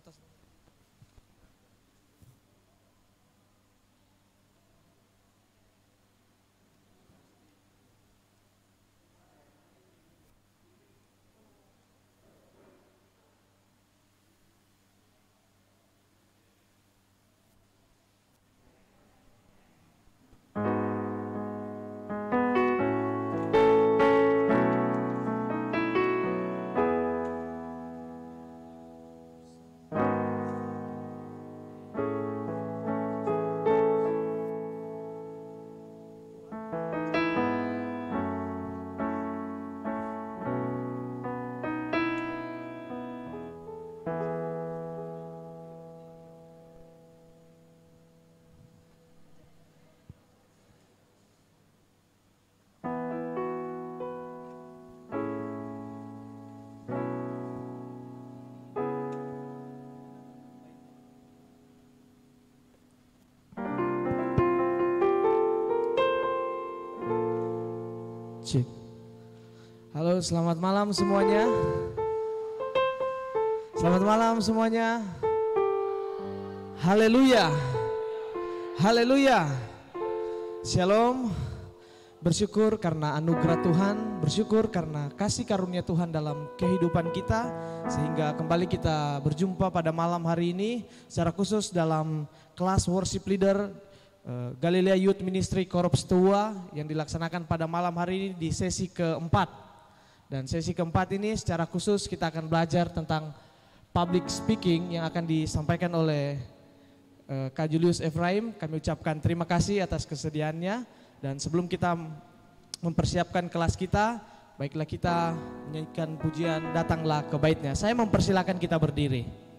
atas. Halo, selamat malam semuanya. Selamat malam semuanya. Haleluya. Haleluya. Shalom. Bersyukur karena anugerah Tuhan, bersyukur karena kasih karunia Tuhan dalam kehidupan kita sehingga kembali kita berjumpa pada malam hari ini secara khusus dalam kelas worship leader eh, Galilea Youth Ministry Korps Tua yang dilaksanakan pada malam hari ini di sesi keempat. Dan sesi keempat ini secara khusus kita akan belajar tentang public speaking yang akan disampaikan oleh eh, Kak Julius Efraim. Kami ucapkan terima kasih atas kesediaannya. Dan sebelum kita mempersiapkan kelas kita, baiklah kita menyanyikan pujian datanglah ke baitnya. Saya mempersilahkan kita berdiri.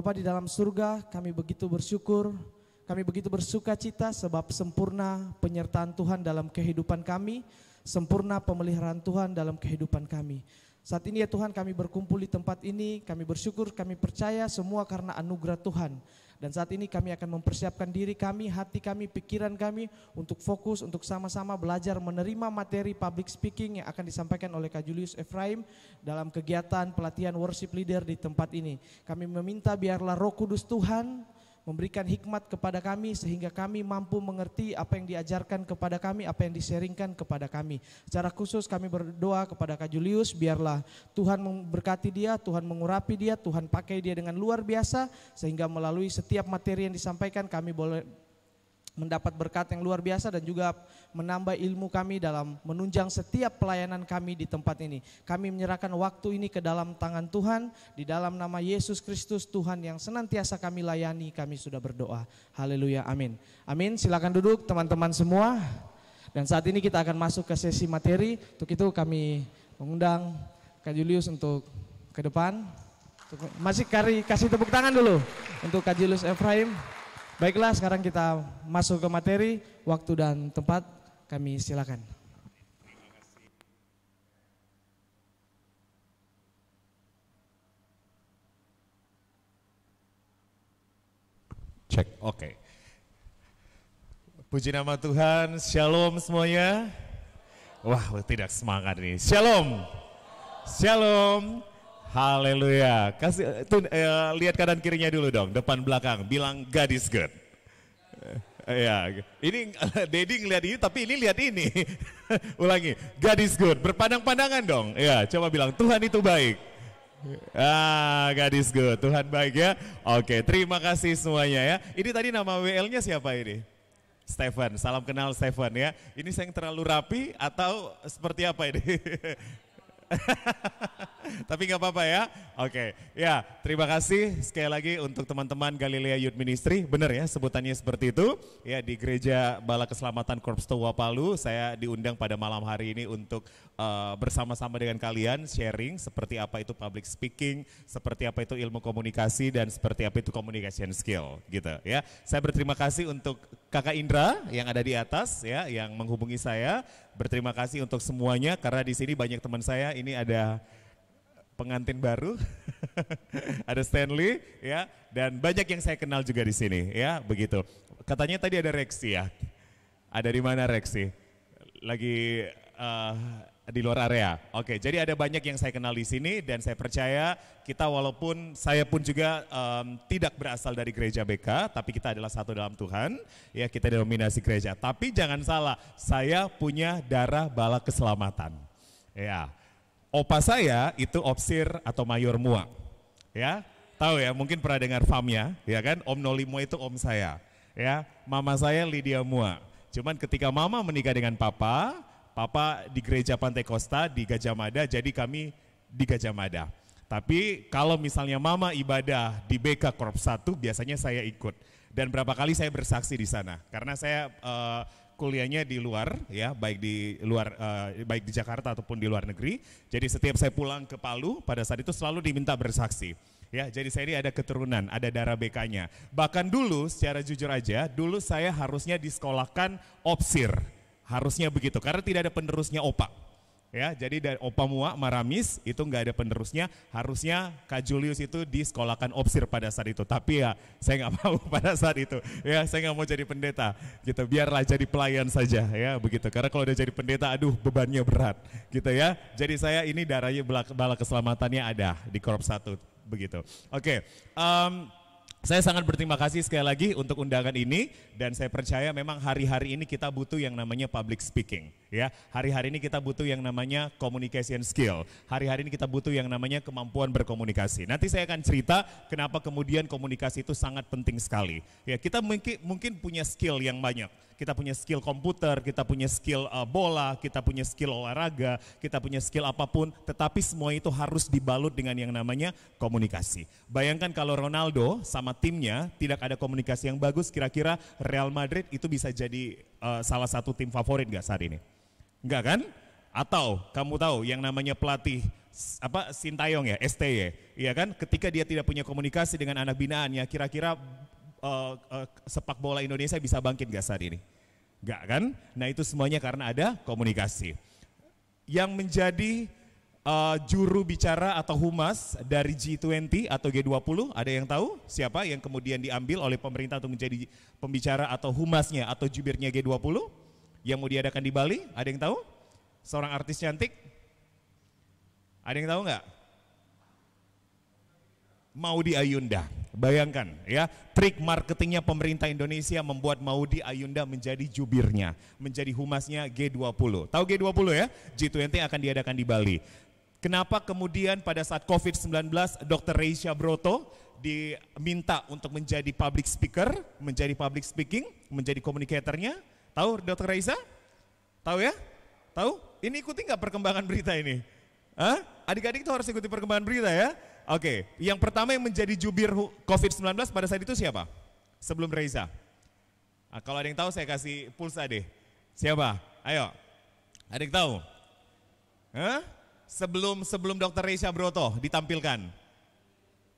Bapa di dalam surga, kami begitu bersyukur, kami begitu bersuka cita sebab sempurna penyertaan Tuhan dalam kehidupan kami, sempurna pemeliharaan Tuhan dalam kehidupan kami. Saat ini ya Tuhan kami berkumpul di tempat ini, kami bersyukur, kami percaya semua karena anugerah Tuhan. Dan saat ini kami akan mempersiapkan diri kami, hati kami, pikiran kami untuk fokus, untuk sama-sama belajar menerima materi public speaking yang akan disampaikan oleh Kak Julius Ephraim dalam kegiatan pelatihan worship leader di tempat ini. Kami meminta biarlah roh kudus Tuhan memberikan hikmat kepada kami sehingga kami mampu mengerti apa yang diajarkan kepada kami, apa yang diseringkan kepada kami. Secara khusus kami berdoa kepada Kak Julius, biarlah Tuhan memberkati dia, Tuhan mengurapi dia, Tuhan pakai dia dengan luar biasa sehingga melalui setiap materi yang disampaikan kami boleh mendapat berkat yang luar biasa dan juga menambah ilmu kami dalam menunjang setiap pelayanan kami di tempat ini. Kami menyerahkan waktu ini ke dalam tangan Tuhan, di dalam nama Yesus Kristus Tuhan yang senantiasa kami layani, kami sudah berdoa. Haleluya, amin. Amin, silakan duduk teman-teman semua. Dan saat ini kita akan masuk ke sesi materi, untuk itu kami mengundang Kak Julius untuk ke depan. Masih kari, kasih tepuk tangan dulu untuk Kak Julius Ephraim. Baiklah sekarang kita masuk ke materi, waktu dan tempat kami silakan. Cek, oke. Okay. Puji nama Tuhan, shalom semuanya. Wah, tidak semangat nih. Shalom. Shalom. Haleluya. Kasih tuh eh, lihat kanan kirinya dulu dong, depan belakang. Bilang God is good. Eh, ya, ini Dedi ngeliat ini tapi ini lihat ini. Ulangi, God is good. Berpandang-pandangan dong. Ya, coba bilang Tuhan itu baik. Ah, God is good. Tuhan baik ya. Oke, terima kasih semuanya ya. Ini tadi nama WL-nya siapa ini? Stephen, salam kenal Stephen ya. Ini saya yang terlalu rapi atau seperti apa ini? Tapi nggak apa-apa ya. Oke, ya terima kasih sekali lagi untuk teman-teman Galilea Youth Ministry. Benar ya sebutannya seperti itu. Ya di Gereja Bala Keselamatan Korps Towa Palu, saya diundang pada malam hari ini untuk uh, bersama-sama dengan kalian sharing seperti apa itu public speaking, seperti apa itu ilmu komunikasi dan seperti apa itu communication skill gitu ya. Saya berterima kasih untuk Kakak Indra yang ada di atas ya yang menghubungi saya. Berterima kasih untuk semuanya karena di sini banyak teman saya ini ada pengantin baru, ada Stanley ya, dan banyak yang saya kenal juga di sini ya, begitu. Katanya tadi ada Rexi ya, ada di mana Rexi? Lagi uh, di luar area. Oke, jadi ada banyak yang saya kenal di sini dan saya percaya kita walaupun saya pun juga um, tidak berasal dari gereja BK, tapi kita adalah satu dalam Tuhan. Ya, kita denominasi gereja. Tapi jangan salah, saya punya darah bala keselamatan. Ya, Opa saya itu opsir atau mayor mua. Ya, tahu ya, mungkin pernah dengar famnya, ya kan? Om Nolimo itu om saya. Ya, mama saya Lydia Mua. Cuman ketika mama menikah dengan papa, papa di gereja Pantai Costa di Gajah Mada, jadi kami di Gajah Mada. Tapi kalau misalnya mama ibadah di BK Korps 1, biasanya saya ikut. Dan berapa kali saya bersaksi di sana. Karena saya uh, kuliahnya di luar ya, baik di luar uh, baik di Jakarta ataupun di luar negeri. Jadi setiap saya pulang ke Palu pada saat itu selalu diminta bersaksi. Ya, jadi saya ini ada keturunan, ada darah BK-nya. Bahkan dulu secara jujur aja, dulu saya harusnya disekolahkan opsir. Harusnya begitu karena tidak ada penerusnya opak. Ya, jadi dari Opa Mua Maramis itu nggak ada penerusnya. Harusnya Kak Julius itu disekolahkan opsir pada saat itu. Tapi ya saya nggak mau pada saat itu. Ya saya nggak mau jadi pendeta. Gitu biarlah jadi pelayan saja ya begitu. Karena kalau udah jadi pendeta, aduh bebannya berat. Gitu ya. Jadi saya ini darahnya bala keselamatannya ada di Korps 1 begitu. Oke. Okay. Um, saya sangat berterima kasih sekali lagi untuk undangan ini dan saya percaya memang hari-hari ini kita butuh yang namanya public speaking ya. Hari-hari ini kita butuh yang namanya communication skill. Hari-hari ini kita butuh yang namanya kemampuan berkomunikasi. Nanti saya akan cerita kenapa kemudian komunikasi itu sangat penting sekali. Ya, kita mungkin mungkin punya skill yang banyak kita punya skill komputer, kita punya skill uh, bola, kita punya skill olahraga, kita punya skill apa pun, tetapi semua itu harus dibalut dengan yang namanya komunikasi. Bayangkan kalau Ronaldo sama timnya tidak ada komunikasi yang bagus, kira-kira Real Madrid itu bisa jadi uh, salah satu tim favorit gak saat ini? Enggak kan? Atau kamu tahu yang namanya pelatih apa Sintayong ya, STY, iya kan? Ketika dia tidak punya komunikasi dengan anak binaannya, kira-kira uh, uh, sepak bola Indonesia bisa bangkit gak saat ini? Gak kan? Nah itu semuanya karena ada komunikasi. Yang menjadi uh, juru bicara atau humas dari G20 atau G20? Ada yang tahu siapa yang kemudian diambil oleh pemerintah untuk menjadi pembicara atau humasnya atau jubirnya G20 yang mau diadakan di Bali? Ada yang tahu? Seorang artis cantik? Ada yang tahu nggak? Maudi Ayunda. Bayangkan ya, trik marketingnya pemerintah Indonesia membuat Maudi Ayunda menjadi jubirnya, menjadi humasnya G20. Tahu G20 ya? G20 akan diadakan di Bali. Kenapa kemudian pada saat COVID-19 Dr. Reisha Broto diminta untuk menjadi public speaker, menjadi public speaking, menjadi komunikatornya? Tahu Dr. Reisha? Tahu ya? Tahu? Ini ikuti nggak perkembangan berita ini? Hah? Adik-adik itu harus ikuti perkembangan berita ya. Oke, yang pertama yang menjadi jubir COVID-19 pada saat itu siapa? Sebelum Reza. Nah, kalau ada yang tahu saya kasih pulsa deh. Siapa? Ayo. Ada yang tahu? Hah? Sebelum sebelum Dokter Reza Broto ditampilkan.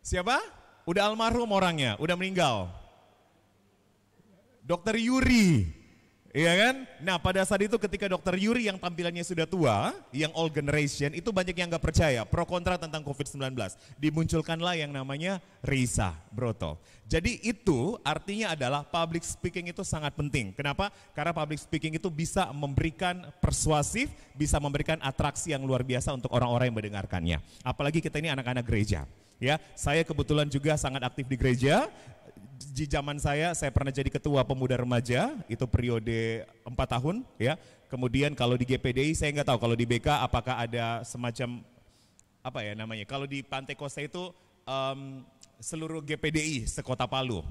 Siapa? Udah almarhum orangnya, udah meninggal. Dokter Yuri. Iya kan? Nah pada saat itu ketika dokter Yuri yang tampilannya sudah tua, yang old generation, itu banyak yang nggak percaya, pro kontra tentang COVID-19. Dimunculkanlah yang namanya Risa Broto. Jadi itu artinya adalah public speaking itu sangat penting. Kenapa? Karena public speaking itu bisa memberikan persuasif, bisa memberikan atraksi yang luar biasa untuk orang-orang yang mendengarkannya. Apalagi kita ini anak-anak gereja. Ya, saya kebetulan juga sangat aktif di gereja di zaman saya, saya pernah jadi ketua pemuda remaja, itu periode empat tahun ya. Kemudian kalau di GPDI saya nggak tahu, kalau di BK apakah ada semacam apa ya namanya? Kalau di Pantai Kosta itu um, seluruh GPDI sekota Palu.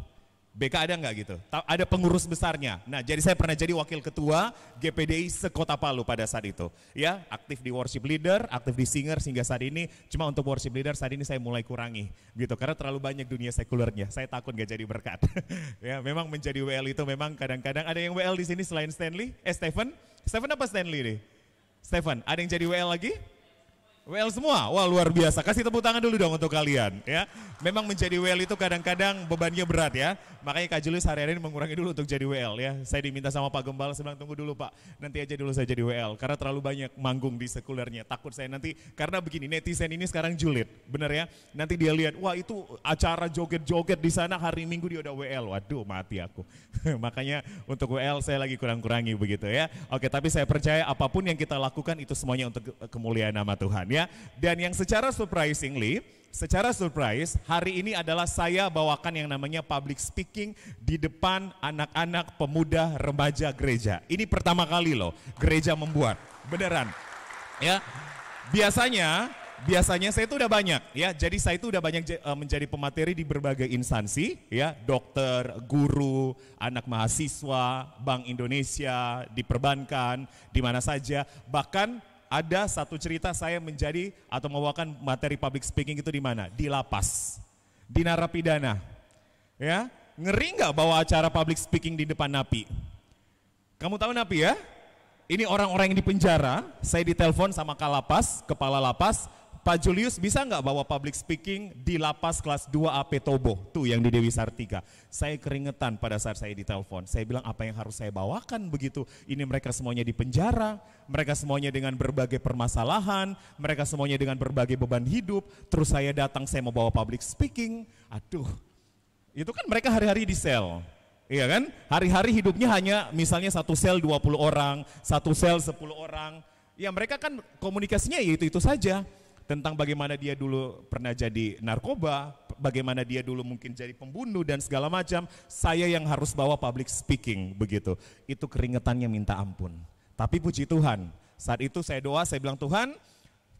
BK ada nggak gitu? Ada pengurus besarnya. Nah, jadi saya pernah jadi wakil ketua GPDI sekota Palu pada saat itu. Ya, aktif di worship leader, aktif di singer sehingga saat ini. Cuma untuk worship leader saat ini saya mulai kurangi, gitu. Karena terlalu banyak dunia sekulernya. Saya takut nggak jadi berkat. ya, memang menjadi WL itu memang kadang-kadang ada yang WL di sini selain Stanley. Eh, Stephen? Stephen apa Stanley nih? Stephen, ada yang jadi WL lagi? WL semua, wah luar biasa. Kasih tepuk tangan dulu dong untuk kalian ya. Memang menjadi WL itu kadang-kadang bebannya berat ya. Makanya Kak Julius hari-hari ini mengurangi dulu untuk jadi WL ya. Saya diminta sama Pak Gembala, saya tunggu dulu Pak. Nanti aja dulu saya jadi WL. Karena terlalu banyak manggung di sekulernya. Takut saya nanti, karena begini netizen ini sekarang julid. Bener ya. Nanti dia lihat, wah itu acara joget-joget di sana hari Minggu dia udah WL. Waduh mati aku. Makanya untuk WL saya lagi kurang-kurangi begitu ya. Oke tapi saya percaya apa pun yang kita lakukan itu semuanya untuk kemuliaan nama Tuhan ya. Dan yang secara surprisingly, secara surprise, hari ini adalah saya bawakan yang namanya public speaking di depan anak-anak pemuda remaja gereja. Ini pertama kali loh gereja membuat, beneran. Ya, biasanya biasanya saya itu udah banyak ya. Jadi saya itu udah banyak eh, menjadi pemateri di berbagai instansi ya, dokter, guru, anak mahasiswa, Bank Indonesia, di perbankan, di mana saja. Bahkan ada satu cerita saya menjadi atau membawakan materi public speaking itu di mana? Di lapas, di narapidana. Ya, ngeri nggak bawa acara public speaking di depan napi? Kamu tahu napi ya? Ini orang-orang yang di penjara, saya ditelepon sama kalapas, kepala lapas, Pak Julius bisa nggak bawa public speaking di lapas kelas 2 AP Tobo, tuh yang di Dewi Sartika. Saya keringetan pada saat saya ditelepon. Saya bilang apa yang harus saya bawakan begitu. Ini mereka semuanya di penjara, mereka semuanya dengan berbagai permasalahan, mereka semuanya dengan berbagai beban hidup. Terus saya datang saya mau bawa public speaking. Aduh, itu kan mereka hari-hari di sel. Iya kan? Hari-hari hidupnya hanya misalnya satu sel 20 orang, satu sel 10 orang. Ya mereka kan komunikasinya ya itu-itu saja tentang bagaimana dia dulu pernah jadi narkoba, bagaimana dia dulu mungkin jadi pembunuh dan segala macam. Saya yang harus bawa public speaking begitu. Itu keringetannya minta ampun. Tapi puji Tuhan, saat itu saya doa, saya bilang Tuhan,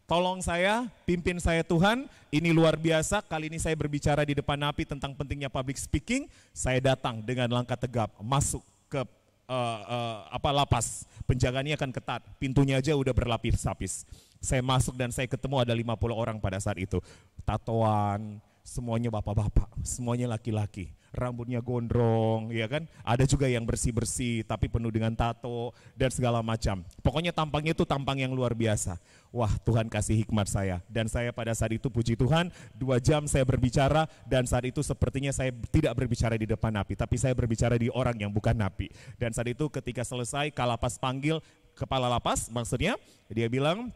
tolong saya, pimpin saya Tuhan, ini luar biasa, kali ini saya berbicara di depan napi tentang pentingnya public speaking, saya datang dengan langkah tegap, masuk ke uh, uh, apa lapas, penjaganya akan ketat, pintunya aja udah berlapis-lapis. Saya masuk dan saya ketemu ada 50 orang pada saat itu. Tatoan, semuanya bapak-bapak, semuanya laki-laki. Rambutnya gondrong, ya kan? Ada juga yang bersih-bersih tapi penuh dengan tato dan segala macam. Pokoknya tampangnya itu tampang yang luar biasa. Wah Tuhan kasih hikmat saya. Dan saya pada saat itu puji Tuhan, dua jam saya berbicara dan saat itu sepertinya saya tidak berbicara di depan napi. Tapi saya berbicara di orang yang bukan napi. Dan saat itu ketika selesai kalapas panggil, kepala lapas maksudnya, dia bilang,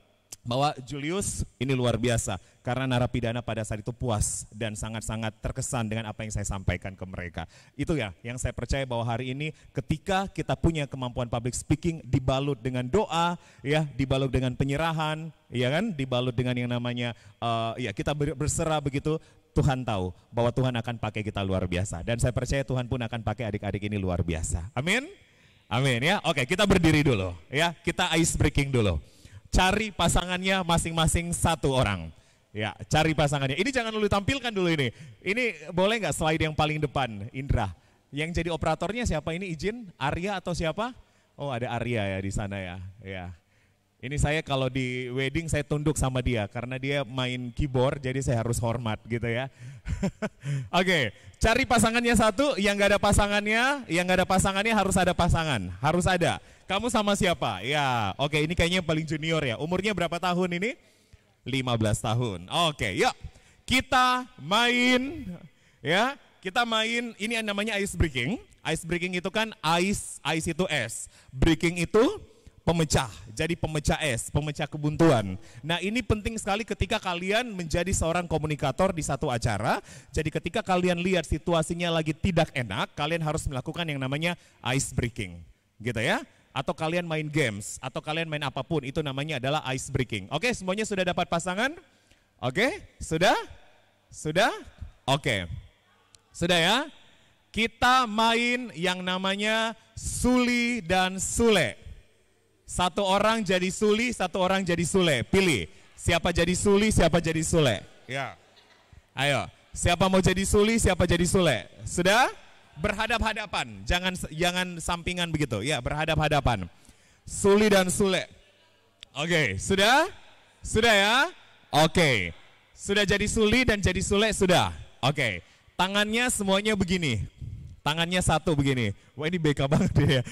bahwa Julius ini luar biasa karena narapidana pada saat itu puas dan sangat-sangat terkesan dengan apa yang saya sampaikan ke mereka. Itu ya yang saya percaya bahwa hari ini ketika kita punya kemampuan public speaking dibalut dengan doa, ya, dibalut dengan penyerahan, ya kan, dibalut dengan yang namanya uh, ya kita berserah begitu, Tuhan tahu bahwa Tuhan akan pakai kita luar biasa dan saya percaya Tuhan pun akan pakai adik-adik ini luar biasa. Amin. Amin ya. Oke, kita berdiri dulu ya. Kita ice breaking dulu cari pasangannya masing-masing satu orang. Ya, cari pasangannya. Ini jangan dulu tampilkan dulu ini. Ini boleh nggak slide yang paling depan, Indra? Yang jadi operatornya siapa ini izin? Arya atau siapa? Oh ada Arya ya di sana ya. Ya. Ini saya kalau di wedding saya tunduk sama dia karena dia main keyboard jadi saya harus hormat gitu ya. Oke, okay, cari pasangannya satu, yang gak ada pasangannya, yang gak ada pasangannya harus ada pasangan, harus ada. Kamu sama siapa? Ya, oke ini kayaknya yang paling junior ya. Umurnya berapa tahun ini? 15 tahun. Oke, yuk kita main ya. Kita main ini namanya ice breaking. Ice breaking itu kan ice, ice itu es. Breaking itu pemecah, jadi pemecah es, pemecah kebuntuan. Nah ini penting sekali ketika kalian menjadi seorang komunikator di satu acara. Jadi ketika kalian lihat situasinya lagi tidak enak, kalian harus melakukan yang namanya ice breaking. Gitu ya. Atau kalian main games, atau kalian main apa pun, itu namanya adalah ice breaking. Oke semuanya sudah dapat pasangan? Oke, sudah? Sudah? Oke. Sudah ya? Kita main yang namanya Suli dan Sule. Satu orang jadi Suli, satu orang jadi Sule. Pilih. Siapa jadi Suli, siapa jadi Sule. Ya. Ayo. Siapa mau jadi Suli, siapa jadi Sule. Sudah? Berhadap-hadapan. Jangan jangan sampingan begitu. Ya, berhadap-hadapan. Suli dan Sule. Oke, sudah? Sudah ya? Oke. Sudah jadi Suli dan jadi Sule, sudah. Oke. Tangannya semuanya begini. Tangannya satu begini. Wah ini BK banget ya.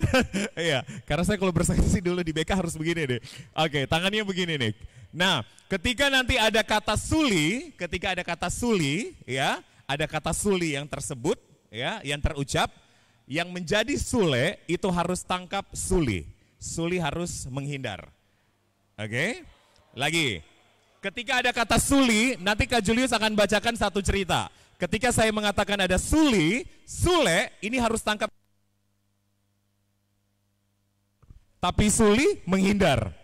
Iya, karena saya kalau bersaksi dulu di BK harus begini deh. Oke, tangannya begini nih. Nah, ketika nanti ada kata suli, ketika ada kata suli, ya, ada kata suli yang tersebut, ya, yang terucap, yang menjadi sule itu harus tangkap suli. Suli harus menghindar. Oke? Lagi. Ketika ada kata suli, nanti Kak Julius akan bacakan satu cerita. Ketika saya mengatakan ada suli, sule, ini harus tangkap. Tapi suli menghindar.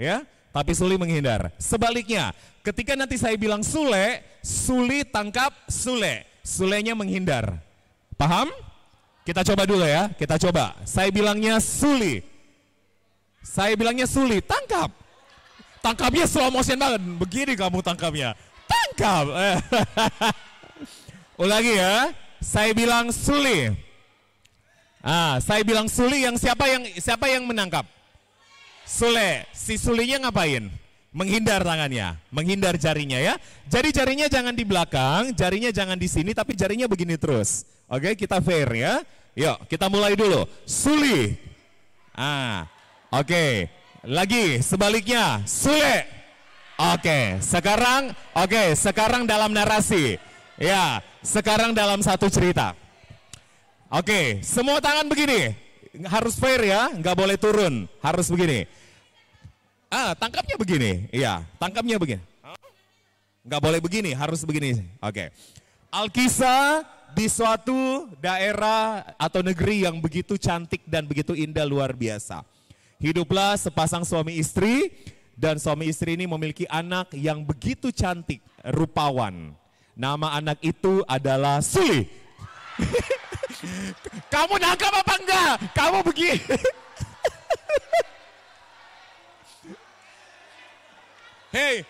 Ya, tapi suli menghindar. Sebaliknya, ketika nanti saya bilang sule, suli tangkap sule. Sulenya menghindar. Paham? Kita coba dulu ya, kita coba. Saya bilangnya suli. Saya bilangnya suli, tangkap. Tangkapnya slow motion banget. Begini kamu tangkapnya. Tangkap. Ulangi ya. Saya bilang Suli. Ah, saya bilang Suli yang siapa yang siapa yang menangkap? Sule. Si Sulinya ngapain? Menghindar tangannya, menghindar jarinya ya. Jadi jarinya jangan di belakang, jarinya jangan di sini, tapi jarinya begini terus. Oke, kita fair ya. Yuk, kita mulai dulu. Suli. Ah, oke. Lagi sebaliknya, Sule. Oke, sekarang, oke, sekarang dalam narasi. Ya, sekarang dalam satu cerita. Oke, semua tangan begini. Harus fair ya, nggak boleh turun. Harus begini. Ah, tangkapnya begini. Iya, tangkapnya begini. Nggak boleh begini, harus begini. Oke. Alkisah di suatu daerah atau negeri yang begitu cantik dan begitu indah luar biasa. Hiduplah sepasang suami istri dan suami istri ini memiliki anak yang begitu cantik, rupawan. Nama anak itu adalah Suli. Kamu nangkap apa enggak? Kamu begini. Hei,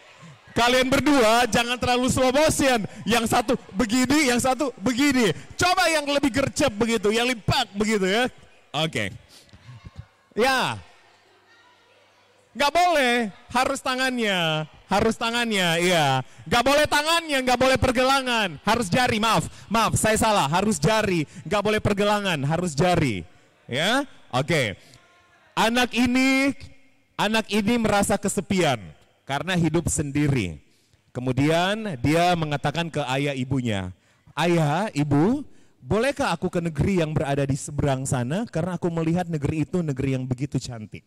kalian berdua jangan terlalu slow motion. Yang satu begini, yang satu begini. Coba yang lebih gercep begitu, yang limpak begitu ya. Oke. Okay. Ya. Nggak boleh, harus tangannya. Harus tangannya, iya. Gak boleh tangannya, gak boleh pergelangan. Harus jari, maaf. Maaf, saya salah. Harus jari. Gak boleh pergelangan, harus jari. Ya, oke. Anak ini, anak ini merasa kesepian karena hidup sendiri. Kemudian dia mengatakan ke ayah ibunya, Ayah, ibu, bolehkah aku ke negeri yang berada di seberang sana? Karena aku melihat negeri itu negeri yang begitu cantik.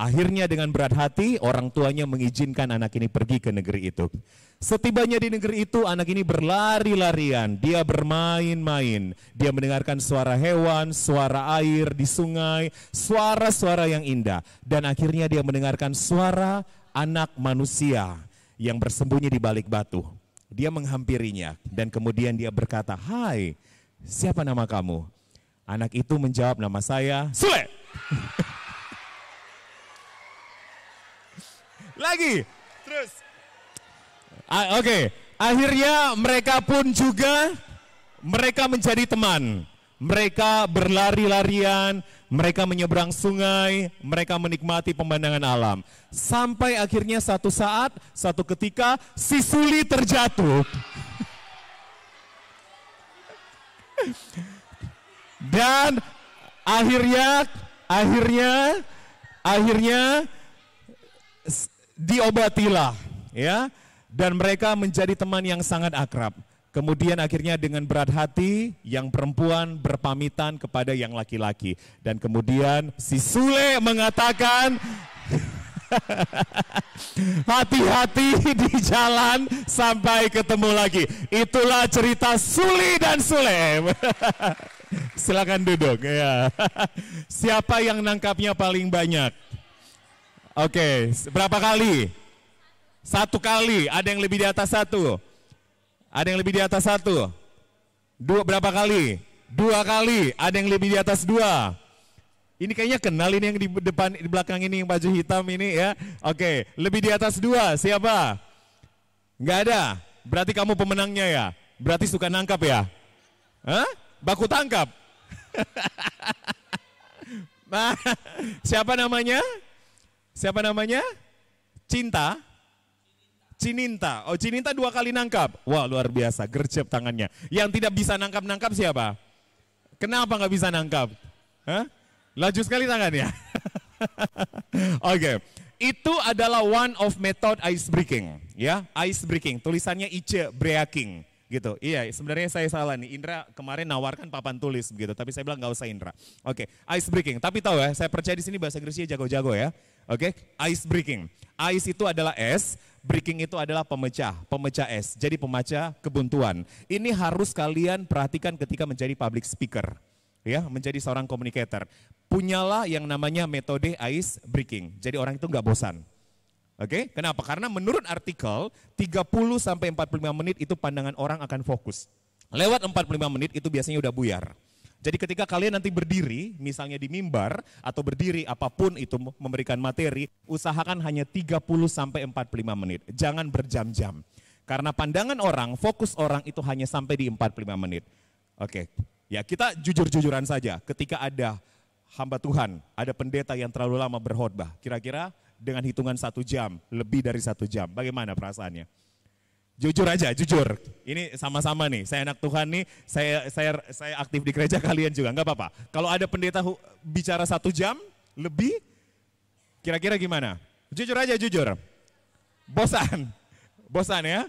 Akhirnya dengan berat hati orang tuanya mengizinkan anak ini pergi ke negeri itu. Setibanya di negeri itu anak ini berlari-larian, dia bermain-main. Dia mendengarkan suara hewan, suara air di sungai, suara-suara yang indah. Dan akhirnya dia mendengarkan suara anak manusia yang bersembunyi di balik batu. Dia menghampirinya dan kemudian dia berkata, "Hai, siapa nama kamu?" Anak itu menjawab, "Nama saya Sule." Lagi. Terus. Oke, okay. akhirnya mereka pun juga mereka menjadi teman. Mereka berlari-larian, mereka menyeberang sungai, mereka menikmati pemandangan alam. Sampai akhirnya satu saat, satu ketika si Suli terjatuh. Dan akhirnya, akhirnya, akhirnya diobatilah ya dan mereka menjadi teman yang sangat akrab. Kemudian akhirnya dengan berat hati yang perempuan berpamitan kepada yang laki-laki dan kemudian si Sule mengatakan hati-hati di jalan sampai ketemu lagi. Itulah cerita Suli dan Sule. Silakan duduk ya. Siapa yang nangkapnya paling banyak? Oke, berapa kali? Satu kali. Ada yang lebih di atas satu? Ada yang lebih di atas satu? Dua berapa kali? Dua kali. Ada yang lebih di atas dua? Ini kayaknya kenal ini yang di depan di belakang ini yang baju hitam ini ya. Oke, lebih di atas dua. Siapa? Enggak ada. Berarti kamu pemenangnya ya. Berarti suka nangkap ya? Hah? Baku tangkap. nah, siapa namanya? Siapa namanya? Cinta? Cininta. Oh Cininta dua kali nangkap. Wah luar biasa, gercep tangannya. Yang tidak bisa nangkap-nangkap siapa? Kenapa nggak bisa nangkap? Hah? Laju sekali tangannya. Oke, okay. itu adalah one of method ice breaking, ya ice breaking. Tulisannya ice breaking gitu. Iya, sebenarnya saya salah nih. Indra kemarin nawarkan papan tulis gitu, tapi saya bilang nggak usah Indra. Oke, okay. ice breaking. Tapi tahu ya, saya percaya di sini bahasa Inggrisnya jago-jago ya. Oke, okay? ice breaking. Ice itu adalah es, breaking itu adalah pemecah, pemecah es. Jadi pemecah kebuntuan. Ini harus kalian perhatikan ketika menjadi public speaker. Ya, menjadi seorang communicator. Punyalah yang namanya metode ice breaking. Jadi orang itu nggak bosan. Oke, okay? kenapa? Karena menurut artikel 30 sampai 45 menit itu pandangan orang akan fokus. Lewat 45 menit itu biasanya udah buyar. Jadi ketika kalian nanti berdiri, misalnya di mimbar atau berdiri apa pun itu memberikan materi, usahakan hanya 30 sampai 45 menit. Jangan berjam-jam. Karena pandangan orang, fokus orang itu hanya sampai di 45 menit. Oke, ya kita jujur-jujuran saja. Ketika ada hamba Tuhan, ada pendeta yang terlalu lama berkhotbah, kira-kira dengan hitungan satu jam, lebih dari satu jam, bagaimana perasaannya? Jujur aja, jujur. Ini sama-sama nih. Saya anak Tuhan nih. Saya saya saya aktif di gereja kalian juga. Enggak apa-apa. Kalau ada pendeta bicara satu jam lebih, kira-kira gimana? Jujur aja, jujur. Bosan, bosan ya.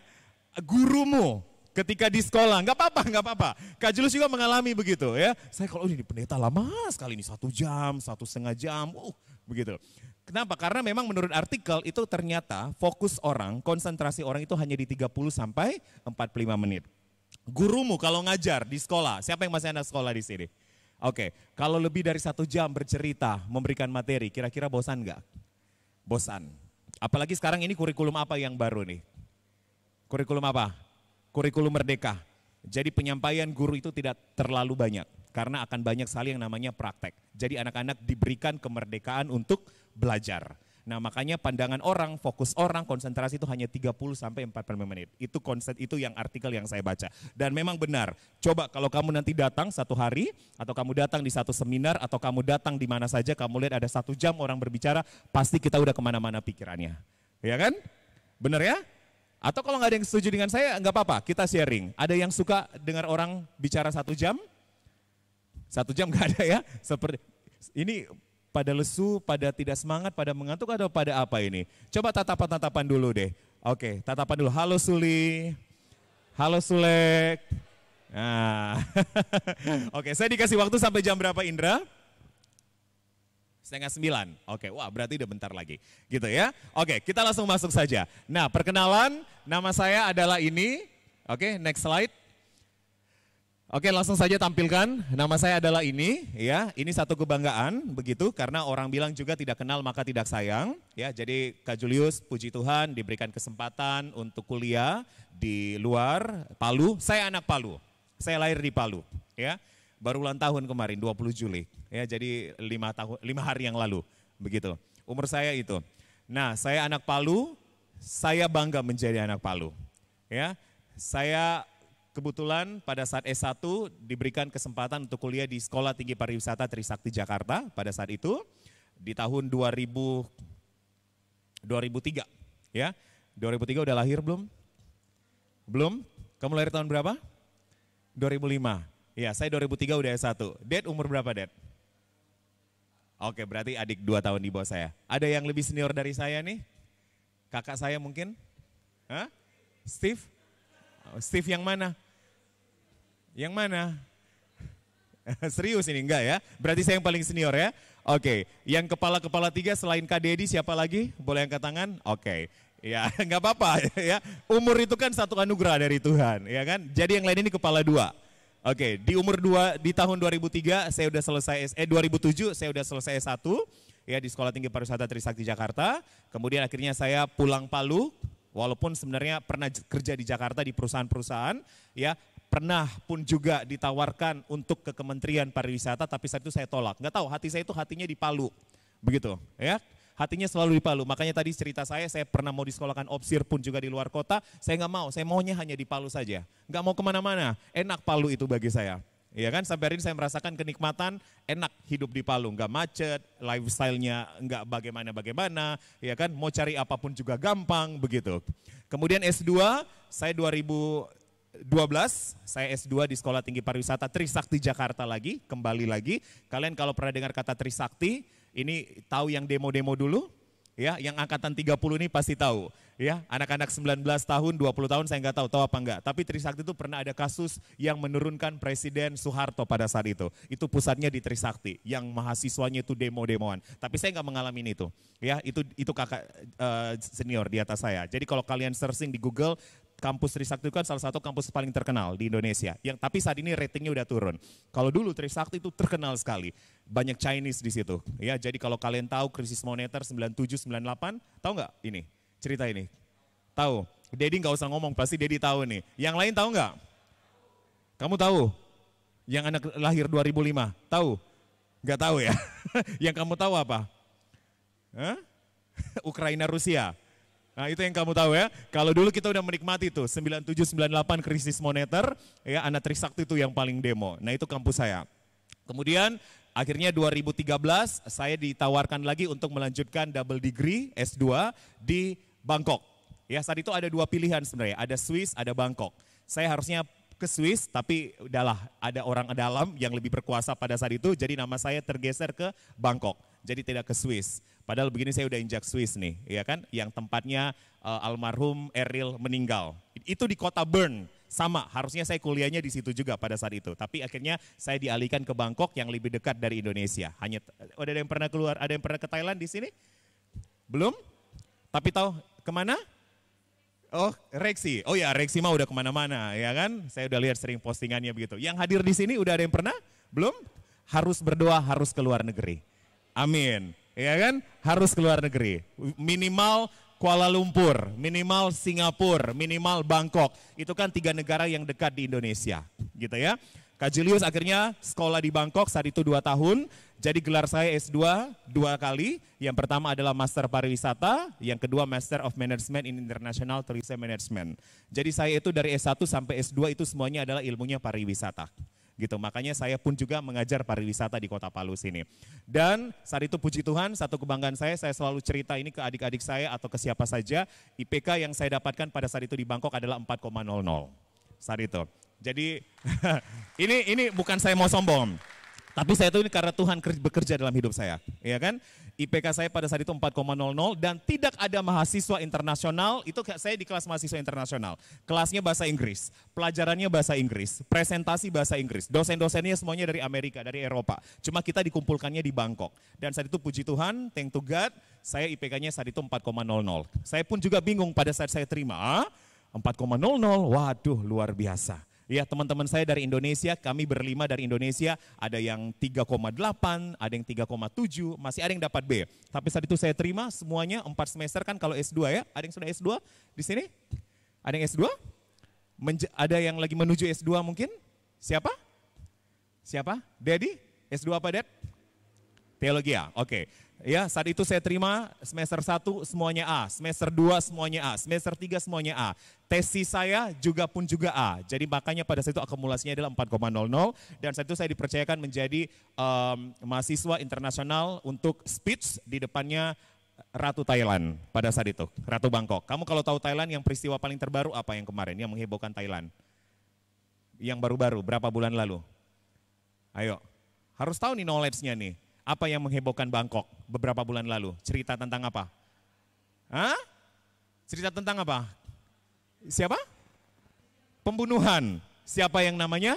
Gurumu ketika di sekolah, nggak apa-apa, nggak apa-apa. Kak Julius juga mengalami begitu ya. Saya kalau ini pendeta lama sekali ini satu jam, satu setengah jam, uh, begitu. Kenapa? Karena memang menurut artikel itu ternyata fokus orang, konsentrasi orang itu hanya di 30 sampai 45 menit. Gurumu kalau ngajar di sekolah, siapa yang masih anak sekolah di sini? Oke, kalau lebih dari satu jam bercerita, memberikan materi, kira-kira bosan nggak? Bosan. Apalagi sekarang ini kurikulum apa yang baru nih? Kurikulum apa? Kurikulum merdeka. Jadi penyampaian guru itu tidak terlalu banyak karena akan banyak sekali yang namanya praktek. Jadi anak-anak diberikan kemerdekaan untuk belajar. Nah makanya pandangan orang, fokus orang, konsentrasi itu hanya 30 sampai 45 menit. Itu konsep itu yang artikel yang saya baca. Dan memang benar. Coba kalau kamu nanti datang satu hari, atau kamu datang di satu seminar, atau kamu datang di mana saja, kamu lihat ada satu jam orang berbicara, pasti kita udah ke mana-mana pikirannya. Ya kan? Benar ya? Atau kalau nggak ada yang setuju dengan saya, nggak apa-apa, kita sharing. Ada yang suka dengar orang bicara satu jam? Satu jam nggak ada ya? Seperti ini pada lesu, pada tidak semangat, pada mengantuk atau pada apa ini? Coba tatapan-tatapan dulu deh. Oke, tatapan dulu. Halo Suli. Halo Sulek. Nah. Oke, saya dikasih waktu sampai jam berapa Indra? Setengah sembilan. Oke, wah berarti udah bentar lagi. Gitu ya. Oke, kita langsung masuk saja. Nah, perkenalan, nama saya adalah ini. Oke, next slide. Oke, langsung saja tampilkan. Nama saya adalah ini, ya. Ini satu kebanggaan, begitu, karena orang bilang juga tidak kenal maka tidak sayang, ya. Jadi Kak Julius, puji Tuhan, diberikan kesempatan untuk kuliah di luar Palu. Saya anak Palu, saya lahir di Palu, ya. Baru ulang tahun kemarin, 20 Juli, ya. Jadi lima tahun, lima hari yang lalu, begitu. Umur saya itu. Nah, saya anak Palu, saya bangga menjadi anak Palu, ya. Saya kebetulan pada saat S1 diberikan kesempatan untuk kuliah di Sekolah Tinggi Pariwisata Trisakti Jakarta pada saat itu di tahun 2000 2003 ya. 2003 udah lahir belum? Belum? Kamu lahir tahun berapa? 2005. Ya, saya 2003 udah S1. Dad umur berapa, Dad? Oke, berarti adik 2 tahun di bawah saya. Ada yang lebih senior dari saya nih? Kakak saya mungkin? Hah? Steve? Steve yang mana? Yang mana? Serius ini enggak ya? Berarti saya yang paling senior ya? Oke, yang kepala-kepala tiga selain Kak Dedi siapa lagi? Boleh angkat tangan? Oke, ya nggak apa-apa ya. Umur itu kan satu anugerah dari Tuhan, ya kan? Jadi yang lain ini kepala dua. Oke, di umur dua di tahun 2003 saya udah selesai eh 2007 saya udah selesai S1 ya di Sekolah Tinggi Pariwisata Trisakti Jakarta. Kemudian akhirnya saya pulang Palu walaupun sebenarnya pernah kerja di Jakarta di perusahaan-perusahaan ya pernah pun juga ditawarkan untuk ke Kementerian Pariwisata tapi saat itu saya tolak. Nggak tahu hati saya itu hatinya di Palu. Begitu ya. Hatinya selalu di Palu. Makanya tadi cerita saya, saya pernah mau disekolahkan opsir pun juga di luar kota. Saya nggak mau, saya maunya hanya di Palu saja. Nggak mau ke mana-mana. Enak Palu itu bagi saya. Ya kan, sampai hari ini saya merasakan kenikmatan enak hidup di Palu, nggak macet, lifestyle-nya nggak bagaimana-bagaimana, ya kan, mau cari apa pun juga gampang, begitu. Kemudian S2, saya 2012, saya S2 di Sekolah Tinggi Pariwisata Trisakti Jakarta lagi, kembali lagi. Kalian kalau pernah dengar kata Trisakti, ini tahu yang demo-demo dulu? Ya, yang angkatan 30 ini pasti tahu. Ya, anak-anak 19 tahun, 20 tahun saya nggak tahu, tahu apa enggak. Tapi Trisakti itu pernah ada kasus yang menurunkan Presiden Soeharto pada saat itu. Itu pusatnya di Trisakti, yang mahasiswanya itu demo-demoan. Tapi saya nggak mengalami itu. Ya, itu itu kakak uh, senior di atas saya. Jadi kalau kalian searching di Google, kampus Trisakti itu kan salah satu kampus paling terkenal di Indonesia. Yang tapi saat ini ratingnya udah turun. Kalau dulu Trisakti itu terkenal sekali. Banyak Chinese di situ. Ya, jadi kalau kalian tahu krisis moneter 97 98, tahu nggak ini? Cerita ini. Tahu? Dedi nggak usah ngomong, pasti Dedi tahu nih. Yang lain tahu nggak? Kamu tahu? Yang anak lahir 2005, tahu? Nggak tahu ya? yang kamu tahu apa? Hah? Ukraina Rusia. Nah itu yang kamu tahu ya. Kalau dulu kita udah menikmati tuh 97-98 krisis moneter, ya anak Trisakti itu yang paling demo. Nah itu kampus saya. Kemudian akhirnya 2013 saya ditawarkan lagi untuk melanjutkan double degree S2 di Bangkok. Ya saat itu ada dua pilihan sebenarnya, ada Swiss, ada Bangkok. Saya harusnya ke Swiss, tapi udahlah ada orang dalam yang lebih berkuasa pada saat itu, jadi nama saya tergeser ke Bangkok. Jadi tidak ke Swiss. Padahal begini saya udah injak Swiss nih, ya kan? Yang tempatnya uh, almarhum Eril meninggal. Itu di kota Bern, sama. Harusnya saya kuliahnya di situ juga pada saat itu. Tapi akhirnya saya dialihkan ke Bangkok yang lebih dekat dari Indonesia. Hanya ada yang pernah keluar, ada yang pernah ke Thailand di sini? Belum? Tapi tahu ke mana? Oh, Rexi. Oh ya, Rexi mah udah ke mana-mana, ya kan? Saya udah lihat sering postingannya begitu. Yang hadir di sini udah ada yang pernah? Belum? Harus berdoa, harus ke luar negeri. Amin ya kan? Harus keluar negeri. Minimal Kuala Lumpur, minimal Singapura, minimal Bangkok. Itu kan tiga negara yang dekat di Indonesia, gitu ya. Kak Julius akhirnya sekolah di Bangkok saat itu dua tahun. Jadi gelar saya S2 dua kali. Yang pertama adalah Master Pariwisata, yang kedua Master of Management in International Tourism Management. Jadi saya itu dari S1 sampai S2 itu semuanya adalah ilmunya pariwisata gitu. Makanya saya pun juga mengajar pariwisata di Kota Palu sini. Dan saat itu puji Tuhan, satu kebanggaan saya, saya selalu cerita ini ke adik-adik saya atau ke siapa saja, IPK yang saya dapatkan pada saat itu di Bangkok adalah 4,00 saat itu. Jadi ini ini bukan saya mau sombong. Tapi saya tahu ini karena Tuhan bekerja dalam hidup saya, ya kan? IPK saya pada saat itu 4,00 dan tidak ada mahasiswa internasional, itu saya di kelas mahasiswa internasional. Kelasnya bahasa Inggris, pelajarannya bahasa Inggris, presentasi bahasa Inggris, dosen-dosennya semuanya dari Amerika, dari Eropa. Cuma kita dikumpulkannya di Bangkok. Dan saat itu puji Tuhan, thank to God, saya IPK-nya saat itu 4,00. Saya pun juga bingung pada saat saya terima, ah, 4,00, waduh luar biasa. Ya teman-teman saya dari Indonesia, kami berlima dari Indonesia, ada yang 3,8, ada yang 3,7, masih ada yang dapat B. Tapi saat itu saya terima semuanya 4 semester kan kalau S2 ya, ada yang sudah S2 di sini? Ada yang S2? Menj ada yang lagi menuju S2 mungkin? Siapa? Siapa? Daddy? S2 apa Dad? Teologi ya, oke. Okay. Ya, saat itu saya terima semester 1 semuanya A, semester 2 semuanya A, semester 3 semuanya A. Tesis saya juga pun juga A. Jadi makanya pada saat itu akumulasinya adalah 4,00 dan saat itu saya dipercayakan menjadi um, mahasiswa internasional untuk speech di depannya Ratu Thailand pada saat itu, Ratu Bangkok. Kamu kalau tahu Thailand yang peristiwa paling terbaru apa yang kemarin yang menghebohkan Thailand? Yang baru-baru, berapa bulan lalu? Ayo, harus tahu nih knowledge-nya nih. Apa yang menghebohkan Bangkok beberapa bulan lalu? Cerita tentang apa? Hah? Cerita tentang apa? Siapa? Pembunuhan. Siapa yang namanya?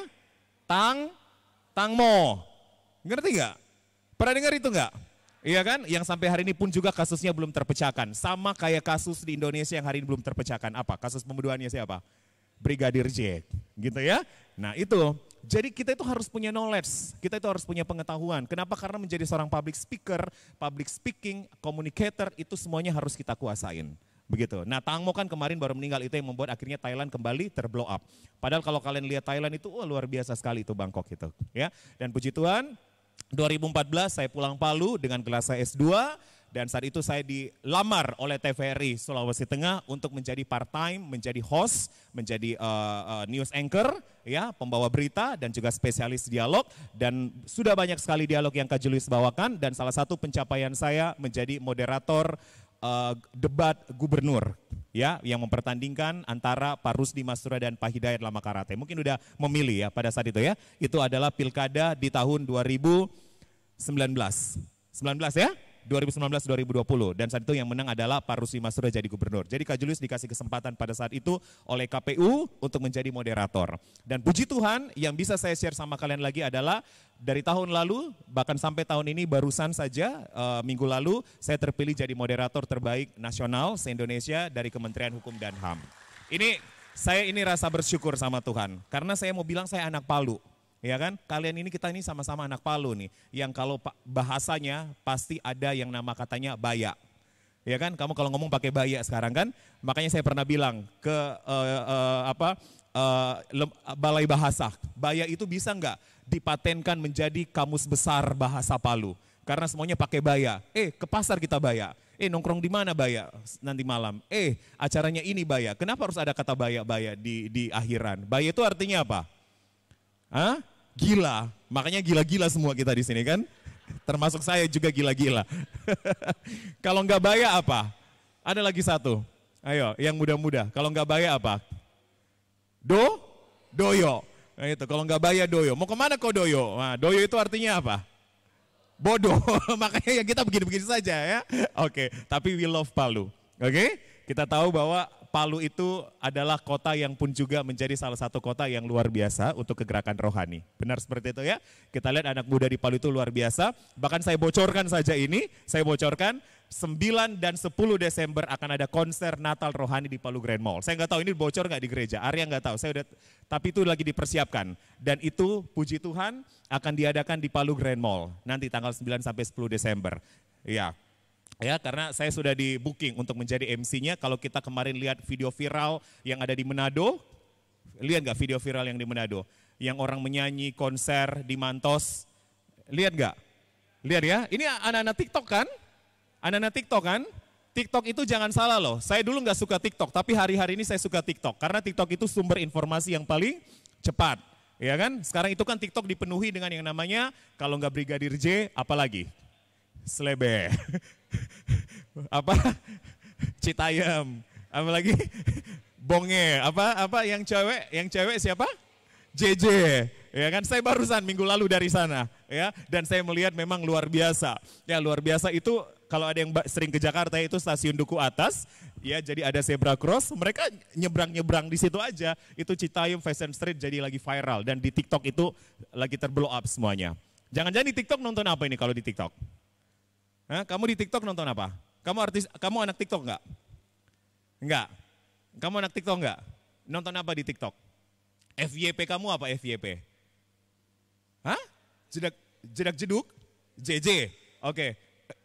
Tang Tangmo. Ngerti nggak? Pernah dengar itu nggak? Iya kan? Yang sampai hari ini pun juga kasusnya belum terpecahkan. Sama kayak kasus di Indonesia yang hari ini belum terpecahkan. Apa? Kasus pembunuhannya siapa? Brigadir J. Gitu ya. Nah itu jadi kita itu harus punya knowledge, kita itu harus punya pengetahuan. Kenapa? Karena menjadi seorang public speaker, public speaking, communicator itu semuanya harus kita kuasain. Begitu. Nah Tangmo kan kemarin baru meninggal itu yang membuat akhirnya Thailand kembali terblow up. Padahal kalau kalian lihat Thailand itu wah, luar biasa sekali itu Bangkok itu. ya. Dan puji Tuhan 2014 saya pulang Palu dengan kelas S2 dan saat itu saya dilamar oleh TVRI Sulawesi Tengah untuk menjadi part time, menjadi host, menjadi uh, uh, news anchor, ya, pembawa berita dan juga spesialis dialog dan sudah banyak sekali dialog yang Kak Julius bawakan dan salah satu pencapaian saya menjadi moderator uh, debat gubernur ya yang mempertandingkan antara Pak Rusdi Masura dan Pak Hidayat Lama Karate. Mungkin udah memilih ya pada saat itu ya. Itu adalah pilkada di tahun 2019. 19 ya? 2019-2020 dan saat itu yang menang adalah Pak Rusdi Masura jadi gubernur. Jadi Kak Julius dikasih kesempatan pada saat itu oleh KPU untuk menjadi moderator. Dan puji Tuhan yang bisa saya share sama kalian lagi adalah dari tahun lalu bahkan sampai tahun ini barusan saja uh, minggu lalu saya terpilih jadi moderator terbaik nasional se-Indonesia dari Kementerian Hukum dan HAM. Ini saya ini rasa bersyukur sama Tuhan karena saya mau bilang saya anak Palu ya kan? Kalian ini kita ini sama-sama anak Palu nih, yang kalau bahasanya pasti ada yang nama katanya baya. Ya kan? Kamu kalau ngomong pakai baya sekarang kan? Makanya saya pernah bilang ke uh, uh, apa uh, balai bahasa, baya itu bisa nggak dipatenkan menjadi kamus besar bahasa Palu? Karena semuanya pakai baya. Eh, ke pasar kita baya. Eh, nongkrong di mana baya nanti malam? Eh, acaranya ini baya. Kenapa harus ada kata baya-baya di di akhiran? Baya itu artinya apa? Hah? Gila. Makanya gila-gila semua kita di sini kan. Termasuk saya juga gila-gila. Kalau nggak bayar apa? Ada lagi satu. Ayo, yang muda-muda. Kalau nggak bayar apa? Do? Doyo. Nah itu, kalau nggak bayar doyo. Mau ke mana kok doyo? Nah, doyo itu artinya apa? Bodoh. Makanya ya kita begini-begini saja ya. Oke, tapi we love Palu. Oke? Kita tahu bahwa Palu itu adalah kota yang pun juga menjadi salah satu kota yang luar biasa untuk kegerakan rohani. Benar seperti itu ya? Kita lihat anak muda di Palu itu luar biasa. Bahkan saya bocorkan saja ini, saya bocorkan 9 dan 10 Desember akan ada konser Natal rohani di Palu Grand Mall. Saya nggak tahu ini bocor nggak di gereja, Arya nggak tahu. Saya udah, tapi itu lagi dipersiapkan. Dan itu puji Tuhan akan diadakan di Palu Grand Mall nanti tanggal 9 sampai 10 Desember. Ya, Ya, karena saya sudah di booking untuk menjadi MC-nya. Kalau kita kemarin lihat video viral yang ada di Manado, lihat nggak video viral yang di Manado? Yang orang menyanyi konser di Mantos, lihat nggak? Lihat ya, ini anak-anak TikTok kan? Anak-anak TikTok kan? TikTok itu jangan salah loh. Saya dulu nggak suka TikTok, tapi hari-hari ini saya suka TikTok karena TikTok itu sumber informasi yang paling cepat. Ya kan? Sekarang itu kan TikTok dipenuhi dengan yang namanya kalau nggak Brigadir J, apalagi? Slebe. apa Citayam, apa lagi Bonge, apa apa yang cewek, yang cewek siapa? JJ, ya kan? Saya barusan minggu lalu dari sana. ya. Dan saya melihat memang luar biasa. Ya luar biasa itu kalau ada yang sering ke Jakarta itu stasiun Duku Atas, ya jadi ada zebra cross, mereka nyebrang-nyebrang di situ aja. Itu Citayam Fashion Street jadi lagi viral dan di TikTok itu lagi terblow up semuanya. Jangan-jangan di TikTok nonton apa ini kalau di TikTok? Hah? Kamu di TikTok nonton apa? Kamu artis, kamu anak TikTok nggak? Enggak. Kamu anak TikTok nggak? Nonton apa di TikTok? FYP kamu apa FYP? Hah? Jedak, jedak jeduk? JJ. Oke.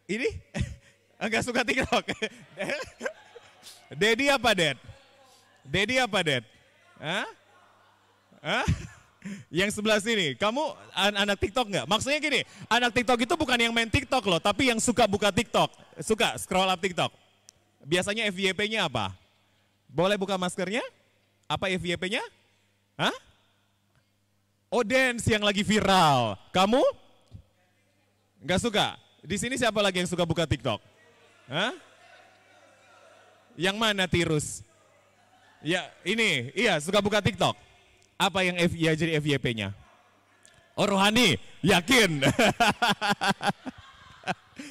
Ini enggak suka TikTok. Dedi apa, Ded? Dedi apa, Ded? Hah? Hah? Yang sebelah sini, kamu an anak TikTok nggak? Maksudnya gini, anak TikTok itu bukan yang main TikTok loh, tapi yang suka buka TikTok, suka scroll up TikTok. Biasanya FYP-nya apa? Boleh buka maskernya? Apa FYP-nya? Hah? Oh dance yang lagi viral. Kamu? Gak suka? Di sini siapa lagi yang suka buka TikTok? Hah? Yang mana tirus? Ya ini, iya suka buka TikTok. Apa yang F, ya jadi FYP-nya? Oh rohani, yakin.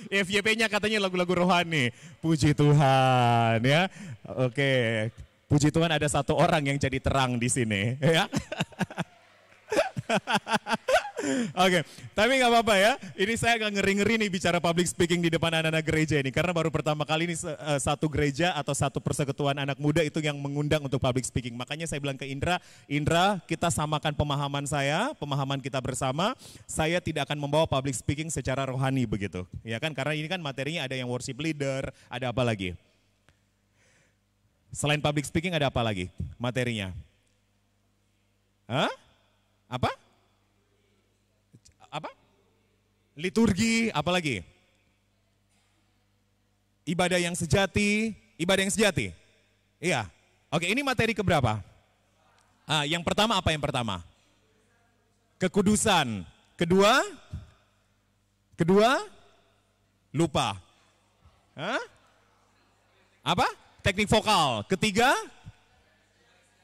FYP-nya katanya lagu-lagu rohani. Puji Tuhan ya. Oke. Puji Tuhan ada satu orang yang jadi terang di sini ya. Oke, okay. tapi nggak apa-apa ya. Ini saya agak ngeri-ngeri nih bicara public speaking di depan anak-anak gereja ini. Karena baru pertama kali ini uh, satu gereja atau satu persekutuan anak muda itu yang mengundang untuk public speaking. Makanya saya bilang ke Indra, Indra kita samakan pemahaman saya, pemahaman kita bersama. Saya tidak akan membawa public speaking secara rohani begitu. Ya kan, karena ini kan materinya ada yang worship leader, ada apa lagi? Selain public speaking ada apa lagi materinya? Hah? Apa? Apa? Liturgi, apalagi? Ibadah yang sejati, ibadah yang sejati. Iya. Oke, ini materi keberapa? Ah, yang pertama apa yang pertama? Kekudusan. Kedua? Kedua? Lupa. Hah? Apa? Teknik vokal. Ketiga?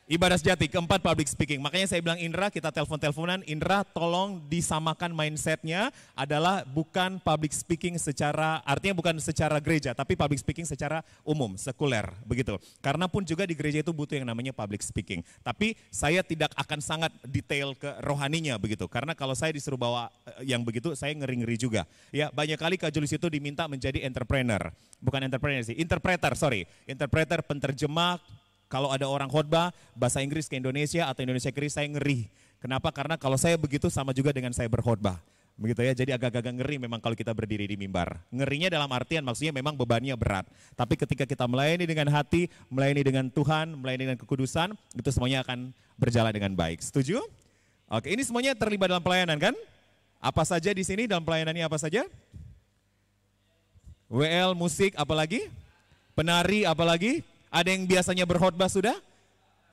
Ibadah sejati, keempat public speaking. Makanya saya bilang Indra, kita telepon-teleponan, Indra tolong disamakan mindsetnya adalah bukan public speaking secara, artinya bukan secara gereja, tapi public speaking secara umum, sekuler, begitu. Karena pun juga di gereja itu butuh yang namanya public speaking. Tapi saya tidak akan sangat detail ke rohaninya begitu, karena kalau saya disuruh bawa eh, yang begitu, saya ngeri-ngeri juga. Ya, banyak kali Kak Julius itu diminta menjadi entrepreneur, bukan entrepreneur sih, interpreter, sorry, interpreter, penterjemah, kalau ada orang khotbah bahasa Inggris ke Indonesia atau Indonesia ke Inggris saya ngeri. Kenapa? Karena kalau saya begitu sama juga dengan saya berkhotbah. Begitu ya, jadi agak-agak ngeri memang kalau kita berdiri di mimbar. Ngerinya dalam artian maksudnya memang bebannya berat. Tapi ketika kita melayani dengan hati, melayani dengan Tuhan, melayani dengan kekudusan, itu semuanya akan berjalan dengan baik. Setuju? Oke, ini semuanya terlibat dalam pelayanan kan? Apa saja di sini dalam pelayanannya apa saja? WL, musik, apalagi? Penari, apalagi? Ada yang biasanya berkhotbah sudah?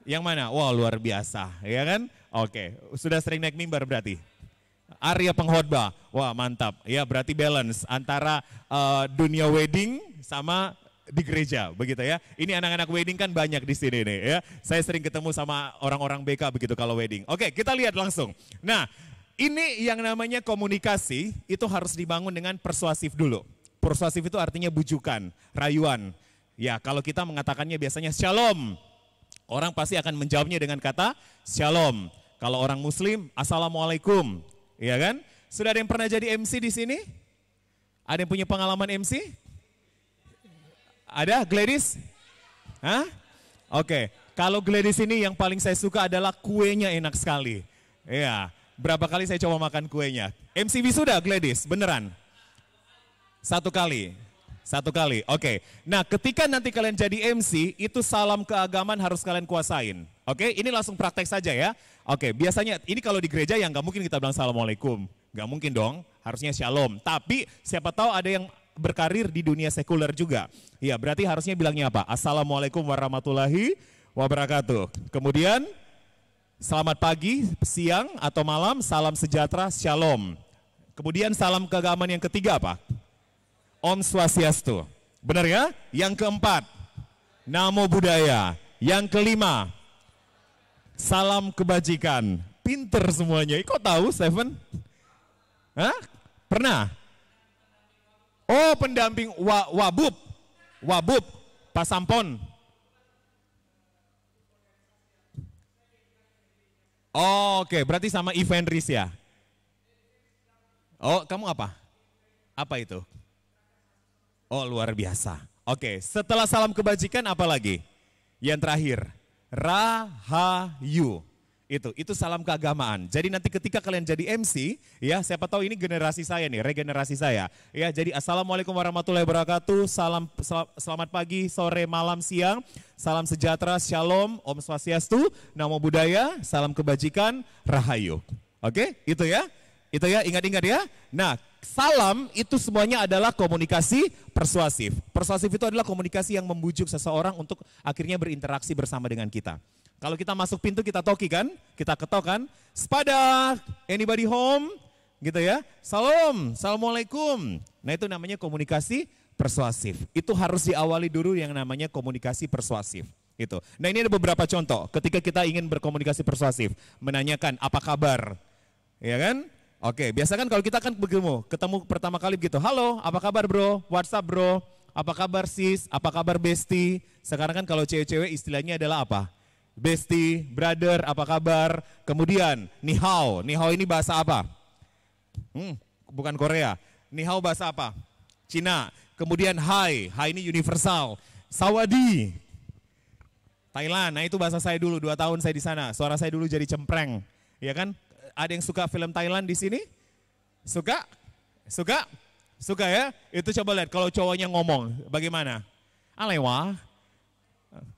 Yang mana? Wah wow, luar biasa, ya kan? Oke, sudah sering naik mimbar berarti? Arya pengkhotbah, wah mantap. Ya berarti balance antara uh, dunia wedding sama di gereja, begitu ya. Ini anak-anak wedding kan banyak di sini nih ya. Saya sering ketemu sama orang-orang BK begitu kalau wedding. Oke, kita lihat langsung. Nah, ini yang namanya komunikasi itu harus dibangun dengan persuasif dulu. Persuasif itu artinya bujukan, rayuan. Ya, kalau kita mengatakannya biasanya shalom. Orang pasti akan menjawabnya dengan kata shalom. Kalau orang muslim, assalamualaikum. Ya kan? Sudah ada yang pernah jadi MC di sini? Ada yang punya pengalaman MC? Ada Gladys? Hah? Oke, kalau Gladys ini yang paling saya suka adalah kuenya enak sekali. Ya, berapa kali saya coba makan kuenya. MC sudah Gladys, beneran? Satu kali. Satu kali, oke. Okay. Nah ketika nanti kalian jadi MC, itu salam keagamaan harus kalian kuasain. Oke, okay? ini langsung praktek saja ya. Oke, okay. biasanya ini kalau di gereja yang nggak mungkin kita bilang assalamualaikum. Nggak mungkin dong, harusnya shalom. Tapi siapa tahu ada yang berkarir di dunia sekuler juga. Ya berarti harusnya bilangnya apa? Assalamualaikum warahmatullahi wabarakatuh. Kemudian selamat pagi, siang atau malam, salam sejahtera, shalom. Kemudian salam keagamaan yang ketiga apa? Om Swastiastu. Benar ya? Yang keempat, Namo Buddhaya. Yang kelima, salam kebajikan. Pinter semuanya. Kok tahu, Seven? Hah? Pernah? Oh, pendamping wa, wabub. Wabub, Pasampon. Oh, Oke, okay. berarti sama event Riz ya? Oh, kamu apa? Apa itu? Oh, luar biasa. Oke, setelah salam kebajikan apa lagi? Yang terakhir, Rahayu. Itu, itu salam keagamaan. Jadi nanti ketika kalian jadi MC, ya siapa tahu ini generasi saya nih, regenerasi saya. Ya, jadi Assalamualaikum warahmatullahi wabarakatuh. Salam sel selamat pagi, sore, malam, siang. Salam sejahtera, shalom, om swastiastu, namo buddhaya, salam kebajikan, rahayu. Oke, itu ya. Itu ya, ingat-ingat ya. Nah, salam itu semuanya adalah komunikasi persuasif. Persuasif itu adalah komunikasi yang membujuk seseorang untuk akhirnya berinteraksi bersama dengan kita. Kalau kita masuk pintu kita toki kan, kita ketok kan, sepada, anybody home, gitu ya. Salam, assalamualaikum. Nah itu namanya komunikasi persuasif. Itu harus diawali dulu yang namanya komunikasi persuasif. Itu. Nah ini ada beberapa contoh. Ketika kita ingin berkomunikasi persuasif, menanyakan apa kabar, ya kan? Oke, biasa kan kalau kita kan begitu, ketemu pertama kali begitu. Halo, apa kabar bro? WhatsApp bro? Apa kabar sis? Apa kabar bestie? Sekarang kan kalau cewek-cewek istilahnya adalah apa? Bestie, brother, apa kabar? Kemudian, nihao. Nihao ini bahasa apa? Hmm, bukan Korea. Nihao bahasa apa? Cina. Kemudian hai. Hai ini universal. Sawadi. Thailand. Nah itu bahasa saya dulu. Dua tahun saya di sana. Suara saya dulu jadi cempreng. Ya kan? Ada yang suka film Thailand di sini? Suka? Suka? Suka ya? Itu coba lihat kalau cowoknya ngomong. Bagaimana? Alewa.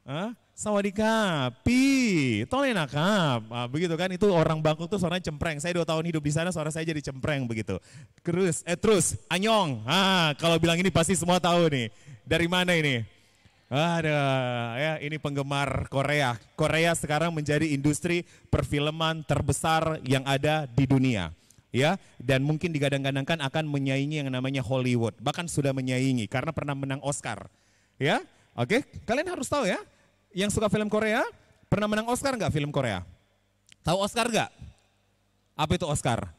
Hah? Sawadika, pi, tolong kap. Nah, begitu kan, itu orang Bangkok tuh suaranya cempreng. Saya dua tahun hidup di sana, suara saya jadi cempreng begitu. Terus, eh terus, anyong. Ah, kalau bilang ini pasti semua tahu nih. Dari mana ini? Ada, ya ini penggemar Korea. Korea sekarang menjadi industri perfilman terbesar yang ada di dunia. Ya, dan mungkin digadang-gadangkan akan menyaingi yang namanya Hollywood. Bahkan sudah menyaingi karena pernah menang Oscar. Ya, oke, kalian harus tahu ya yang suka film Korea, pernah menang Oscar nggak film Korea? Tahu Oscar nggak? Apa itu Oscar?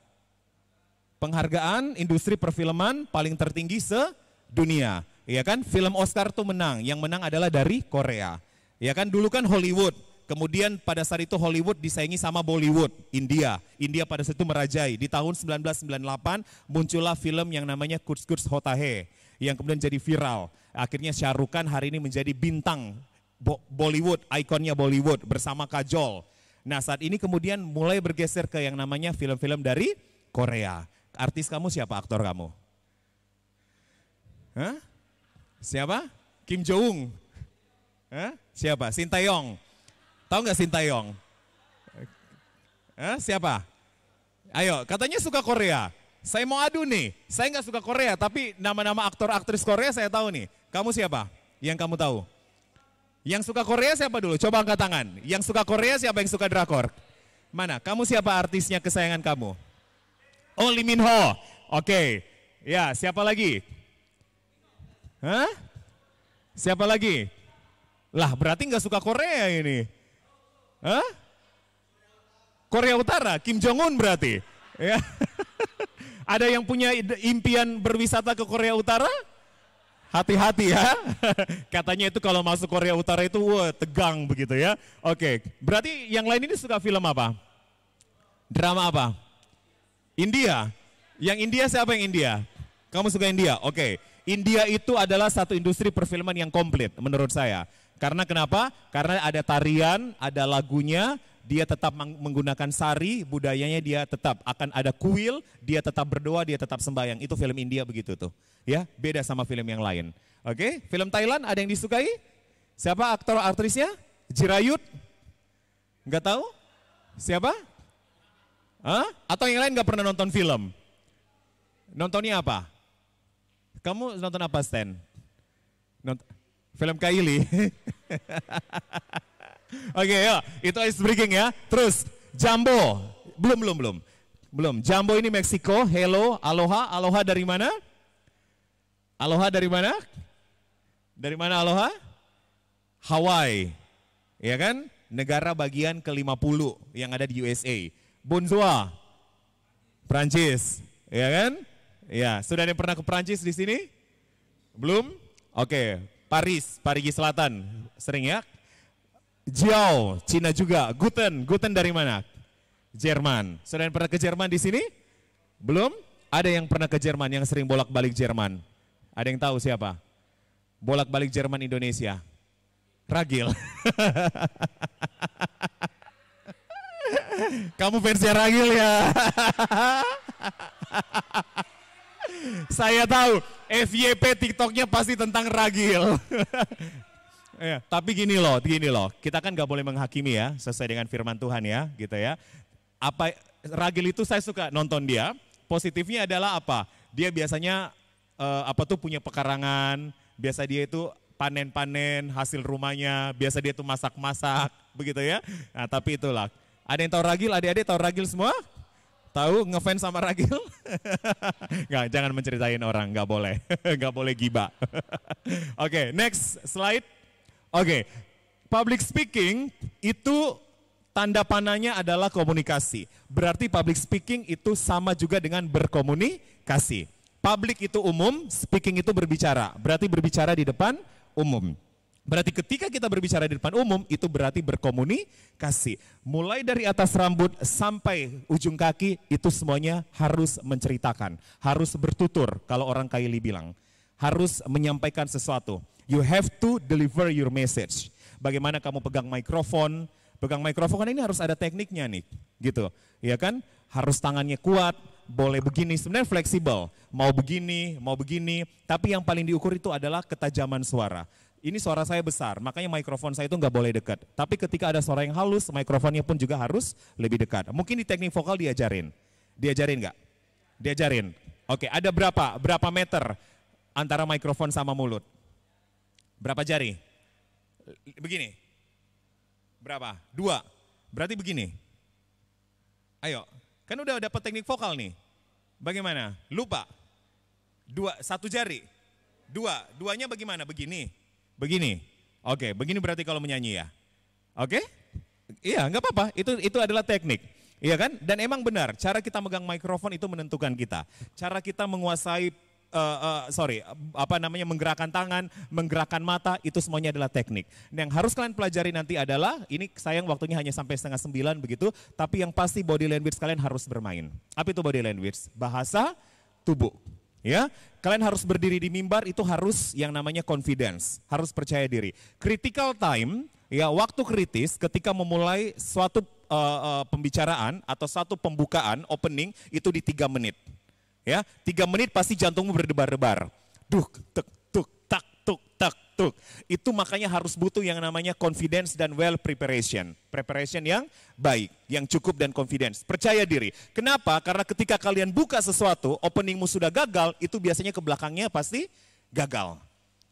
Penghargaan industri perfilman paling tertinggi sedunia. Ya kan? Film Oscar tuh menang. Yang menang adalah dari Korea. Ya kan? Dulu kan Hollywood. Kemudian pada saat itu Hollywood disaingi sama Bollywood, India. India pada saat itu merajai. Di tahun 1998 muncullah film yang namanya Kuts Kuts Hotahe yang kemudian jadi viral. Akhirnya Syahrukan hari ini menjadi bintang Bollywood, ikonnya Bollywood bersama Kajol. Nah saat ini kemudian mulai bergeser ke yang namanya film-film dari Korea. Artis kamu siapa aktor kamu? Hah? Siapa? Kim Jong. Hah? Siapa? Sintayong. Tahu nggak Sintayong? Hah? Siapa? Ayo, katanya suka Korea. Saya mau adu nih. Saya nggak suka Korea, tapi nama-nama aktor aktris Korea saya tahu nih. Kamu siapa? Yang kamu tahu? Yang suka Korea siapa dulu? Coba angkat tangan. Yang suka Korea siapa yang suka drakor? Mana? Kamu siapa artisnya kesayangan kamu? Oh, Lee Min Ho. Oke. Ya, siapa lagi? Hah? Siapa lagi? Lah, berarti nggak suka Korea ini. Hah? Korea Utara, Kim Jong Un berarti. Ya. Ada yang punya impian berwisata ke Korea Utara? Hati-hati ya. Katanya itu kalau masuk Korea Utara itu wah, tegang begitu ya. Oke, berarti yang lain ini suka film apa? Drama apa? India. Yang India siapa yang India? Kamu suka India? Oke. India itu adalah satu industri perfilman yang komplit menurut saya. Karena kenapa? Karena ada tarian, ada lagunya, dia tetap menggunakan sari, budayanya dia tetap akan ada kuil, dia tetap berdoa, dia tetap sembahyang. Itu film India begitu tuh. Ya, beda sama film yang lain. Oke, film Thailand ada yang disukai? Siapa aktor aktrisnya? Jirayut? Enggak tahu? Siapa? Hah? Atau yang lain nggak pernah nonton film? Nontonnya apa? Kamu nonton apa, Stan? Nont film Kylie. Oke okay, ya, itu ice breaking ya. Terus Jambo, belum belum belum. Belum. Jambo ini Meksiko, hello, aloha, aloha dari mana? Aloha dari mana? Dari mana aloha? Hawaii. Ya kan? Negara bagian ke-50 yang ada di USA. Bonjour. Prancis. ya kan? Ya, sudah ada yang pernah ke Perancis di sini? Belum? Oke, Paris, Parigi Selatan, sering ya? Jiao, Cina juga. Guten, Guten dari mana? Jerman. Sudah yang pernah ke Jerman di sini? Belum? Ada yang pernah ke Jerman yang sering bolak-balik Jerman? Ada yang tahu siapa? Bolak-balik Jerman Indonesia. Ragil. Kamu fansnya Ragil ya? Saya tahu FYP TikToknya pasti tentang Ragil. ya, tapi gini loh, gini loh. Kita kan nggak boleh menghakimi ya, sesuai dengan firman Tuhan ya, gitu ya. Apa Ragil itu saya suka nonton dia. Positifnya adalah apa? Dia biasanya uh, apa tuh punya pekarangan. Biasa dia itu panen-panen hasil rumahnya. Biasa dia itu masak-masak, begitu ya. Nah, tapi itulah. Ada yang tahu Ragil? Adik-adik tahu Ragil semua? Tahu ngefans sama Ragil? nggak, jangan menceritain orang, nggak boleh, nggak boleh giba. Oke, okay, next slide. Oke, okay. public speaking itu tanda panahnya adalah komunikasi. Berarti public speaking itu sama juga dengan berkomunikasi. Public itu umum, speaking itu berbicara. Berarti berbicara di depan umum. Berarti ketika kita berbicara di depan umum itu berarti berkomunikasi. Mulai dari atas rambut sampai ujung kaki itu semuanya harus menceritakan, harus bertutur kalau orang Kaili bilang. Harus menyampaikan sesuatu. You have to deliver your message. Bagaimana kamu pegang mikrofon, pegang mikrofon kan ini harus ada tekniknya nih, gitu. Ya kan? Harus tangannya kuat, boleh begini, sebenarnya fleksibel. Mau begini, mau begini, tapi yang paling diukur itu adalah ketajaman suara ini suara saya besar, makanya mikrofon saya itu nggak boleh dekat. Tapi ketika ada suara yang halus, mikrofonnya pun juga harus lebih dekat. Mungkin di teknik vokal diajarin. Diajarin nggak? Diajarin. Oke, ada berapa? Berapa meter antara mikrofon sama mulut? Berapa jari? Begini. Berapa? Dua. Berarti begini. Ayo, kan udah dapat teknik vokal nih. Bagaimana? Lupa. Dua, satu jari. Dua, duanya bagaimana? Begini. Begini. Oke, begini berarti kalau menyanyi ya. Oke? Iya, nggak apa-apa. Itu itu adalah teknik. Iya kan? Dan emang benar, cara kita megang mikrofon itu menentukan kita. Cara kita menguasai uh, uh, sorry, apa namanya menggerakkan tangan, menggerakkan mata, itu semuanya adalah teknik. Dan yang harus kalian pelajari nanti adalah, ini sayang waktunya hanya sampai setengah sembilan begitu, tapi yang pasti body language kalian harus bermain. Apa itu body language? Bahasa tubuh. Ya, kalian harus berdiri di mimbar itu harus yang namanya confidence, harus percaya diri. Critical time, ya waktu kritis ketika memulai suatu uh, uh, pembicaraan atau satu pembukaan opening itu di tiga menit. Ya, tiga menit pasti jantungmu berdebar-debar. Duh, tek, tuk, tak, tuk, tak, tuk. Itu makanya harus butuh yang namanya confidence dan well preparation. Preparation yang baik, yang cukup dan confidence. Percaya diri. Kenapa? Karena ketika kalian buka sesuatu, openingmu sudah gagal, itu biasanya ke belakangnya pasti gagal.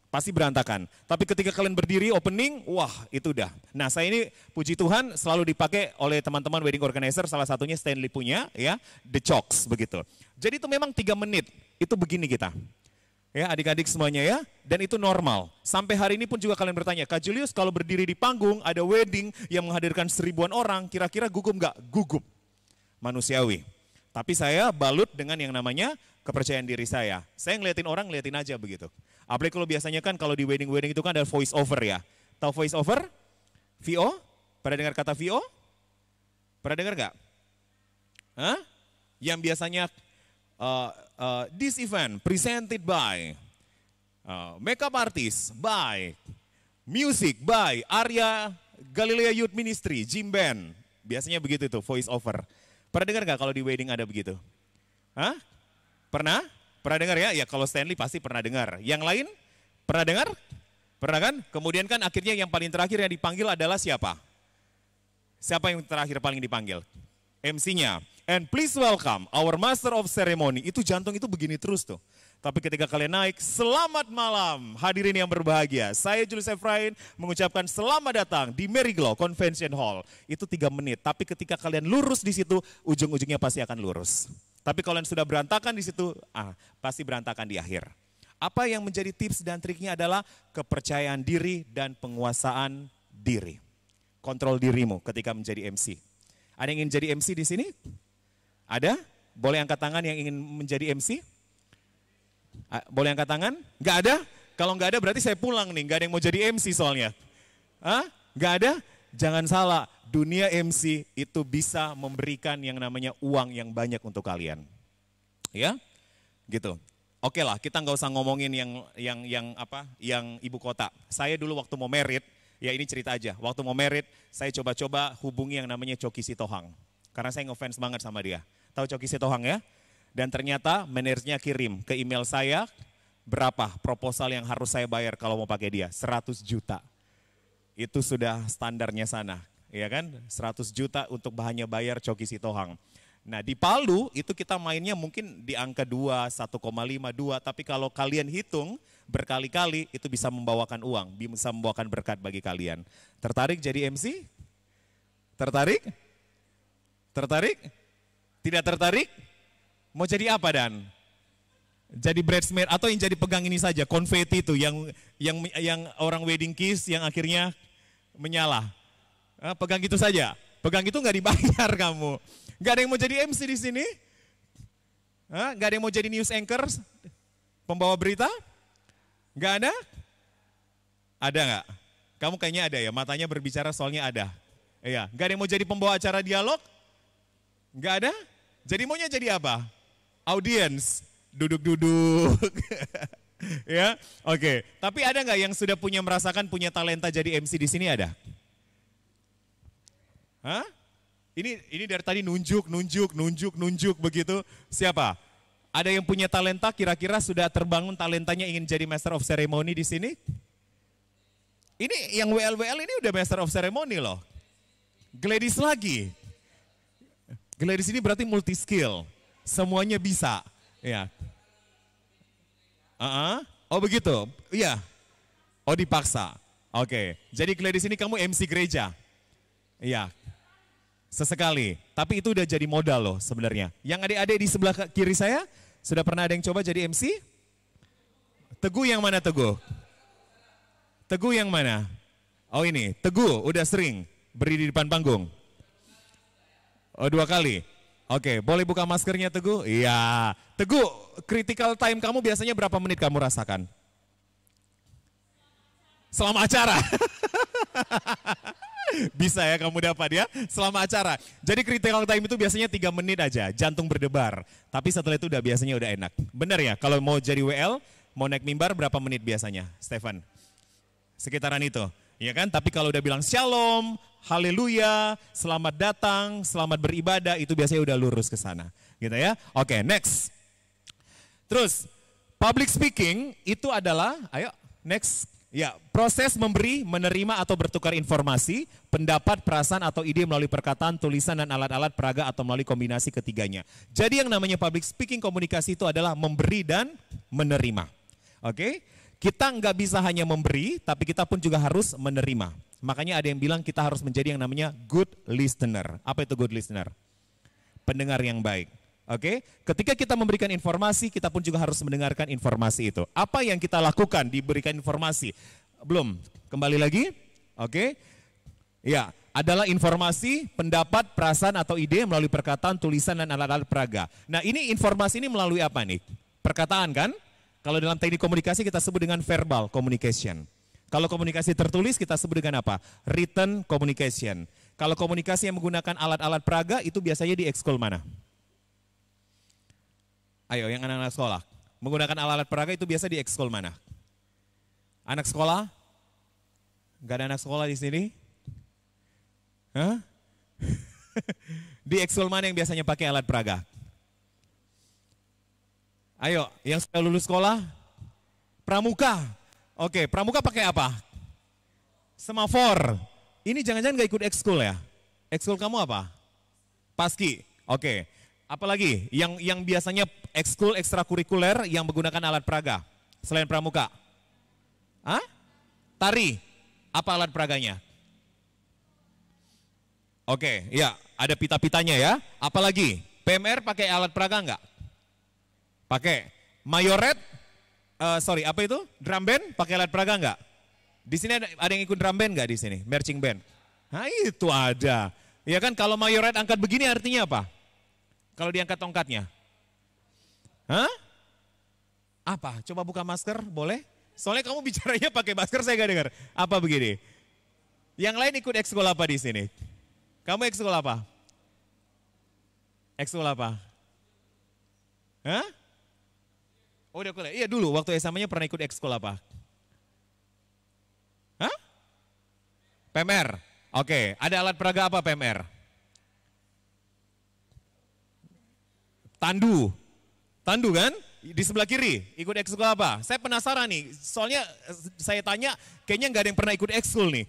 Pasti berantakan. Tapi ketika kalian berdiri opening, wah itu udah. Nah saya ini puji Tuhan selalu dipakai oleh teman-teman wedding organizer, salah satunya Stanley punya ya, The Chocks begitu. Jadi itu memang tiga menit, itu begini kita. Ya adik-adik semuanya ya, dan itu normal. Sampai hari ini pun juga kalian bertanya, Kak Julius kalau berdiri di panggung, ada wedding yang menghadirkan seribuan orang, kira-kira gugup nggak? Gugup. Manusiawi. Tapi saya balut dengan yang namanya kepercayaan diri saya. Saya ngeliatin orang, ngeliatin aja begitu. Apalagi kalau biasanya kan kalau di wedding-wedding itu kan ada voice over ya. Tahu voice over? VO? Pernah dengar kata VO? Pernah dengar nggak? Hah? Yang biasanya uh, uh, this event presented by uh, makeup artist by music by Arya Galilea Youth Ministry, Jim Band. Biasanya begitu tuh voice over. Pernah dengar nggak kalau di wedding ada begitu? Hah? Pernah? Pernah dengar ya? Ya kalau Stanley pasti pernah dengar. Yang lain? Pernah dengar? Pernah kan? Kemudian kan akhirnya yang paling terakhir yang dipanggil adalah siapa? Siapa yang terakhir paling dipanggil? MC-nya. And please welcome our master of ceremony. Itu jantung itu begini terus tuh. Tapi ketika kalian naik, selamat malam hadirin yang berbahagia. Saya Julius Efrain mengucapkan selamat datang di Meriglow Convention Hall. Itu tiga menit, tapi ketika kalian lurus di situ, ujung-ujungnya pasti akan lurus. Tapi kalau kalian sudah berantakan di situ, ah, pasti berantakan di akhir. Apa yang menjadi tips dan triknya adalah kepercayaan diri dan penguasaan diri. Kontrol dirimu ketika menjadi MC. Ada yang ingin jadi MC di sini? Ada? Boleh angkat tangan yang ingin menjadi MC? Boleh angkat tangan? Nggak ada? Kalau nggak ada berarti saya pulang nih, nggak ada yang mau jadi MC soalnya. Hah? Nggak ada? Jangan salah, dunia MC itu bisa memberikan yang namanya uang yang banyak untuk kalian. Ya, gitu. Oke lah, kita nggak usah ngomongin yang yang yang apa, yang ibu kota. Saya dulu waktu mau merit, ya ini cerita aja. Waktu mau merit, saya coba-coba hubungi yang namanya Coki Sitohang. Karena saya ngefans banget sama dia. Tahu Coki Sitohang ya? Dan ternyata manajernya kirim ke email saya, berapa proposal yang harus saya bayar kalau mau pakai dia? 100 juta. Itu sudah standarnya sana, ya kan? 100 juta untuk bahannya bayar Coki Sitohang. Nah di Palu itu kita mainnya mungkin di angka 2, 1,5, 2. Tapi kalau kalian hitung berkali-kali itu bisa membawakan uang, bisa membawakan berkat bagi kalian. Tertarik jadi MC? Tertarik? Tertarik? Tidak tertarik? Mau jadi apa Dan? Jadi bridesmaid atau yang jadi pegang ini saja, konfeti itu yang yang yang orang wedding kiss yang akhirnya menyala. Eh, pegang gitu saja. Pegang itu nggak dibayar kamu. Nggak ada yang mau jadi MC di sini? Hah? Nggak ada yang mau jadi news anchor? Pembawa berita? Nggak ada? Ada nggak? Kamu kayaknya ada ya, matanya berbicara soalnya ada. Iya, nggak ada yang mau jadi pembawa acara dialog? Nggak ada? Jadi maunya jadi apa? Audience duduk-duduk. ya, oke. Okay. Tapi ada nggak yang sudah punya merasakan punya talenta jadi MC di sini ada? Hah? Ini ini dari tadi nunjuk, nunjuk, nunjuk, nunjuk begitu. Siapa? Ada yang punya talenta kira-kira sudah terbangun talentanya ingin jadi master of ceremony di sini? Ini yang WL-WL ini udah master of ceremony loh. Gladys lagi. Gladys ini berarti multi skill. Semuanya bisa. Ya. Uh -uh. Oh begitu? Iya. Oh dipaksa. Oke. Okay. Jadi Gladys ini kamu MC gereja? Iya. Sesekali. Tapi itu udah jadi modal loh sebenarnya. Yang adik-adik di sebelah kiri saya, sudah pernah ada yang coba jadi MC? Teguh yang mana Teguh? Teguh yang mana? Oh ini, Teguh udah sering berdiri di depan panggung. Oh dua kali. Oke, boleh buka maskernya Teguh? Iya. Teguh, critical time kamu biasanya berapa menit kamu rasakan? Selama acara. Bisa ya kamu dapat ya, selama acara. Jadi critical time itu biasanya tiga menit aja, jantung berdebar. Tapi setelah itu udah biasanya udah enak. Benar ya, kalau mau jadi WL, mau naik mimbar berapa menit biasanya, Stefan? Sekitaran itu. Ya kan? Tapi kalau udah bilang shalom, haleluya, selamat datang, selamat beribadah, itu biasanya udah lurus ke sana. Gitu ya. Oke, okay, next. Terus, public speaking itu adalah, ayo next. Ya, proses memberi, menerima atau bertukar informasi, pendapat, perasaan atau ide melalui perkataan, tulisan dan alat-alat peraga atau melalui kombinasi ketiganya. Jadi yang namanya public speaking komunikasi itu adalah memberi dan menerima. Oke? Okay? Kita nggak bisa hanya memberi, tapi kita pun juga harus menerima. Makanya ada yang bilang kita harus menjadi yang namanya good listener. Apa itu good listener? Pendengar yang baik. Oke, okay? ketika kita memberikan informasi, kita pun juga harus mendengarkan informasi itu. Apa yang kita lakukan diberikan informasi? Belum, kembali lagi. Oke, okay? ya, adalah informasi, pendapat, perasaan atau ide melalui perkataan, tulisan dan alat-alat peraga. Nah, ini informasi ini melalui apa nih? Perkataan kan? Kalau dalam teknik komunikasi kita sebut dengan verbal communication. Kalau komunikasi tertulis kita sebut dengan apa? Written communication. Kalau komunikasi yang menggunakan alat-alat peraga itu biasanya di ekskul mana? Ayo yang anak-anak sekolah. Menggunakan alat-alat peraga itu biasa di ekskul mana? Anak sekolah? Gak ada anak sekolah di sini? Hah? di ekskul mana yang biasanya pakai alat peraga? Ayo, yang sudah lulus sekolah? Pramuka. Oke, pramuka pakai apa? Semafor. Ini jangan-jangan gak ikut ekskul ya? Ekskul kamu apa? Paski. Oke. Apalagi yang yang biasanya ekskul ekstrakurikuler yang menggunakan alat peraga selain pramuka? Hah? Tari. Apa alat peraganya? Oke, ya, ada pita-pitanya ya. Apalagi? PMR pakai alat peraga enggak? Pakai. Mayoret, uh, sorry apa itu? Drum band pakai alat peraga enggak? Di sini ada, ada yang ikut drum band enggak di sini? Marching band. Nah itu ada. Ya kan kalau mayoret angkat begini artinya apa? Kalau diangkat tongkatnya? Hah? Apa? Coba buka masker, boleh? Soalnya kamu bicaranya pakai masker, saya gak dengar. Apa begini? Yang lain ikut ekskul apa di sini? Kamu ekskul apa? Ekskul apa? Hah? Oh udah kuliah. Iya dulu waktu SMA-nya pernah ikut ekskul apa? Hah? PMR. Oke, ada alat peraga apa PMR? Tandu. Tandu kan? Di sebelah kiri, ikut ekskul apa? Saya penasaran nih, soalnya saya tanya, kayaknya nggak ada yang pernah ikut ekskul nih.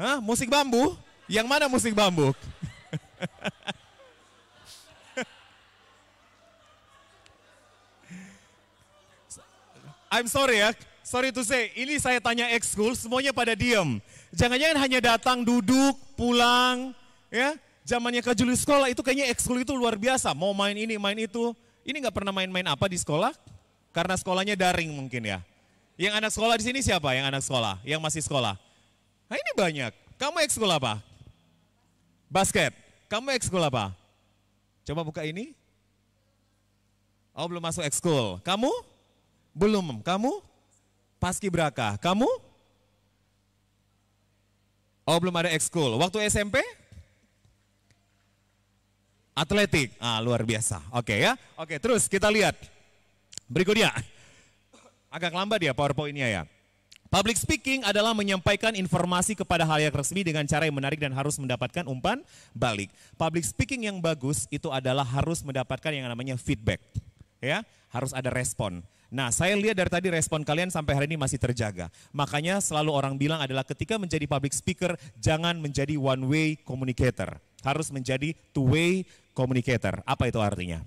Hah? Musik bambu? Yang mana musik bambu? I'm sorry ya, sorry to say, ini saya tanya ekskul, semuanya pada diem. Jangan-jangan hanya datang, duduk, pulang, ya. Zamannya Kak Juli sekolah itu kayaknya ekskul itu luar biasa, mau main ini, main itu. Ini nggak pernah main-main apa di sekolah? Karena sekolahnya daring mungkin ya. Yang anak sekolah di sini siapa yang anak sekolah, yang masih sekolah? Nah ini banyak. Kamu ekskul apa? Basket. Kamu ekskul apa? Coba buka ini. Oh belum masuk ekskul. Kamu? Belum. Kamu? Paski Braka. Kamu? Oh belum ada ekskul. Waktu SMP? Atletik. Ah luar biasa. Oke ya. Oke terus kita lihat. Berikutnya. Agak lambat ya PowerPoint-nya ya. Public speaking adalah menyampaikan informasi kepada hal yang resmi dengan cara yang menarik dan harus mendapatkan umpan balik. Public speaking yang bagus itu adalah harus mendapatkan yang namanya feedback. Ya, harus ada respon. Nah, saya lihat dari tadi respon kalian sampai hari ini masih terjaga. Makanya selalu orang bilang adalah ketika menjadi public speaker, jangan menjadi one way communicator. Harus menjadi two way communicator. Apa itu artinya?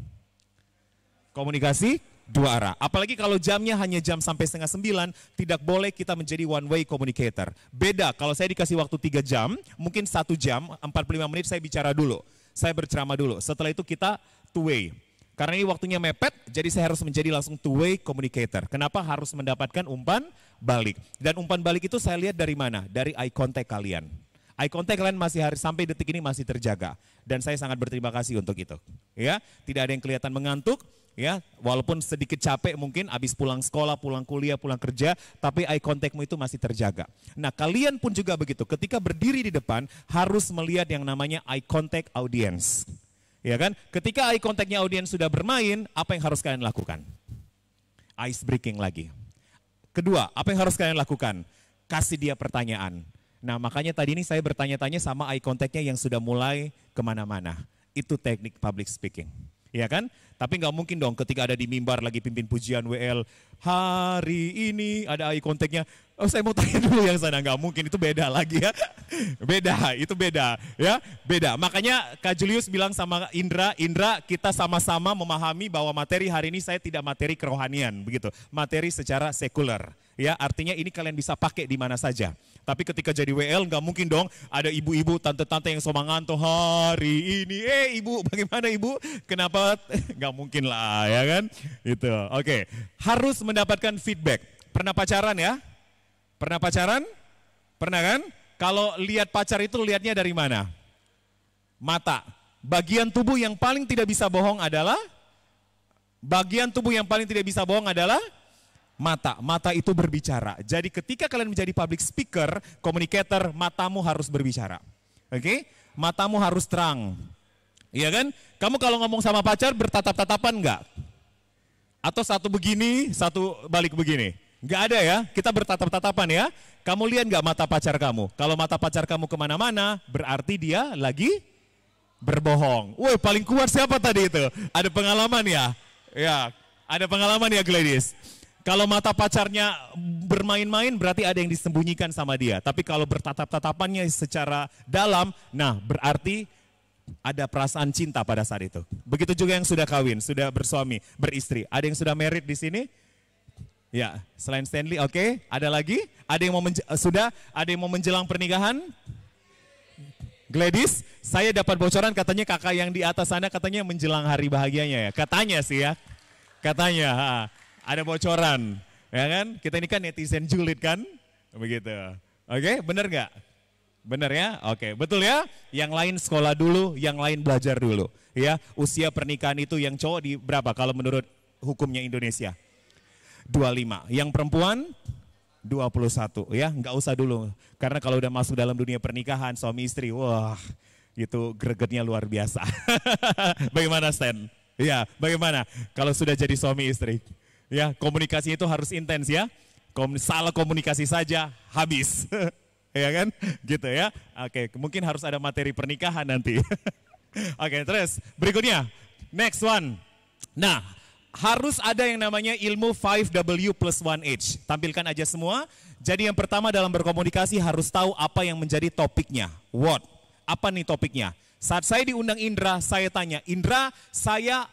Komunikasi dua arah. Apalagi kalau jamnya hanya jam sampai setengah sembilan, tidak boleh kita menjadi one way communicator. Beda, kalau saya dikasih waktu tiga jam, mungkin satu jam, 45 menit saya bicara dulu. Saya berceramah dulu. Setelah itu kita two way. Karena ini waktunya mepet, jadi saya harus menjadi langsung two way communicator. Kenapa harus mendapatkan umpan balik? Dan umpan balik itu saya lihat dari mana? Dari eye contact kalian. Eye contact kalian masih hari sampai detik ini masih terjaga dan saya sangat berterima kasih untuk itu. Ya, tidak ada yang kelihatan mengantuk, ya, walaupun sedikit capek mungkin habis pulang sekolah, pulang kuliah, pulang kerja, tapi eye contactmu itu masih terjaga. Nah, kalian pun juga begitu. Ketika berdiri di depan harus melihat yang namanya eye contact audience. Ya kan? Ketika eye contactnya audiens sudah bermain, apa yang harus kalian lakukan? Ice breaking lagi. Kedua, apa yang harus kalian lakukan? Kasih dia pertanyaan. Nah makanya tadi ini saya bertanya-tanya sama eye contactnya yang sudah mulai ke mana-mana. Itu teknik public speaking. Ya kan? Tapi nggak mungkin dong ketika ada di mimbar lagi pimpin pujian WL. Hari ini ada eye contactnya. Oh saya mau tanya dulu yang sana. Nggak mungkin, itu beda lagi ya. Beda, itu beda. ya Beda. Makanya Kak Julius bilang sama Indra, Indra kita sama-sama memahami bahwa materi hari ini saya tidak materi kerohanian. begitu Materi secara sekuler. Ya, artinya ini kalian bisa pakai di mana saja. Tapi ketika jadi WL nggak mungkin dong ada ibu-ibu, tante-tante yang somanganto hari ini. Eh ibu, bagaimana ibu? Kenapa? Nggak mungkin lah ya kan? Itu. Oke, harus mendapatkan feedback. Pernah pacaran ya? Pernah pacaran? Pernah kan? Kalau lihat pacar itu lihatnya dari mana? Mata. Bagian tubuh yang paling tidak bisa bohong adalah bagian tubuh yang paling tidak bisa bohong adalah mata. Mata itu berbicara. Jadi ketika kalian menjadi public speaker, communicator, matamu harus berbicara. Oke? Okay? Matamu harus terang. Iya kan? Kamu kalau ngomong sama pacar bertatap-tatapan enggak? Atau satu begini, satu balik begini? Enggak ada ya, kita bertatap-tatapan ya. Kamu lihat enggak mata pacar kamu? Kalau mata pacar kamu ke mana-mana, berarti dia lagi berbohong. Woi paling kuat siapa tadi itu? Ada pengalaman ya? Ya, ada pengalaman ya Gladys? Kalau mata pacarnya bermain-main berarti ada yang disembunyikan sama dia. Tapi kalau bertatap-tatapannya secara dalam, nah berarti ada perasaan cinta pada saat itu. Begitu juga yang sudah kawin, sudah bersuami, beristri. Ada yang sudah merit di sini? Ya, selain Stanley, oke. Okay. Ada lagi? Ada yang mau sudah? Ada yang mau menjelang pernikahan? Gladys, saya dapat bocoran katanya kakak yang di atas sana katanya menjelang hari bahagianya ya. Katanya sih ya. Katanya. Ha ada bocoran, ya kan? Kita ini kan netizen julid kan, begitu. Oke, bener nggak? Bener ya? Oke, betul ya? Yang lain sekolah dulu, yang lain belajar dulu. Ya, usia pernikahan itu yang cowok di berapa kalau menurut hukumnya Indonesia? 25. Yang perempuan 21 ya, nggak usah dulu. Karena kalau udah masuk dalam dunia pernikahan suami istri, wah itu gregetnya luar biasa. bagaimana Stan? Ya, bagaimana kalau sudah jadi suami istri? Ya, komunikasi itu harus intens ya. Salah komunikasi saja habis. ya kan? Gitu ya. Oke, mungkin harus ada materi pernikahan nanti. Oke, terus berikutnya. Next one. Nah, harus ada yang namanya ilmu 5W plus 1H. Tampilkan aja semua. Jadi yang pertama dalam berkomunikasi harus tahu apa yang menjadi topiknya. What? Apa nih topiknya? Saat saya diundang Indra, saya tanya, Indra, saya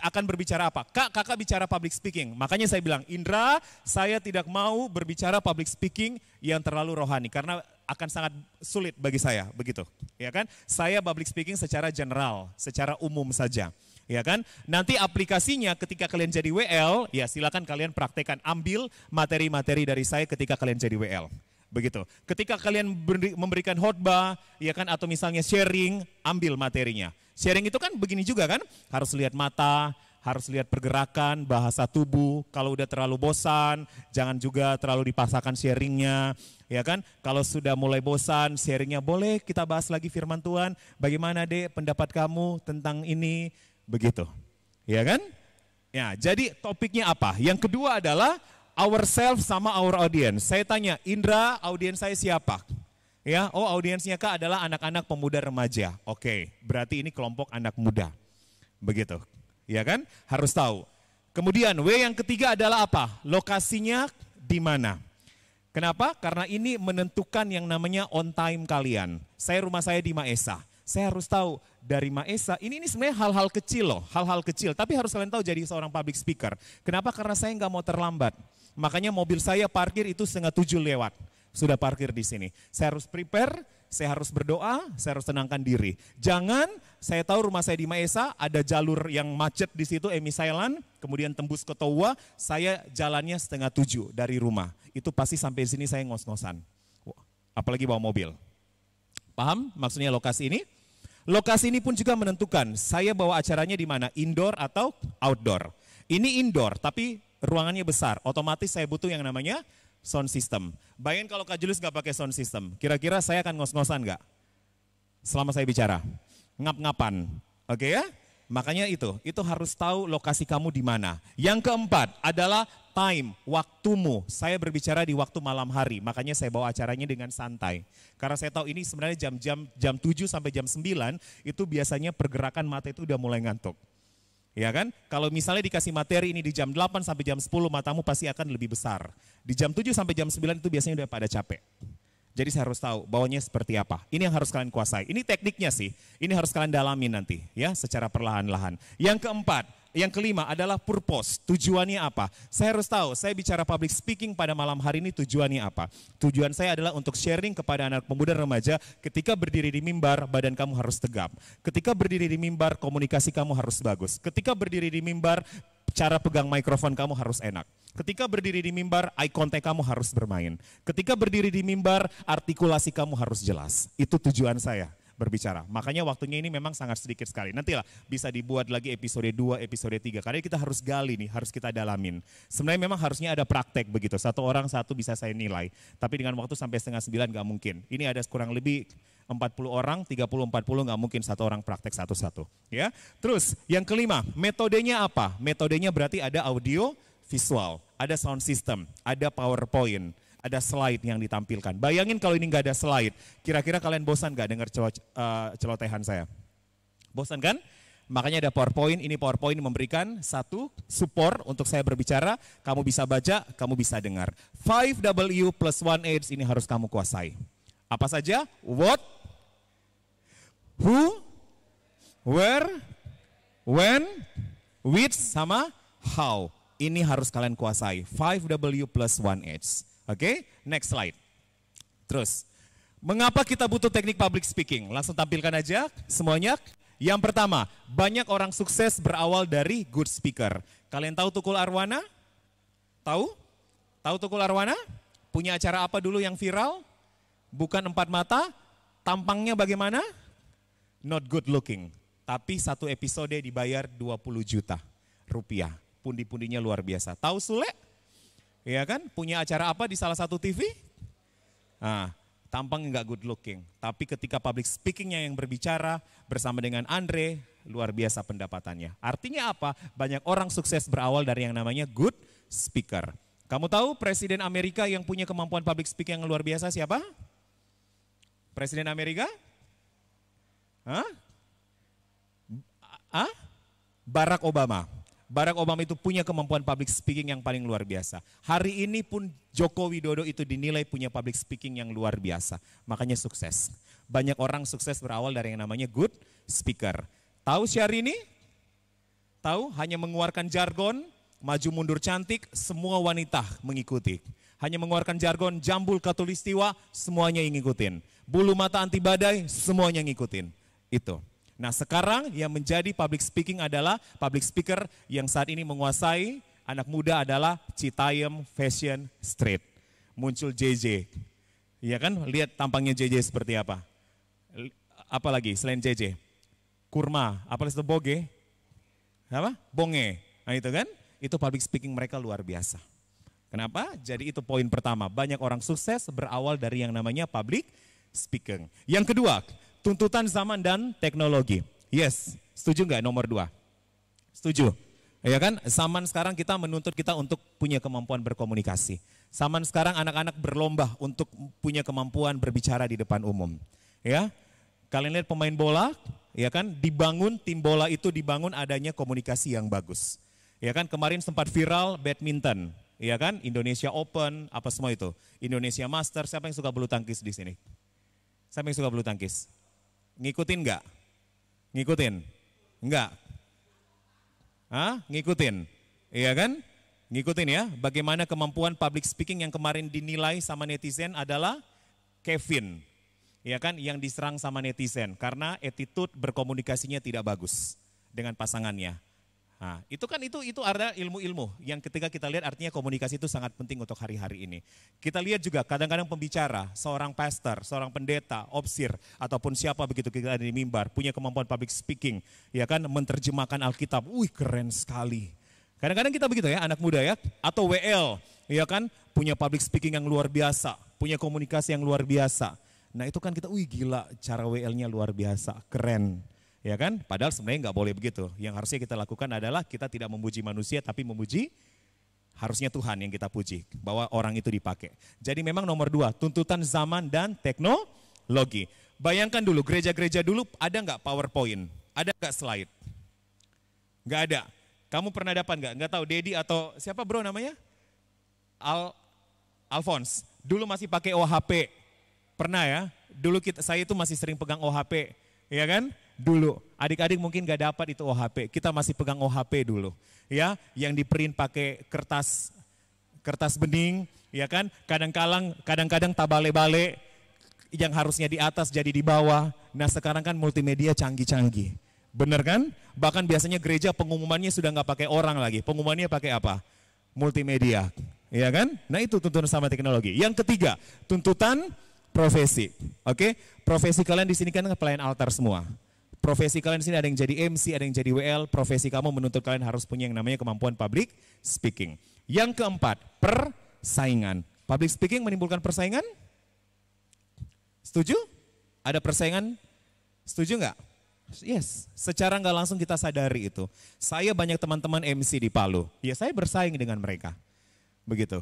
akan berbicara apa? Kak, kakak bicara public speaking. Makanya saya bilang, Indra, saya tidak mau berbicara public speaking yang terlalu rohani. Karena akan sangat sulit bagi saya, begitu. Ya kan? Saya public speaking secara general, secara umum saja ya kan? Nanti aplikasinya ketika kalian jadi WL, ya silakan kalian praktekkan ambil materi-materi dari saya ketika kalian jadi WL. Begitu. Ketika kalian memberikan khotbah, ya kan atau misalnya sharing, ambil materinya. Sharing itu kan begini juga kan? Harus lihat mata, harus lihat pergerakan, bahasa tubuh. Kalau udah terlalu bosan, jangan juga terlalu dipaksakan sharingnya. Ya kan? Kalau sudah mulai bosan, sharingnya boleh kita bahas lagi firman Tuhan. Bagaimana dek pendapat kamu tentang ini? Begitu. Ya kan? Ya, jadi topiknya apa? Yang kedua adalah ourselves sama our audience. Saya tanya, Indra, audiens saya siapa? Ya, oh audiensnya Kak adalah anak-anak pemuda remaja. Oke, berarti ini kelompok anak muda. Begitu. Ya kan? Harus tahu. Kemudian W yang ketiga adalah apa? Lokasinya di mana? Kenapa? Karena ini menentukan yang namanya on time kalian. Saya rumah saya di Maesa. Saya harus tahu dari Maesa, ini, ini sebenarnya hal-hal kecil loh, hal-hal kecil. Tapi harus kalian tahu jadi seorang public speaker. Kenapa? Karena saya nggak mau terlambat. Makanya mobil saya parkir itu setengah tujuh lewat. Sudah parkir di sini. Saya harus prepare, saya harus berdoa, saya harus tenangkan diri. Jangan saya tahu rumah saya di Maesa, ada jalur yang macet di situ, Emi Sailan, kemudian tembus ke Towa, saya jalannya setengah tujuh dari rumah. Itu pasti sampai sini saya ngos-ngosan. Apalagi bawa mobil. Paham maksudnya lokasi ini? Lokasi ini pun juga menentukan saya bawa acaranya di mana, indoor atau outdoor. Ini indoor, tapi ruangannya besar. Otomatis saya butuh yang namanya sound system. Bayangin kalau Kak Julius nggak pakai sound system, kira-kira saya akan ngos-ngosan nggak? Selama saya bicara, ngap-ngapan, oke okay ya? Makanya itu, itu harus tahu lokasi kamu di mana. Yang keempat adalah time, waktumu. Saya berbicara di waktu malam hari, makanya saya bawa acaranya dengan santai. Karena saya tahu ini sebenarnya jam-jam jam 7 sampai jam 9 itu biasanya pergerakan mata itu udah mulai ngantuk. Ya kan? Kalau misalnya dikasih materi ini di jam 8 sampai jam 10 matamu pasti akan lebih besar. Di jam 7 sampai jam 9 itu biasanya udah pada capek. Jadi saya harus tahu bawahnya seperti apa. Ini yang harus kalian kuasai. Ini tekniknya sih. Ini harus kalian dalami nanti ya secara perlahan-lahan. Yang keempat, yang kelima adalah purpose. Tujuannya apa? Saya harus tahu, saya bicara public speaking pada malam hari ini tujuannya apa? Tujuan saya adalah untuk sharing kepada anak pemuda remaja ketika berdiri di mimbar, badan kamu harus tegap. Ketika berdiri di mimbar, komunikasi kamu harus bagus. Ketika berdiri di mimbar, cara pegang mikrofon kamu harus enak. Ketika berdiri di mimbar, eye contact kamu harus bermain. Ketika berdiri di mimbar, artikulasi kamu harus jelas. Itu tujuan saya berbicara. Makanya waktunya ini memang sangat sedikit sekali. Nantilah bisa dibuat lagi episode 2, episode 3. Karena kita harus gali nih, harus kita dalamin. Sebenarnya memang harusnya ada praktek begitu. Satu orang satu bisa saya nilai. Tapi dengan waktu sampai setengah sembilan nggak mungkin. Ini ada kurang lebih 40 orang, 30-40 nggak mungkin satu orang praktek satu-satu. Ya, Terus yang kelima, metodenya apa? Metodenya berarti ada audio, visual, ada sound system, ada PowerPoint, ada slide yang ditampilkan. Bayangin kalau ini nggak ada slide, kira-kira kalian bosan nggak dengar uh, celotehan saya? Bosan kan? Makanya ada PowerPoint, ini PowerPoint memberikan satu support untuk saya berbicara, kamu bisa baca, kamu bisa dengar. 5W plus 1H ini harus kamu kuasai. Apa saja? What, who, where, when, which, sama how ini harus kalian kuasai. 5W plus 1H. Oke, okay? next slide. Terus, mengapa kita butuh teknik public speaking? Langsung tampilkan aja semuanya. Yang pertama, banyak orang sukses berawal dari good speaker. Kalian tahu Tukul Arwana? Tahu? Tahu Tukul Arwana? Punya acara apa dulu yang viral? bukan empat mata, tampangnya bagaimana? Not good looking. Tapi satu episode dibayar 20 juta rupiah. Pundi-pundinya luar biasa. Tahu Sule? Ya kan? Punya acara apa di salah satu TV? Nah, tampang nggak good looking. Tapi ketika public speakingnya yang berbicara bersama dengan Andre, luar biasa pendapatannya. Artinya apa? Banyak orang sukses berawal dari yang namanya good speaker. Kamu tahu Presiden Amerika yang punya kemampuan public speaking yang luar biasa siapa? Presiden Amerika? Hah? Hah? Barack Obama. Barack Obama itu punya kemampuan public speaking yang paling luar biasa. Hari ini pun Joko Widodo itu dinilai punya public speaking yang luar biasa. Makanya sukses. Banyak orang sukses berawal dari yang namanya good speaker. Tahu Syahrini? Tahu hanya mengeluarkan jargon, maju mundur cantik, semua wanita mengikuti. Hanya mengeluarkan jargon jambul katulistiwa, semuanya ngikutin. Bulu mata anti badai, semuanya ngikutin. Itu. Nah sekarang yang menjadi public speaking adalah public speaker yang saat ini menguasai anak muda adalah Citayam Fashion Street. Muncul JJ. Iya kan? Lihat tampangnya JJ seperti apa. Apa lagi selain JJ? Kurma, apa itu boge? Apa? Bonge. Nah itu kan? Itu public speaking mereka luar biasa. Kenapa? Jadi itu poin pertama. Banyak orang sukses berawal dari yang namanya public speaking. Yang kedua, tuntutan zaman dan teknologi. Yes, setuju nggak nomor dua? Setuju. Ya kan, zaman sekarang kita menuntut kita untuk punya kemampuan berkomunikasi. Zaman sekarang anak-anak berlomba untuk punya kemampuan berbicara di depan umum. Ya, kalian lihat pemain bola, ya kan, dibangun tim bola itu dibangun adanya komunikasi yang bagus. Ya kan, kemarin sempat viral badminton, ya kan, Indonesia Open, apa semua itu, Indonesia Master. Siapa yang suka bulu tangkis di sini? Siapa yang suka bulu tangkis? Ngikutin nggak? Ngikutin? Enggak? Hah? Ngikutin? Iya kan? Ngikutin ya, bagaimana kemampuan public speaking yang kemarin dinilai sama netizen adalah Kevin. Ya kan, yang diserang sama netizen karena attitude berkomunikasinya tidak bagus dengan pasangannya. Nah, itu kan itu itu ada ilmu-ilmu yang ketika kita lihat artinya komunikasi itu sangat penting untuk hari-hari ini. Kita lihat juga kadang-kadang pembicara, seorang pastor, seorang pendeta, opsir ataupun siapa begitu kita ada di mimbar punya kemampuan public speaking, ya kan menerjemahkan Alkitab. Wih, keren sekali. Kadang-kadang kita begitu ya, anak muda ya, atau WL, ya kan punya public speaking yang luar biasa, punya komunikasi yang luar biasa. Nah, itu kan kita, wih gila, cara WL-nya luar biasa, keren Ya kan? Padahal sebenarnya nggak boleh begitu. Yang harusnya kita lakukan adalah kita tidak memuji manusia tapi memuji harusnya Tuhan yang kita puji. Bahwa orang itu dipakai. Jadi memang nomor dua, tuntutan zaman dan teknologi. Bayangkan dulu, gereja-gereja dulu ada nggak PowerPoint? Ada nggak slide? Nggak ada. Kamu pernah dapat nggak? Nggak tahu, Dedi atau siapa bro namanya? Al Alphonse. Dulu masih pakai OHP. Pernah ya? Dulu kita, saya itu masih sering pegang OHP. Ya kan? Dulu. Adik-adik mungkin gak dapat itu OHP. Kita masih pegang OHP dulu. Ya, yang diprint pakai kertas kertas bening, ya kan? Kadang-kadang kadang-kadang tabale-bale yang harusnya di atas jadi di bawah. Nah sekarang kan multimedia canggih-canggih. Bener kan? Bahkan biasanya gereja pengumumannya sudah nggak pakai orang lagi. Pengumumannya pakai apa? Multimedia. Ya kan? Nah itu tuntutan sama teknologi. Yang ketiga, tuntutan profesi. Oke? Profesi kalian di sini kan pelayan altar semua profesi kalian di sini ada yang jadi MC, ada yang jadi WL, profesi kamu menuntut kalian harus punya yang namanya kemampuan public speaking. Yang keempat, persaingan. Public speaking menimbulkan persaingan? Setuju? Ada persaingan? Setuju nggak? Yes, secara nggak langsung kita sadari itu. Saya banyak teman-teman MC di Palu, ya saya bersaing dengan mereka. Begitu.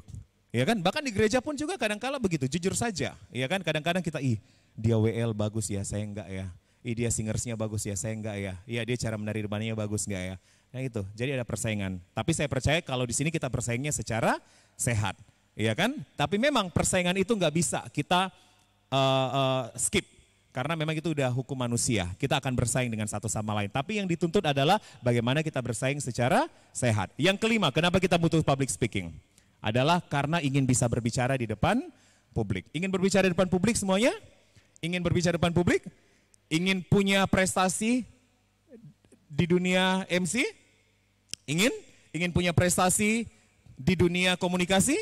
Ya kan, bahkan di gereja pun juga kadang-kala begitu, jujur saja. Ya kan, kadang-kadang kita, ih dia WL bagus ya, saya enggak ya Ih dia singersnya bagus ya, saya enggak ya. Iya dia cara menari rebaninya bagus enggak ya. Nah itu, jadi ada persaingan. Tapi saya percaya kalau di sini kita bersaingnya secara sehat. Iya kan? Tapi memang persaingan itu enggak bisa kita uh, uh, skip. Karena memang itu udah hukum manusia. Kita akan bersaing dengan satu sama lain. Tapi yang dituntut adalah bagaimana kita bersaing secara sehat. Yang kelima, kenapa kita butuh public speaking? Adalah karena ingin bisa berbicara di depan publik. Ingin berbicara di depan publik semuanya? Ingin berbicara di depan publik? Ingin punya prestasi di dunia MC? Ingin? Ingin punya prestasi di dunia komunikasi?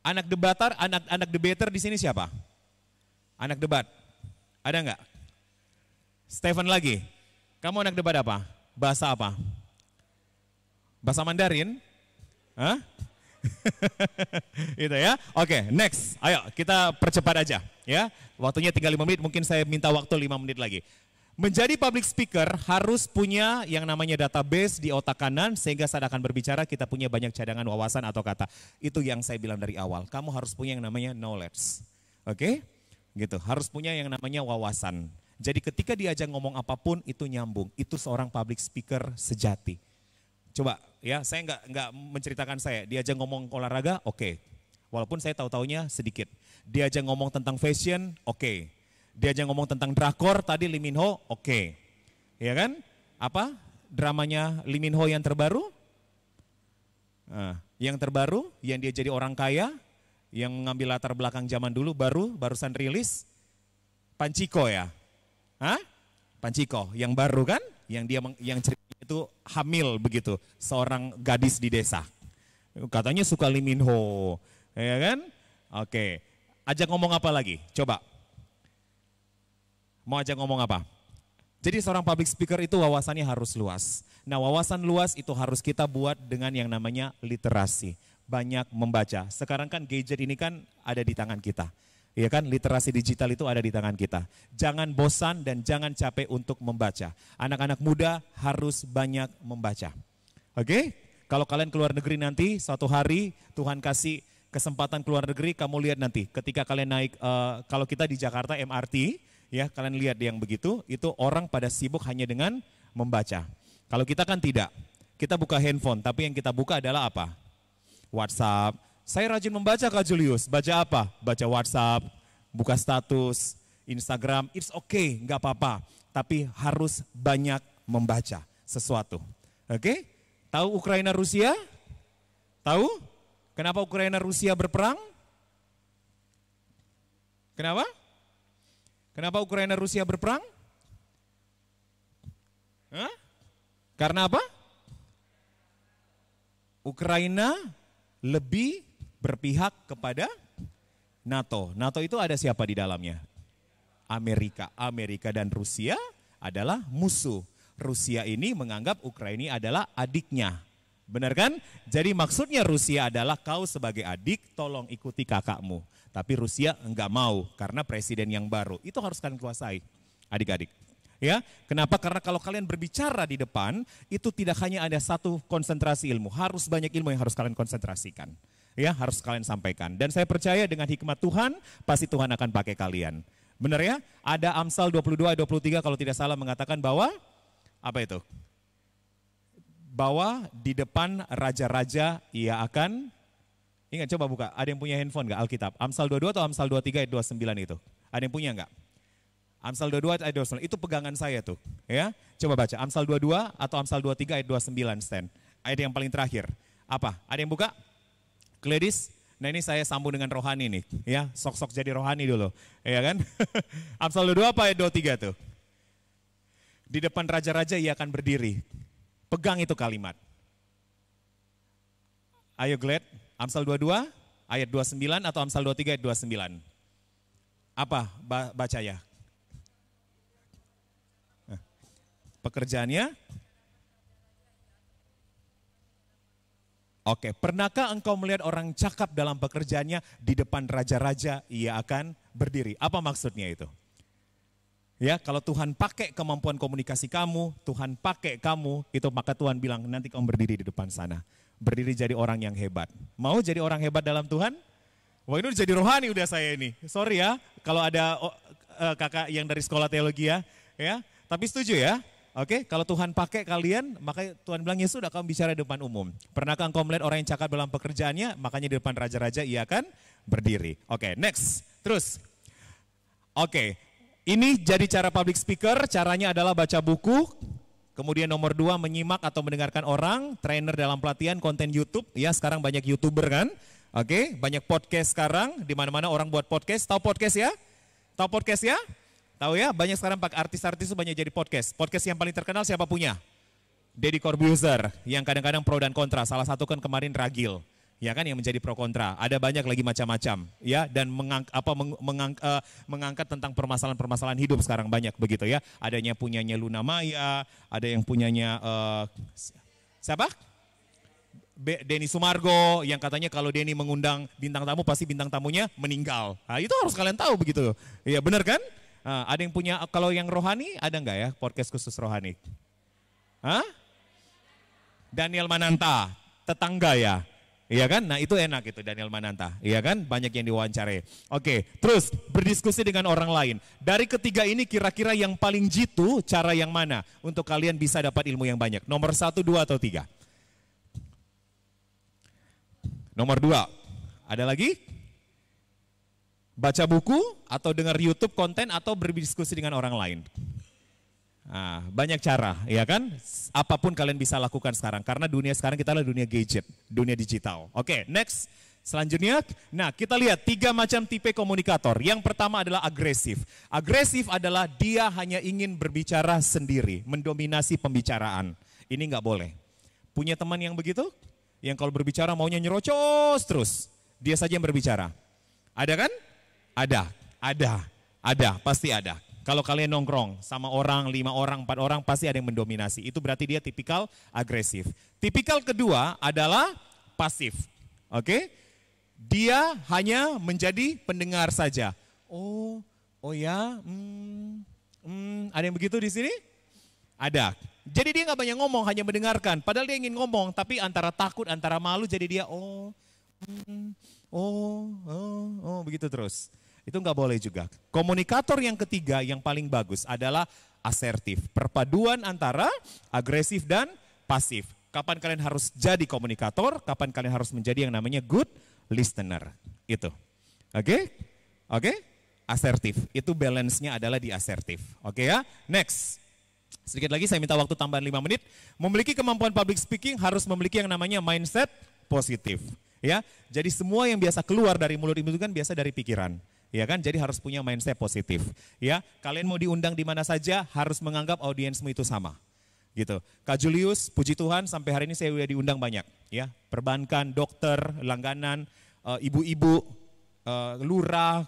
Anak debatar, anak-anak debater di sini siapa? Anak debat. Ada nggak? Stephen lagi. Kamu anak debat apa? Bahasa apa? Bahasa Mandarin? Hah? itu ya. Oke, next. Ayo kita percepat aja ya. Waktunya tinggal 5 menit, mungkin saya minta waktu 5 menit lagi. Menjadi public speaker harus punya yang namanya database di otak kanan sehingga saat akan berbicara kita punya banyak cadangan wawasan atau kata. Itu yang saya bilang dari awal. Kamu harus punya yang namanya knowledge. Oke? Gitu. Harus punya yang namanya wawasan. Jadi ketika diajak ngomong apa pun itu nyambung. Itu seorang public speaker sejati. Coba ya, saya nggak nggak menceritakan saya. Diajak ngomong olahraga, oke. Okay. Walaupun saya tahu taunya sedikit. Diajak ngomong tentang fashion, oke. Okay Diajak ngomong tentang drakor tadi Lee Min Ho, oke. Okay. Ya kan? Apa? Dramanya Lee Min Ho yang terbaru? Nah, yang terbaru, yang dia jadi orang kaya, yang mengambil latar belakang zaman dulu, baru, barusan rilis, Panciko ya? Hah? Panciko, yang baru kan? Yang dia yang cerita itu hamil begitu, seorang gadis di desa. Katanya suka Lee Min Ho, ya kan? Oke, ajak ngomong apa lagi? Coba Mau ajak ngomong apa? Jadi seorang public speaker itu wawasannya harus luas. Nah wawasan luas itu harus kita buat dengan yang namanya literasi. Banyak membaca. Sekarang kan gadget ini kan ada di tangan kita. Ya kan, literasi digital itu ada di tangan kita. Jangan bosan dan jangan capek untuk membaca. Anak-anak muda harus banyak membaca. Oke? Kalau kalian keluar negeri nanti, suatu hari Tuhan kasih kesempatan keluar negeri, kamu lihat nanti. Ketika kalian naik, uh, kalau kita di Jakarta MRT, ya kalian lihat yang begitu, itu orang pada sibuk hanya dengan membaca. Kalau kita kan tidak, kita buka handphone, tapi yang kita buka adalah apa? WhatsApp. Saya rajin membaca Kak Julius, baca apa? Baca WhatsApp, buka status, Instagram, it's okay, nggak apa-apa. Tapi harus banyak membaca sesuatu. Oke? Okay? Tahu Ukraina Rusia? Tahu? Kenapa Ukraina Rusia berperang? Kenapa? Kenapa Ukraina Rusia berperang? Hah? Karena apa? Ukraina lebih berpihak kepada NATO. NATO itu ada siapa di dalamnya? Amerika. Amerika dan Rusia adalah musuh. Rusia ini menganggap Ukraina adalah adiknya. Benar kan? Jadi maksudnya Rusia adalah kau sebagai adik tolong ikuti kakakmu. Tapi Rusia enggak mau karena presiden yang baru. Itu harus kalian kuasai adik-adik. Ya, kenapa? Karena kalau kalian berbicara di depan, itu tidak hanya ada satu konsentrasi ilmu, harus banyak ilmu yang harus kalian konsentrasikan. Ya, harus kalian sampaikan. Dan saya percaya dengan hikmat Tuhan, pasti Tuhan akan pakai kalian. Benar ya? Ada Amsal 22 23 kalau tidak salah mengatakan bahwa apa itu? bahwa di depan raja-raja ia akan Ingat coba buka, ada yang punya handphone nggak Alkitab? Amsal 22 atau Amsal 23 ayat 29 itu? Ada yang punya nggak? Amsal 22 ayat 29, itu pegangan saya tuh. ya. Coba baca, Amsal 22 atau Amsal 23 ayat 29 stand. Ayat yang paling terakhir. Apa? Ada yang buka? Gladys? Nah ini saya sambung dengan rohani nih. ya Sok-sok jadi rohani dulu. Ya kan? Amsal 22 apa ayat 23 tuh? Di depan raja-raja ia akan berdiri. Pegang itu kalimat. Ayo Glad, Amsal 22 ayat 29 atau Amsal 23 ayat 29? Apa baca ya? Pekerjaannya? Oke, pernahkah engkau melihat orang cakap dalam pekerjaannya di depan raja-raja ia akan berdiri? Apa maksudnya itu? Ya, kalau Tuhan pakai kemampuan komunikasi kamu, Tuhan pakai kamu, itu maka Tuhan bilang nanti kamu berdiri di depan sana. Berdiri jadi orang yang hebat. Mau jadi orang hebat dalam Tuhan? Wah ini jadi rohani udah saya ini. Sorry ya, kalau ada oh, uh, kakak yang dari sekolah teologi ya, ya. Tapi setuju ya. Oke, kalau Tuhan pakai kalian, maka Tuhan bilang, ya sudah kamu bicara di depan umum. Pernahkah engkau melihat orang yang cakap dalam pekerjaannya, makanya di depan raja-raja ia akan berdiri. Oke, next. Terus. Oke, ini jadi cara public speaker, caranya adalah baca buku, kemudian nomor dua menyimak atau mendengarkan orang, trainer dalam pelatihan, konten YouTube, ya sekarang banyak youtuber kan, oke, banyak podcast sekarang, di mana-mana orang buat podcast, tahu podcast ya? Tahu podcast ya? Tahu ya, banyak sekarang pak artis-artis itu banyak jadi podcast. Podcast yang paling terkenal siapa punya? Deddy Corbuzier, yang kadang-kadang pro dan kontra, salah satu kan kemarin Ragil, ya kan yang menjadi pro kontra. Ada banyak lagi macam-macam, ya dan mengang, apa meng, mengang, uh, mengangkat tentang permasalahan-permasalahan hidup sekarang banyak begitu ya. Adanya punyanya Luna Maya, ada yang punyanya uh, siapa? Denny Sumargo yang katanya kalau Denny mengundang bintang tamu pasti bintang tamunya meninggal. Nah, itu harus kalian tahu begitu. Iya benar kan? Nah, ada yang punya kalau yang rohani ada nggak ya podcast khusus rohani? Hah? Daniel Mananta, tetangga ya. Iya kan? Nah itu enak itu Daniel Mananta. Iya kan? Banyak yang diwawancarai. Oke, terus berdiskusi dengan orang lain. Dari ketiga ini kira-kira yang paling jitu cara yang mana untuk kalian bisa dapat ilmu yang banyak? Nomor satu, dua, atau tiga? Nomor dua, ada lagi? Baca buku atau dengar YouTube konten atau berdiskusi dengan orang lain? Nah, banyak cara, ya kan? Apa pun kalian bisa lakukan sekarang, karena dunia sekarang kita adalah dunia gadget, dunia digital. Oke, okay, next. Selanjutnya, nah kita lihat tiga macam tipe komunikator. Yang pertama adalah agresif. Agresif adalah dia hanya ingin berbicara sendiri, mendominasi pembicaraan. Ini nggak boleh. Punya teman yang begitu? Yang kalau berbicara maunya nyerocos terus. Dia saja yang berbicara. Ada kan? Ada, ada, ada, pasti ada. Kalau kalian nongkrong sama orang, lima orang, empat orang, pasti ada yang mendominasi. Itu berarti dia tipikal agresif. Tipikal kedua adalah pasif. Oke? Okay? Dia hanya menjadi pendengar saja. Oh, oh ya, hmm, hmm, ada yang begitu di sini? Ada. Jadi dia nggak banyak ngomong, hanya mendengarkan. Padahal dia ingin ngomong, tapi antara takut, antara malu, jadi dia oh, hmm, oh, oh, oh, begitu terus. Itu nggak boleh juga. Komunikator yang ketiga yang paling bagus adalah asertif. Perpaduan antara agresif dan pasif. Kapan kalian harus jadi komunikator, kapan kalian harus menjadi yang namanya good listener. Itu. Oke? Okay? Oke? Okay? Asertif. Itu balance-nya adalah di asertif. Oke okay ya? Next. Sedikit lagi saya minta waktu tambahan 5 menit. Memiliki kemampuan public speaking harus memiliki yang namanya mindset positif. Ya, jadi semua yang biasa keluar dari mulut itu kan biasa dari pikiran ya kan? Jadi harus punya mindset positif, ya. Kalian mau diundang di mana saja harus menganggap audiensmu itu sama, gitu. Kak Julius, puji Tuhan sampai hari ini saya sudah diundang banyak, ya. Perbankan, dokter, langganan, eh, ibu-ibu, uh, lurah,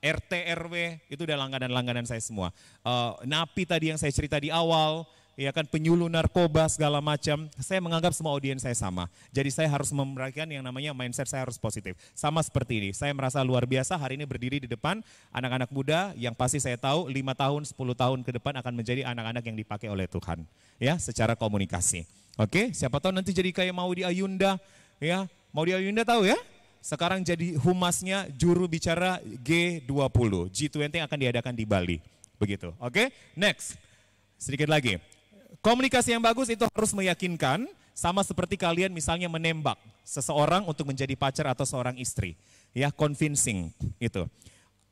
RT, RW, itu udah langganan-langganan saya semua. Uh, napi tadi yang saya cerita di awal, ya kan penyuluh narkoba segala macam, saya menganggap semua audiens saya sama. Jadi saya harus memperhatikan yang namanya mindset saya harus positif. Sama seperti ini, saya merasa luar biasa hari ini berdiri di depan anak-anak muda yang pasti saya tahu 5 tahun, 10 tahun ke depan akan menjadi anak-anak yang dipakai oleh Tuhan. Ya, secara komunikasi. Oke, siapa tahu nanti jadi kayak mau di Ayunda, ya. Mau di Ayunda tahu ya? Sekarang jadi humasnya juru bicara G20. G20 akan diadakan di Bali. Begitu. Oke, next. Sedikit lagi. Komunikasi yang bagus itu harus meyakinkan, sama seperti kalian misalnya menembak seseorang untuk menjadi pacar atau seorang istri. Ya, convincing itu.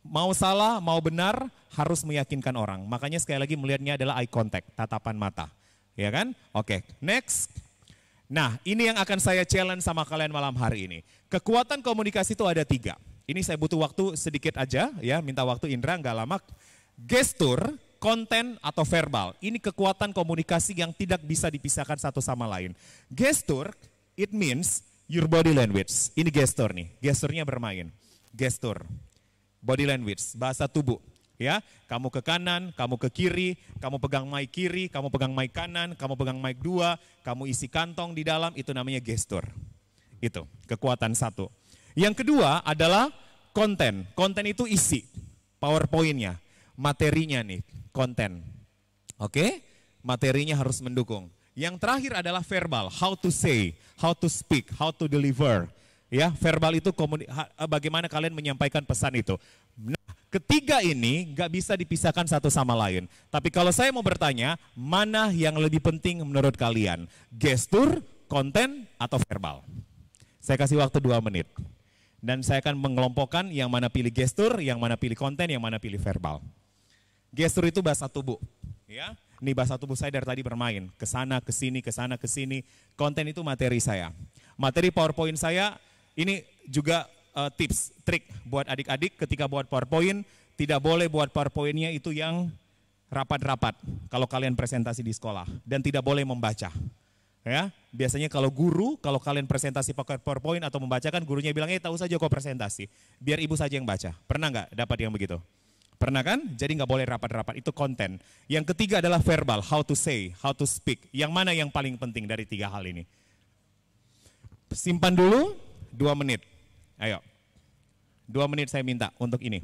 Mau salah, mau benar, harus meyakinkan orang. Makanya sekali lagi melihatnya adalah eye contact, tatapan mata. Ya kan? Oke, next. Nah, ini yang akan saya challenge sama kalian malam hari ini. Kekuatan komunikasi itu ada tiga. Ini saya butuh waktu sedikit aja, ya, minta waktu Indra, nggak lama. Gestur, konten atau verbal. Ini kekuatan komunikasi yang tidak bisa dipisahkan satu sama lain. Gestur, it means your body language. Ini gestur nih, gesturnya bermain. Gestur, body language, bahasa tubuh. Ya, kamu ke kanan, kamu ke kiri, kamu pegang mic kiri, kamu pegang mic kanan, kamu pegang mic dua, kamu isi kantong di dalam, itu namanya gestur. Itu, kekuatan satu. Yang kedua adalah konten. Konten itu isi, powerpointnya, materinya nih konten. Oke? Materinya harus mendukung. Yang terakhir adalah verbal, how to say, how to speak, how to deliver. Ya, verbal itu bagaimana kalian menyampaikan pesan itu. Nah, ketiga ini nggak bisa dipisahkan satu sama lain. Tapi kalau saya mau bertanya, mana yang lebih penting menurut kalian? Gestur, konten, atau verbal? Saya kasih waktu dua menit. Dan saya akan mengelompokkan yang mana pilih gestur, yang mana pilih konten, yang mana pilih verbal. Gestur itu bahasa tubuh. Ya, ini bahasa tubuh saya dari tadi bermain. Ke sana, ke sini, ke sana, ke sini. Konten itu materi saya. Materi PowerPoint saya ini juga uh, tips, trik buat adik-adik ketika buat PowerPoint. Tidak boleh buat PowerPointnya itu yang rapat-rapat kalau kalian presentasi di sekolah. Dan tidak boleh membaca. Ya, biasanya kalau guru, kalau kalian presentasi pakai PowerPoint atau membacakan, gurunya bilang, eh tahu saja kok presentasi. Biar ibu saja yang baca. Pernah nggak dapat yang begitu? Pernah kan? Jadi nggak boleh rapat-rapat, itu konten. Yang ketiga adalah verbal, how to say, how to speak. Yang mana yang paling penting dari tiga hal ini? Simpan dulu, dua menit. Ayo, dua menit saya minta untuk ini.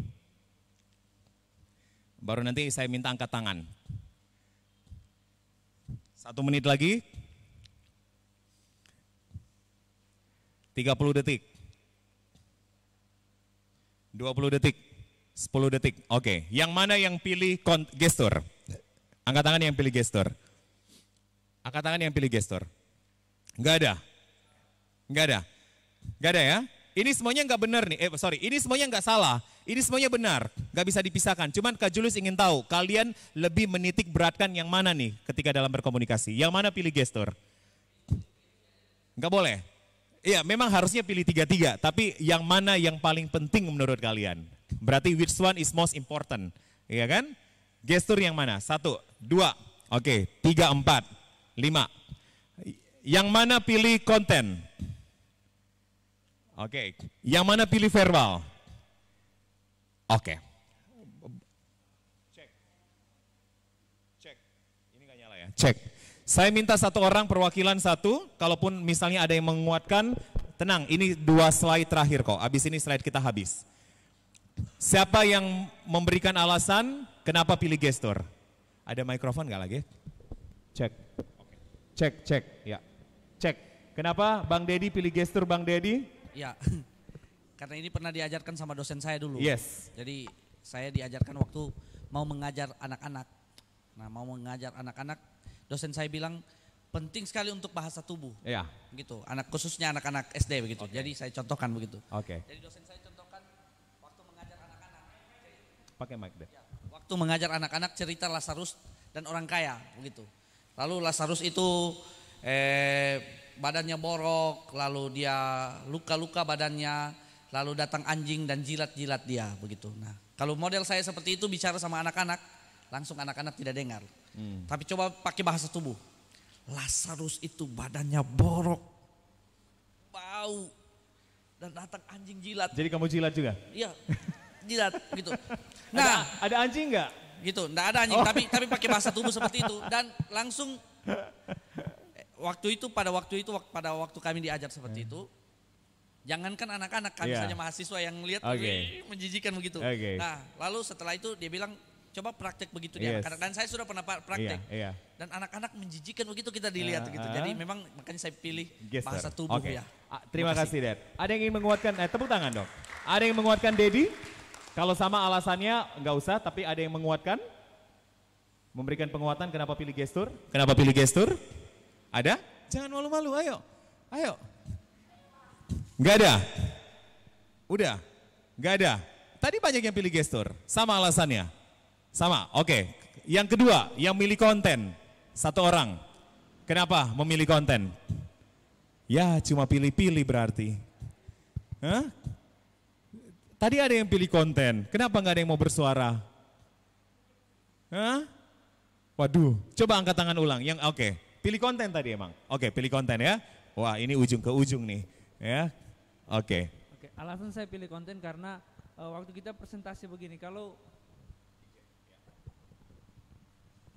Baru nanti saya minta angkat tangan. Satu menit lagi, 30 detik. 20 detik. 10 detik. Oke, yang mana yang pilih gestur? Angkat tangan yang pilih gestur. Angkat tangan yang pilih gestur. Enggak ada. Enggak ada. Enggak ada ya? Ini semuanya enggak benar nih. Eh sorry, ini semuanya enggak salah. Ini semuanya benar. Enggak bisa dipisahkan. Cuman Kak Julius ingin tahu, kalian lebih menitik beratkan yang mana nih ketika dalam berkomunikasi? Yang mana pilih gestur? Enggak boleh. Iya, memang harusnya pilih tiga-tiga, tapi yang mana yang paling penting menurut kalian? Berarti which one is most important? Iya kan? Gestur yang mana? Satu, dua, oke, tiga, empat, lima. Yang mana pilih konten? Oke, yang mana pilih verbal? Oke. Cek. Cek. Ini gak nyala ya? Cek. Saya minta satu orang perwakilan satu, kalaupun misalnya ada yang menguatkan, tenang, ini dua slide terakhir kok, habis ini slide kita habis. Siapa yang memberikan alasan kenapa pilih gestur? Ada mikrofon nggak lagi? Cek. Cek, cek, ya. Cek. Kenapa Bang Dedi pilih gestur Bang Dedi? Ya, karena ini pernah diajarkan sama dosen saya dulu. Yes. Jadi saya diajarkan waktu mau mengajar anak-anak. Nah mau mengajar anak-anak dosen saya bilang penting sekali untuk bahasa tubuh. Iya. Gitu. Anak khususnya anak-anak SD begitu. Okay. Jadi saya contohkan begitu. Oke. Okay. Jadi dosen saya contohkan waktu mengajar anak-anak. Pakai mic deh. Ya, waktu mengajar anak-anak cerita Lazarus dan orang kaya begitu. Lalu Lazarus itu eh, badannya borok, lalu dia luka-luka badannya, lalu datang anjing dan jilat-jilat dia begitu. Nah, kalau model saya seperti itu bicara sama anak-anak, langsung anak-anak tidak dengar. Hmm. Tapi coba pakai bahasa tubuh. Lazarus itu badannya borok, bau, dan datang anjing jilat. Jadi kamu jilat juga? Iya, jilat gitu. Nah, ada, ada anjing nggak? Gitu, nggak ada anjing, oh. tapi tapi pakai bahasa tubuh seperti itu dan langsung waktu itu pada waktu itu pada waktu kami diajar seperti itu, jangankan anak-anak kami yeah. saja mahasiswa yang lihat okay. menjijikan begitu. Okay. Nah, lalu setelah itu dia bilang coba praktek begitu yes. di anak-anak dan saya sudah pernah praktek yeah, yeah. dan anak-anak menjijikan begitu kita dilihat uh, gitu jadi memang makanya saya pilih Gesture. bahasa tubuh okay. ya ah, terima kasih Dad ada yang ingin menguatkan eh, tepuk tangan dong ada yang menguatkan Dedi kalau sama alasannya nggak usah tapi ada yang menguatkan memberikan penguatan kenapa pilih gestur kenapa pilih gestur ada jangan malu-malu ayo ayo nggak ada udah nggak ada tadi banyak yang pilih gestur sama alasannya sama, oke. Okay. Yang kedua, yang milih konten. Satu orang. Kenapa memilih konten? Ya cuma pilih-pilih berarti. Hah? Tadi ada yang pilih konten, kenapa nggak ada yang mau bersuara? Hah? Waduh, coba angkat tangan ulang. Yang oke, okay. pilih konten tadi emang. Oke, okay, pilih konten ya. Wah, ini ujung ke ujung nih, ya. Oke. Okay. Oke, alasan saya pilih konten karena uh, waktu kita presentasi begini, kalau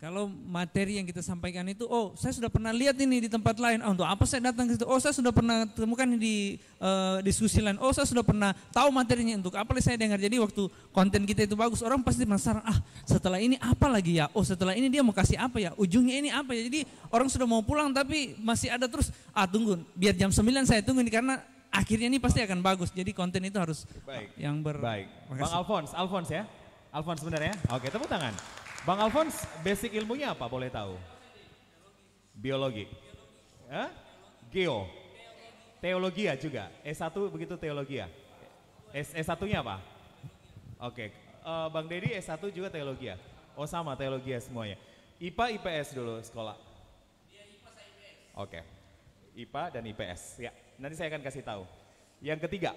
Kalau materi yang kita sampaikan itu, oh saya sudah pernah lihat ini di tempat lain, oh untuk apa saya datang ke situ? Oh saya sudah pernah temukan di uh, diskusi lain, oh saya sudah pernah tahu materinya untuk apa saya dengar. Jadi waktu konten kita itu bagus, orang pasti penasaran, ah setelah ini apa lagi ya? Oh setelah ini dia mau kasih apa ya? Ujungnya ini apa ya? Jadi orang sudah mau pulang tapi masih ada terus, ah tunggu, biar jam 9 saya tunggu ini karena akhirnya ini pasti akan bagus. Jadi konten itu harus Baik. yang ber... Baik, Bang Alfons, Alfons ya? Alfons sebenarnya? Oke, tepuk tangan. Bang Alfons, basic ilmunya apa boleh tahu? Biologi. Hah? Geo. Teologi ya juga. S1 begitu teologi ya? S, S1-nya apa? Oke. Okay. Uh, Bang Dedi S1 juga teologi ya? Oh sama teologi ya semuanya. IPA IPS dulu sekolah. Oke. Okay. IPA dan IPS. Ya, nanti saya akan kasih tahu. Yang ketiga,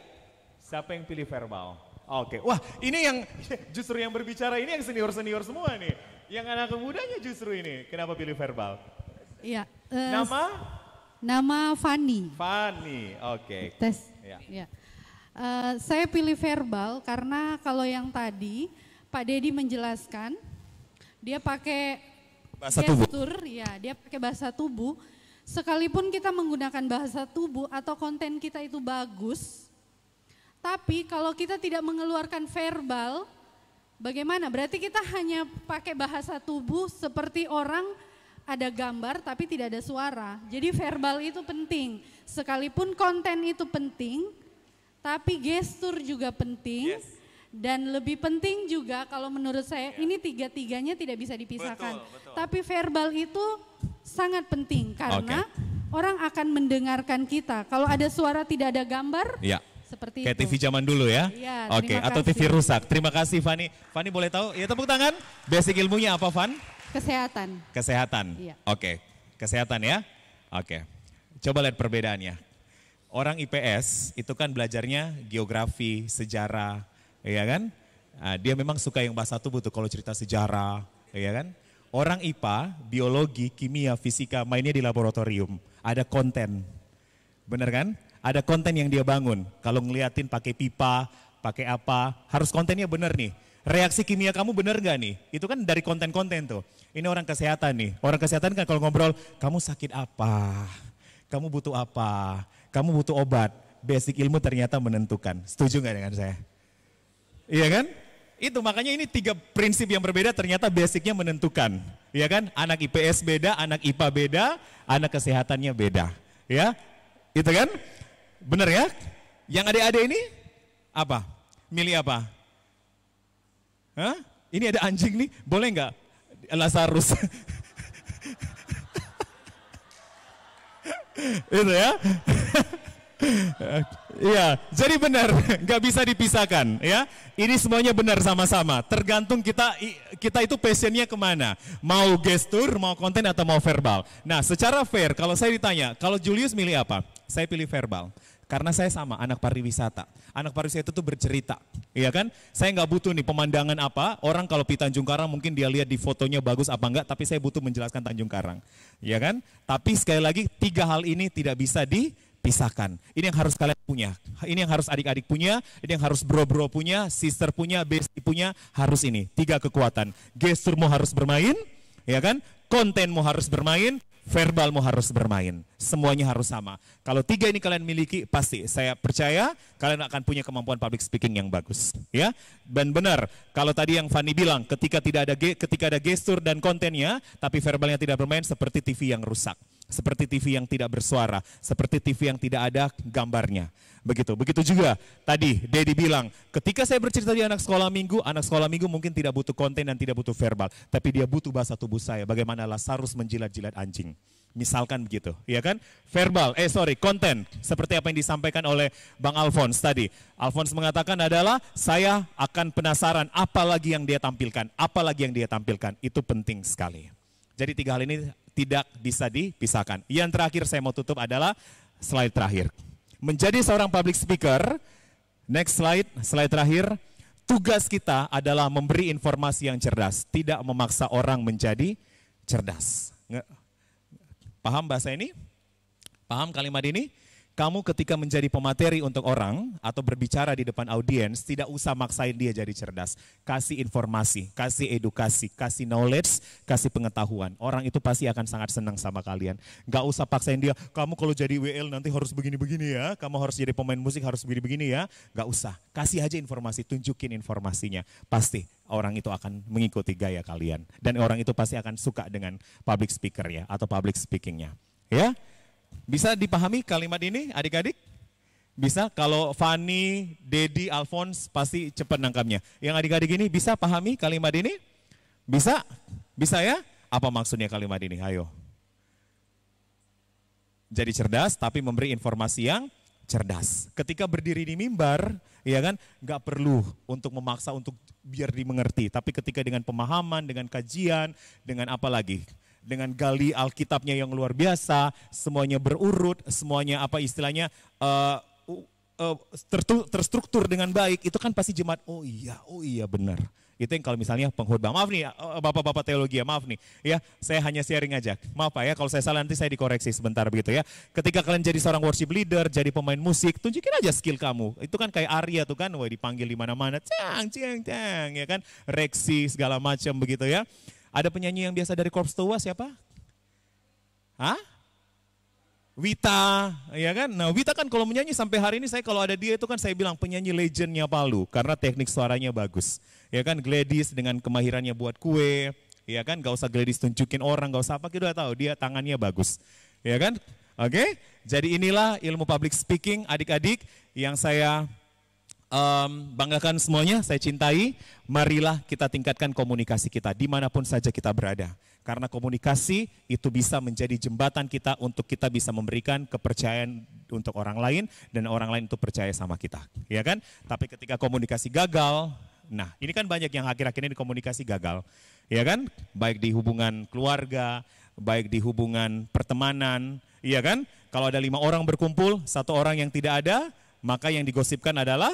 siapa yang pilih verbal? Oke, wah ini yang justru yang berbicara ini yang senior-senior semua nih. Yang anak mudanya justru ini, kenapa pilih verbal? Iya. Uh, Nama? Nama Fani. Fani, oke. Tes. Ya. Ya. Eh, saya pilih verbal karena kalau yang tadi Pak Dedi menjelaskan dia pakai Bahasa tubuh. gestur, ya dia pakai bahasa tubuh. Sekalipun kita menggunakan bahasa tubuh atau konten kita itu bagus, tapi kalau kita tidak mengeluarkan verbal, bagaimana? Berarti kita hanya pakai bahasa tubuh seperti orang ada gambar tapi tidak ada suara. Jadi verbal itu penting. Sekalipun konten itu penting, tapi gestur juga penting. Dan lebih penting juga kalau menurut saya ini tiga-tiganya tidak bisa dipisahkan. Tapi verbal itu sangat penting karena orang akan mendengarkan kita. Kalau ada suara tidak ada gambar, Ya. Seperti Kayak itu. TV zaman dulu ya? Iya, Oke, terima atau TV rusak. Terima kasih Fani. Fani boleh tahu? Ya tepuk tangan. Basic ilmunya apa Van? Kesehatan. Kesehatan. Iya. Oke, kesehatan ya. Oke. Coba lihat perbedaannya. Orang IPS itu kan belajarnya geografi, sejarah, ya kan? Nah, dia memang suka yang bahasa tubuh tuh kalau cerita sejarah, ya kan? Orang IPA, biologi, kimia, fisika, mainnya di laboratorium. Ada konten. Bener kan? Ada konten yang dia bangun. Kalau ngeliatin pakai pipa, pakai apa, harus kontennya bener nih. Reaksi kimia kamu bener gak nih? Itu kan dari konten-konten tuh. Ini orang kesehatan nih. Orang kesehatan kan kalau ngobrol, kamu sakit apa? Kamu butuh apa? Kamu butuh obat. Basic ilmu ternyata menentukan. Setuju gak dengan saya? Iya kan? Itu makanya ini tiga prinsip yang berbeda ternyata basicnya menentukan. Iya kan? Anak IPS beda, anak IPA beda, anak kesehatannya beda. Ya, itu kan? Bener ya? Yang adik-adik ini apa? Milih apa? Hah? Ini ada anjing nih, boleh nggak? Lazarus. itu ya. Iya, jadi benar, nggak bisa dipisahkan ya. Ini semuanya benar sama-sama. Tergantung kita kita itu passionnya ke mana. Mau gestur, mau konten atau mau verbal. Nah, secara fair, kalau saya ditanya, kalau Julius milih apa? Saya pilih verbal. Karena saya sama, anak pariwisata. Anak pariwisata itu tuh bercerita, iya kan? Saya nggak butuh nih pemandangan apa. Orang kalau di Tanjung Karang mungkin dia lihat di fotonya bagus apa enggak, tapi saya butuh menjelaskan Tanjung Karang, iya kan? Tapi sekali lagi tiga hal ini tidak bisa di pisahkan. Ini yang harus kalian punya. Ini yang harus adik-adik punya, ini yang harus bro-bro punya, sister punya, bestie punya, harus ini. Tiga kekuatan. Gesturmu harus bermain, ya kan? Kontenmu harus bermain, verbalmu harus bermain. Semuanya harus sama. Kalau tiga ini kalian miliki, pasti saya percaya kalian akan punya kemampuan public speaking yang bagus, ya. Dan benar, kalau tadi yang Fanny bilang, ketika tidak ada ketika ada gestur dan kontennya, tapi verbalnya tidak bermain seperti TV yang rusak seperti TV yang tidak bersuara, seperti TV yang tidak ada gambarnya. Begitu. Begitu juga tadi Dedi bilang, ketika saya bercerita di anak sekolah minggu, anak sekolah minggu mungkin tidak butuh konten dan tidak butuh verbal, tapi dia butuh bahasa tubuh saya. Bagaimana Lazarus menjilat-jilat anjing. Misalkan begitu, ya kan? Verbal, eh sorry, konten. Seperti apa yang disampaikan oleh Bang Alphonse tadi. Alphonse mengatakan adalah, saya akan penasaran apa lagi yang dia tampilkan, apa lagi yang dia tampilkan. Itu penting sekali. Jadi tiga hal ini tidak bisa dipisahkan. Yang terakhir saya mau tutup adalah slide terakhir. Menjadi seorang public speaker, next slide, slide terakhir, tugas kita adalah memberi informasi yang cerdas, tidak memaksa orang menjadi cerdas. Paham bahasa ini? Paham kalimat ini? Kamu ketika menjadi pemateri untuk orang atau berbicara di depan audiens, tidak usah maksain dia jadi cerdas. Kasih informasi, kasih edukasi, kasih knowledge, kasih pengetahuan. Orang itu pasti akan sangat senang sama kalian. Gak usah paksain dia, kamu kalau jadi WL nanti harus begini-begini ya, kamu harus jadi pemain musik harus begini-begini ya. Gak usah, kasih aja informasi, tunjukin informasinya. Pasti orang itu akan mengikuti gaya kalian. Dan orang itu pasti akan suka dengan public speaker ya, atau public speakingnya. Ya, bisa dipahami kalimat ini adik-adik? Bisa? Kalau Fani, Dedi, Alphonse pasti cepat nangkapnya. Yang adik-adik ini bisa pahami kalimat ini? Bisa? Bisa ya? Apa maksudnya kalimat ini? Ayo. Jadi cerdas tapi memberi informasi yang cerdas. Ketika berdiri di mimbar, ya kan, nggak perlu untuk memaksa untuk biar dimengerti. Tapi ketika dengan pemahaman, dengan kajian, dengan apa lagi? Dengan gali Alkitabnya yang luar biasa, semuanya berurut, semuanya apa istilahnya uh, uh, terstruktur dengan baik, itu kan pasti jemaat, oh iya, oh iya benar. Itu yang kalau misalnya pengkhotbah. Maaf nih, eh, bapak-bapak teologi ya, maaf nih. Ya, saya hanya sharing aja. Maaf ya, kalau saya salah nanti saya dikoreksi sebentar begitu ya. Ketika kalian jadi seorang worship leader, jadi pemain musik, tunjukin aja skill kamu. Itu kan kayak Arya tuh kan, wah dipanggil di mana-mana, cang, cang, cang, ya kan. Reksi segala macam begitu ya. Ada penyanyi yang biasa dari Korps Tua siapa? Hah? Wita, ya kan? Nah Wita kan kalau menyanyi sampai hari ini saya kalau ada dia itu kan saya bilang penyanyi legendnya Palu karena teknik suaranya bagus. Ya kan Gladys dengan kemahirannya buat kue, ya kan? Gak usah Gladys tunjukin orang, gak usah apa kita tahu dia tangannya bagus. Ya kan? Oke, jadi inilah ilmu public speaking adik-adik yang saya um, banggakan semuanya, saya cintai. Marilah kita tingkatkan komunikasi kita di mana pun saja kita berada. Karena komunikasi itu bisa menjadi jembatan kita untuk kita bisa memberikan kepercayaan untuk orang lain dan orang lain itu percaya sama kita, ya kan? Tapi ketika komunikasi gagal, nah ini kan banyak yang akhir-akhir ini komunikasi gagal, ya kan? Baik di hubungan keluarga, baik di hubungan pertemanan, iya kan? Kalau ada lima orang berkumpul, satu orang yang tidak ada, maka yang digosipkan adalah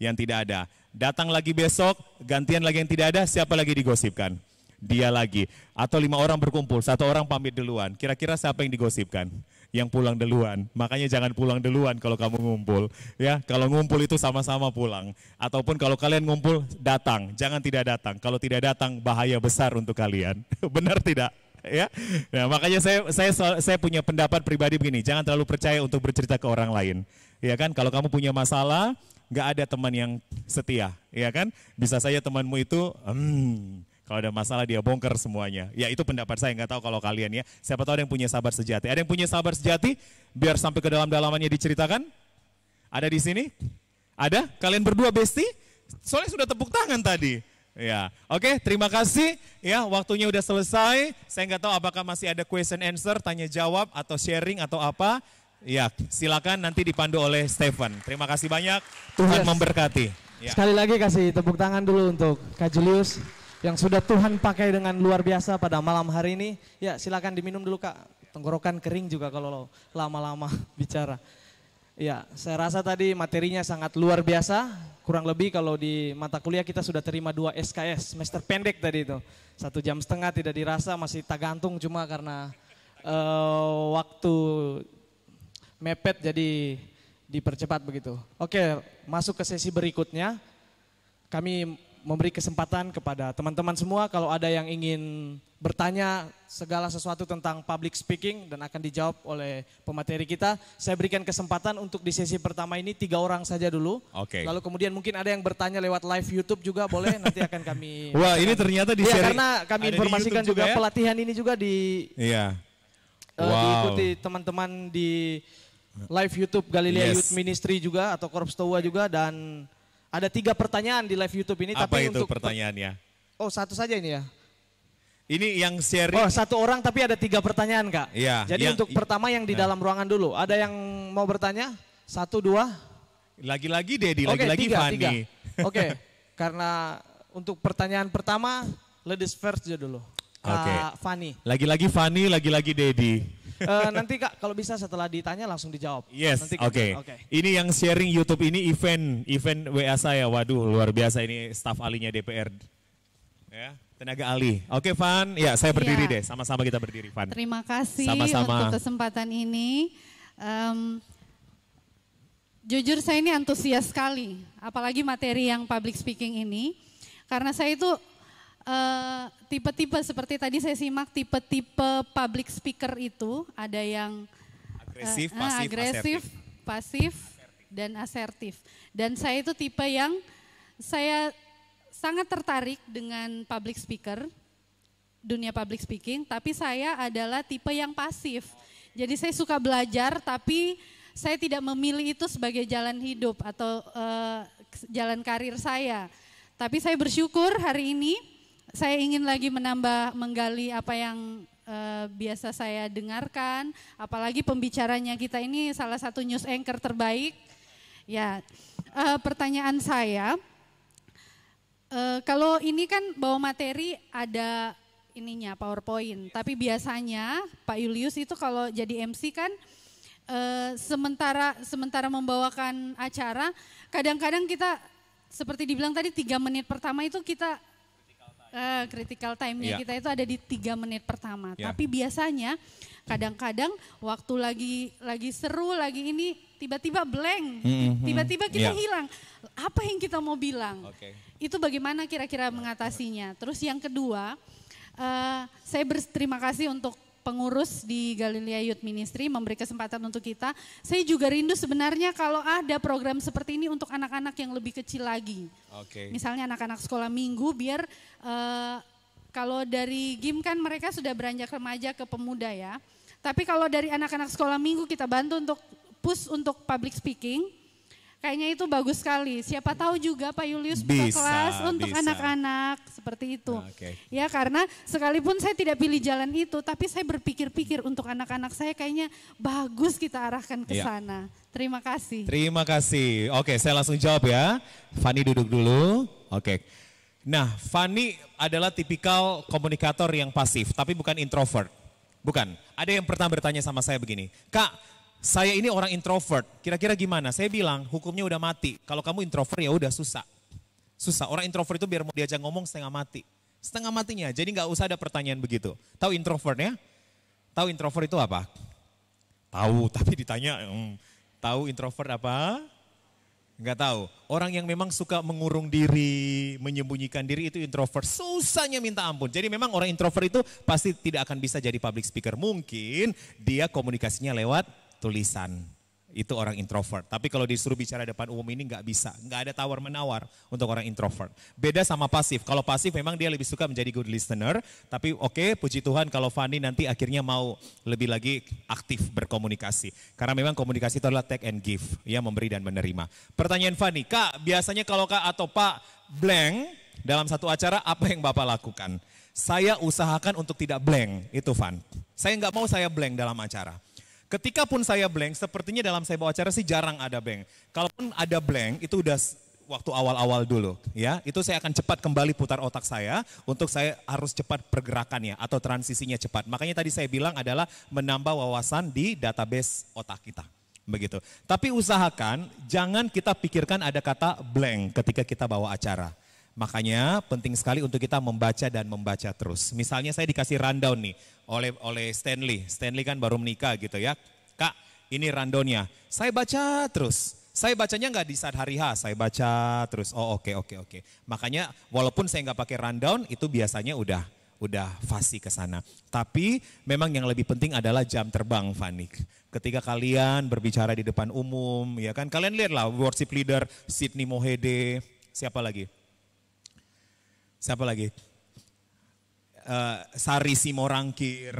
yang tidak ada. Datang lagi besok, gantian lagi yang tidak ada, siapa lagi digosipkan? dia lagi. Atau lima orang berkumpul, satu orang pamit duluan. Kira-kira siapa yang digosipkan? Yang pulang duluan. Makanya jangan pulang duluan kalau kamu ngumpul. Ya, kalau ngumpul itu sama-sama pulang. Ataupun kalau kalian ngumpul, datang. Jangan tidak datang. Kalau tidak datang, bahaya besar untuk kalian. Benar tidak? ya. Nah, makanya saya saya saya punya pendapat pribadi begini, jangan terlalu percaya untuk bercerita ke orang lain. Ya kan? Kalau kamu punya masalah, nggak ada teman yang setia, ya kan? Bisa saja temanmu itu hmm, kalau ada masalah dia bongkar semuanya. Ya itu pendapat saya, nggak tahu kalau kalian ya. Siapa tahu ada yang punya sabar sejati. Ada yang punya sabar sejati? Biar sampai ke dalam-dalamannya diceritakan? Ada di sini? Ada? Kalian berdua besti? Soalnya sudah tepuk tangan tadi. Ya, oke, terima kasih. Ya, waktunya udah selesai. Saya nggak tahu apakah masih ada question answer, tanya jawab atau sharing atau apa. Ya, silakan nanti dipandu oleh Stephen. Terima kasih banyak. Tuhan yes. memberkati. Ya. Sekali lagi kasih tepuk tangan dulu untuk Kak Julius yang sudah Tuhan pakai dengan luar biasa pada malam hari ini. Ya silakan diminum dulu kak, tenggorokan kering juga kalau lama-lama bicara. Ya saya rasa tadi materinya sangat luar biasa, kurang lebih kalau di mata kuliah kita sudah terima dua SKS, semester pendek tadi itu. Satu jam setengah tidak dirasa, masih tak gantung cuma karena uh, waktu mepet jadi dipercepat begitu. Oke masuk ke sesi berikutnya. Kami memberi kesempatan kepada teman-teman semua kalau ada yang ingin bertanya segala sesuatu tentang public speaking dan akan dijawab oleh pemateri kita. Saya berikan kesempatan untuk di sesi pertama ini tiga orang saja dulu. Oke. Okay. Lalu kemudian mungkin ada yang bertanya lewat live YouTube juga boleh nanti akan kami. Wah ini ternyata di ya, karena kami informasikan juga, juga ya? pelatihan ini juga di. Iya. Uh, wow. Diikuti teman-teman di live YouTube Galilea yes. Youth Ministry juga atau Korps Towa juga dan ada tiga pertanyaan di live YouTube ini. Apa tapi itu untuk pertanyaannya? Oh satu saja ini ya? Ini yang sharing. Oh satu orang tapi ada tiga pertanyaan kak. Iya. Jadi yang, untuk pertama yang di nah. dalam ruangan dulu. Ada yang mau bertanya? Satu, dua? Lagi-lagi Dedi, lagi-lagi tiga, Fanny. Oke, okay. karena untuk pertanyaan pertama, ladies first aja dulu. Oke. Okay. Fanny. Lagi-lagi Fanny, lagi-lagi Dedi uh, nanti kak kalau bisa setelah ditanya langsung dijawab. Yes, oke. Okay. okay. Ini yang sharing YouTube ini event event WA saya. Waduh luar biasa ini staff alinya DPR. Ya, tenaga ahli. Oke okay, Van, ya saya berdiri ya. deh. Sama-sama kita berdiri Van. Terima kasih Sama-sama. untuk kesempatan ini. Um, jujur saya ini antusias sekali, apalagi materi yang public speaking ini. Karena saya itu Eh, tipe-tipe seperti tadi saya simak tipe-tipe public speaker itu ada yang agresif, uh, pasif, agresif, asertif. pasif dan asertif. Dan saya itu tipe yang saya sangat tertarik dengan public speaker, dunia public speaking, tapi saya adalah tipe yang pasif. Jadi saya suka belajar tapi saya tidak memilih itu sebagai jalan hidup atau uh, jalan karir saya. Tapi saya bersyukur hari ini saya ingin lagi menambah menggali apa yang uh, biasa saya dengarkan, apalagi pembicaranya kita ini salah satu news anchor terbaik. Ya, uh, pertanyaan saya, uh, kalau ini kan bawa materi ada ininya PowerPoint, tapi biasanya Pak Julius itu kalau jadi MC kan uh, sementara sementara membawakan acara, kadang-kadang kita seperti dibilang tadi tiga menit pertama itu kita eh, critical time-nya Iya. kita itu ada di tiga menit pertama. Iya. Tapi biasanya kadang-kadang waktu lagi lagi seru lagi ini tiba-tiba blank, Mhm. tiba-tiba kita Iya. hilang. Apa yang kita mau bilang? Oke. Itu bagaimana kira-kira mengatasinya? Terus yang kedua, eh, saya berterima kasih untuk pengurus di Galilea Youth Ministry memberi kesempatan untuk kita. Saya juga rindu sebenarnya kalau ada program seperti ini untuk anak-anak yang lebih kecil lagi. Oke. Misalnya anak-anak sekolah minggu biar eh, kalau dari GIM kan mereka sudah beranjak remaja ke pemuda ya. Tapi kalau dari anak-anak sekolah minggu kita bantu untuk push untuk public speaking. Kayaknya itu bagus sekali. Siapa tahu juga Pak Julius buka Bisa, kelas untuk anak-anak seperti itu. Oke. Ya karena sekalipun saya tidak pilih jalan itu, tapi saya berpikir-pikir untuk anak-anak saya kayaknya bagus kita arahkan ke Iya. sana. Terima kasih. Terima kasih. Oke, saya langsung jawab ya. Fanny duduk dulu. Oke. Nah, Fanny adalah tipikal komunikator yang pasif, tapi bukan introvert. Bukan. Ada yang pertama bertanya sama saya begini, Kak, saya ini orang introvert. Kira-kira gimana? Saya bilang hukumnya udah mati. Kalau kamu introvert ya udah susah. Susah. Orang introvert itu biar mau diajak ngomong setengah mati. Setengah matinya. Jadi nggak usah ada pertanyaan begitu. Tahu introvert ya? Tahu introvert itu apa? Tahu, tapi ditanya, hmm, tahu introvert apa? Enggak tahu. Orang yang memang suka mengurung diri, menyembunyikan diri itu introvert. Susahnya minta ampun. Jadi memang orang introvert itu pasti tidak akan bisa jadi public speaker. Mungkin dia komunikasinya lewat tulisan. Itu orang introvert. Tapi kalau disuruh bicara depan umum ini nggak bisa. Nggak ada tawar menawar untuk orang introvert. Beda sama pasif. Kalau pasif memang dia lebih suka menjadi good listener. Tapi oke puji Tuhan kalau Fanny nanti akhirnya mau lebih lagi aktif berkomunikasi. Karena memang komunikasi itu adalah take and give. Ya memberi dan menerima. Pertanyaan Fanny, Kak biasanya kalau Kak atau Pak blank dalam satu acara apa yang Bapak lakukan? Saya usahakan untuk tidak blank, itu Van. Saya nggak mau saya blank dalam acara. Ketika pun saya blank, sepertinya dalam saya bawa acara sih jarang ada blank. Kalaupun ada blank, itu udah waktu awal-awal dulu, ya. Itu saya akan cepat kembali putar otak saya untuk saya harus cepat pergerakannya atau transisinya cepat. Makanya tadi saya bilang adalah menambah wawasan di database otak kita. Begitu. Tapi usahakan jangan kita pikirkan ada kata blank ketika kita bawa acara. Makanya penting sekali untuk kita membaca dan membaca terus. Misalnya saya dikasih rundown nih oleh oleh Stanley. Stanley kan baru menikah gitu ya. Kak, ini rundownnya. Saya baca terus. Saya bacanya nggak di saat hari H, saya baca terus. Oh oke oke oke. Makanya walaupun saya nggak pakai rundown, itu biasanya udah udah fasih ke sana. Tapi memang yang lebih penting adalah jam terbang, Fani. Ketika kalian berbicara di depan umum, ya kan kalian lihatlah worship leader Sydney Mohede, siapa lagi? Siapa lagi? Eh, Sari Simorangkir,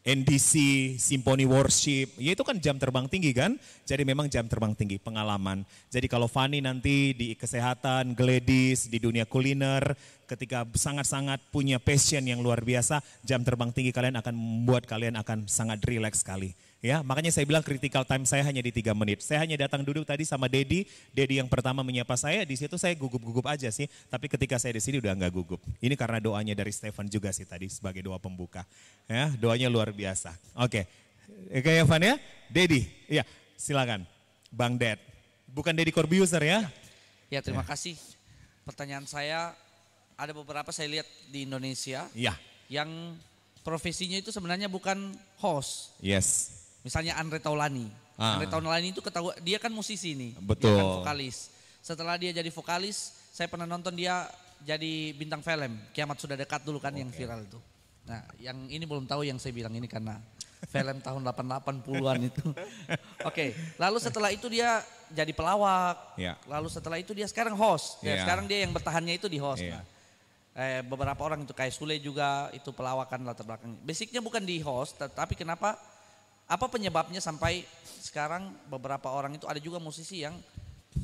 NDC, Symphony Worship, ya itu kan jam terbang tinggi kan? Jadi memang jam terbang tinggi, pengalaman. Jadi kalau Fani nanti di kesehatan, Gladys, di dunia kuliner, ketika sangat-sangat punya passion yang luar biasa, jam terbang tinggi kalian akan membuat kalian akan sangat relax sekali. Ya, makanya saya bilang critical time saya hanya di tiga menit. Saya hanya datang duduk tadi sama Dedi, Dedi yang pertama menyapa saya, di situ saya gugup-gugup aja sih. Tapi ketika saya di sini udah nggak gugup. Ini karena doanya dari Stephen juga sih tadi sebagai doa pembuka. Ya, doanya luar biasa. Oke, oke ya Van ya, Dedi, iya silakan, Bang Ded. Bukan Dedi Corbuzier ya? Ya terima kasih. Pertanyaan saya ada beberapa saya lihat di Indonesia Iya, yang profesinya itu sebenarnya bukan host. yes. Misalnya Andre Taulani. Ah. Andre Taulani itu ketahu dia kan musisi nih. Betul. Dia kan vokalis. Setelah dia jadi vokalis, saya pernah nonton dia jadi bintang film. Kiamat sudah dekat dulu kan yang viral itu. Nah, yang ini belum tahu yang saya bilang ini karena film tahun 88-puluhan itu. Oke, lalu setelah itu dia jadi pelawak. Ya. Lalu setelah itu dia sekarang host. Ya, Iya. Sekarang dia yang bertahannya itu di host. Iya. Nah, eh, beberapa orang itu kayak Sule juga itu pelawakan latar belakang. Basicnya bukan di host, tetapi kenapa? Apa penyebabnya sampai sekarang beberapa orang itu ada juga musisi yang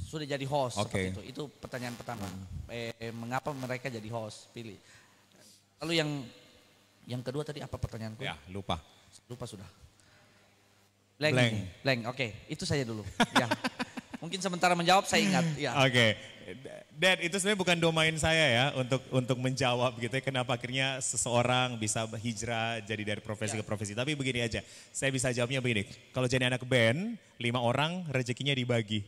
sudah jadi host Oke. seperti itu. Itu pertanyaan pertama. Eh, mengapa mereka jadi host? Pilih. Lalu yang yang kedua tadi apa pertanyaanku? Ya, lupa. Lupa sudah. Blank. Blank. Blank. Oke, itu saja dulu. ya. Mungkin sementara menjawab saya ingat. Ya. Oke, Dad itu sebenarnya bukan domain saya ya untuk untuk menjawab gitu ya kenapa akhirnya seseorang bisa hijrah jadi dari profesi ke profesi. Tapi begini aja, saya bisa jawabnya begini. Kalau jadi anak band, lima orang rezekinya dibagi.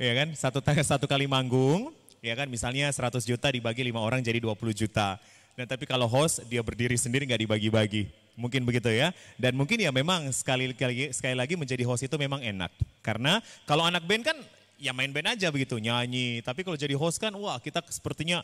Ya kan? Satu satu kali manggung, ya kan? Misalnya 100 juta dibagi lima orang jadi 20 juta. Dan tapi kalau host dia berdiri sendiri nggak dibagi-bagi. Mungkin begitu ya. Dan mungkin ya memang sekali lagi sekali lagi menjadi host itu memang enak. Karena kalau anak band kan ya main band aja begitu, nyanyi. Tapi kalau jadi host kan wah kita sepertinya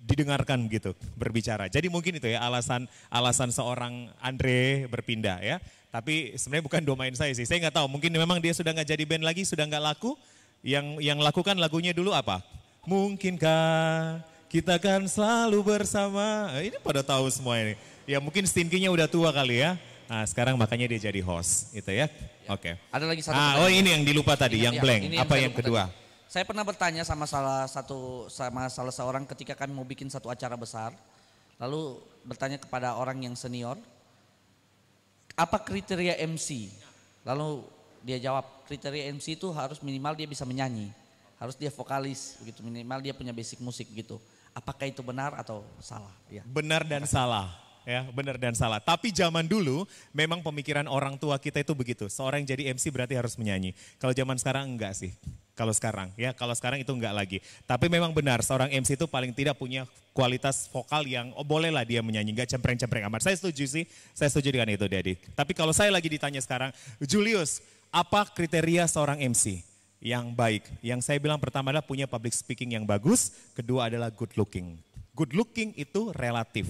didengarkan gitu berbicara. Jadi mungkin itu ya alasan alasan seorang Andre berpindah ya. Tapi sebenarnya bukan domain saya sih. Saya nggak tahu. Mungkin memang dia sudah nggak jadi band lagi, sudah nggak laku. Yang yang lakukan lagunya dulu apa? Mungkinkah kita kan selalu bersama. Ini pada tahu semua ini. Ya mungkin Stinky-nya udah tua kali ya. Nah sekarang makanya dia jadi host itu ya. Oke. Ada lagi satu Ah, oh ini yang dilupa tadi, Ingat yang ya, blank. ini Apa yang kedua? tadi. Saya pernah bertanya sama salah satu sama salah seorang ketika kami mau bikin satu acara besar, lalu bertanya kepada orang yang senior, apa kriteria MC? Lalu dia jawab kriteria MC itu harus minimal dia bisa menyanyi, harus dia vokalis, begitu minimal dia punya basic musik gitu. Apakah itu benar atau salah? Ya. Benar dan salah. Ya, benar dan salah. Tapi zaman dulu memang pemikiran orang tua kita itu begitu. Seorang yang jadi MC berarti harus menyanyi. Kalau zaman sekarang enggak sih. Kalau sekarang ya, kalau sekarang itu enggak lagi. Tapi memang benar seorang MC itu paling tidak punya kualitas vokal yang oh bolehlah dia menyanyi, enggak cempreng-cempreng amat. Saya setuju sih, saya setuju dengan itu Dedi. Tapi kalau saya lagi ditanya sekarang, Julius, apa kriteria seorang MC? yang baik. Yang saya bilang pertama adalah punya public speaking yang bagus, kedua adalah good looking. Good looking itu relatif.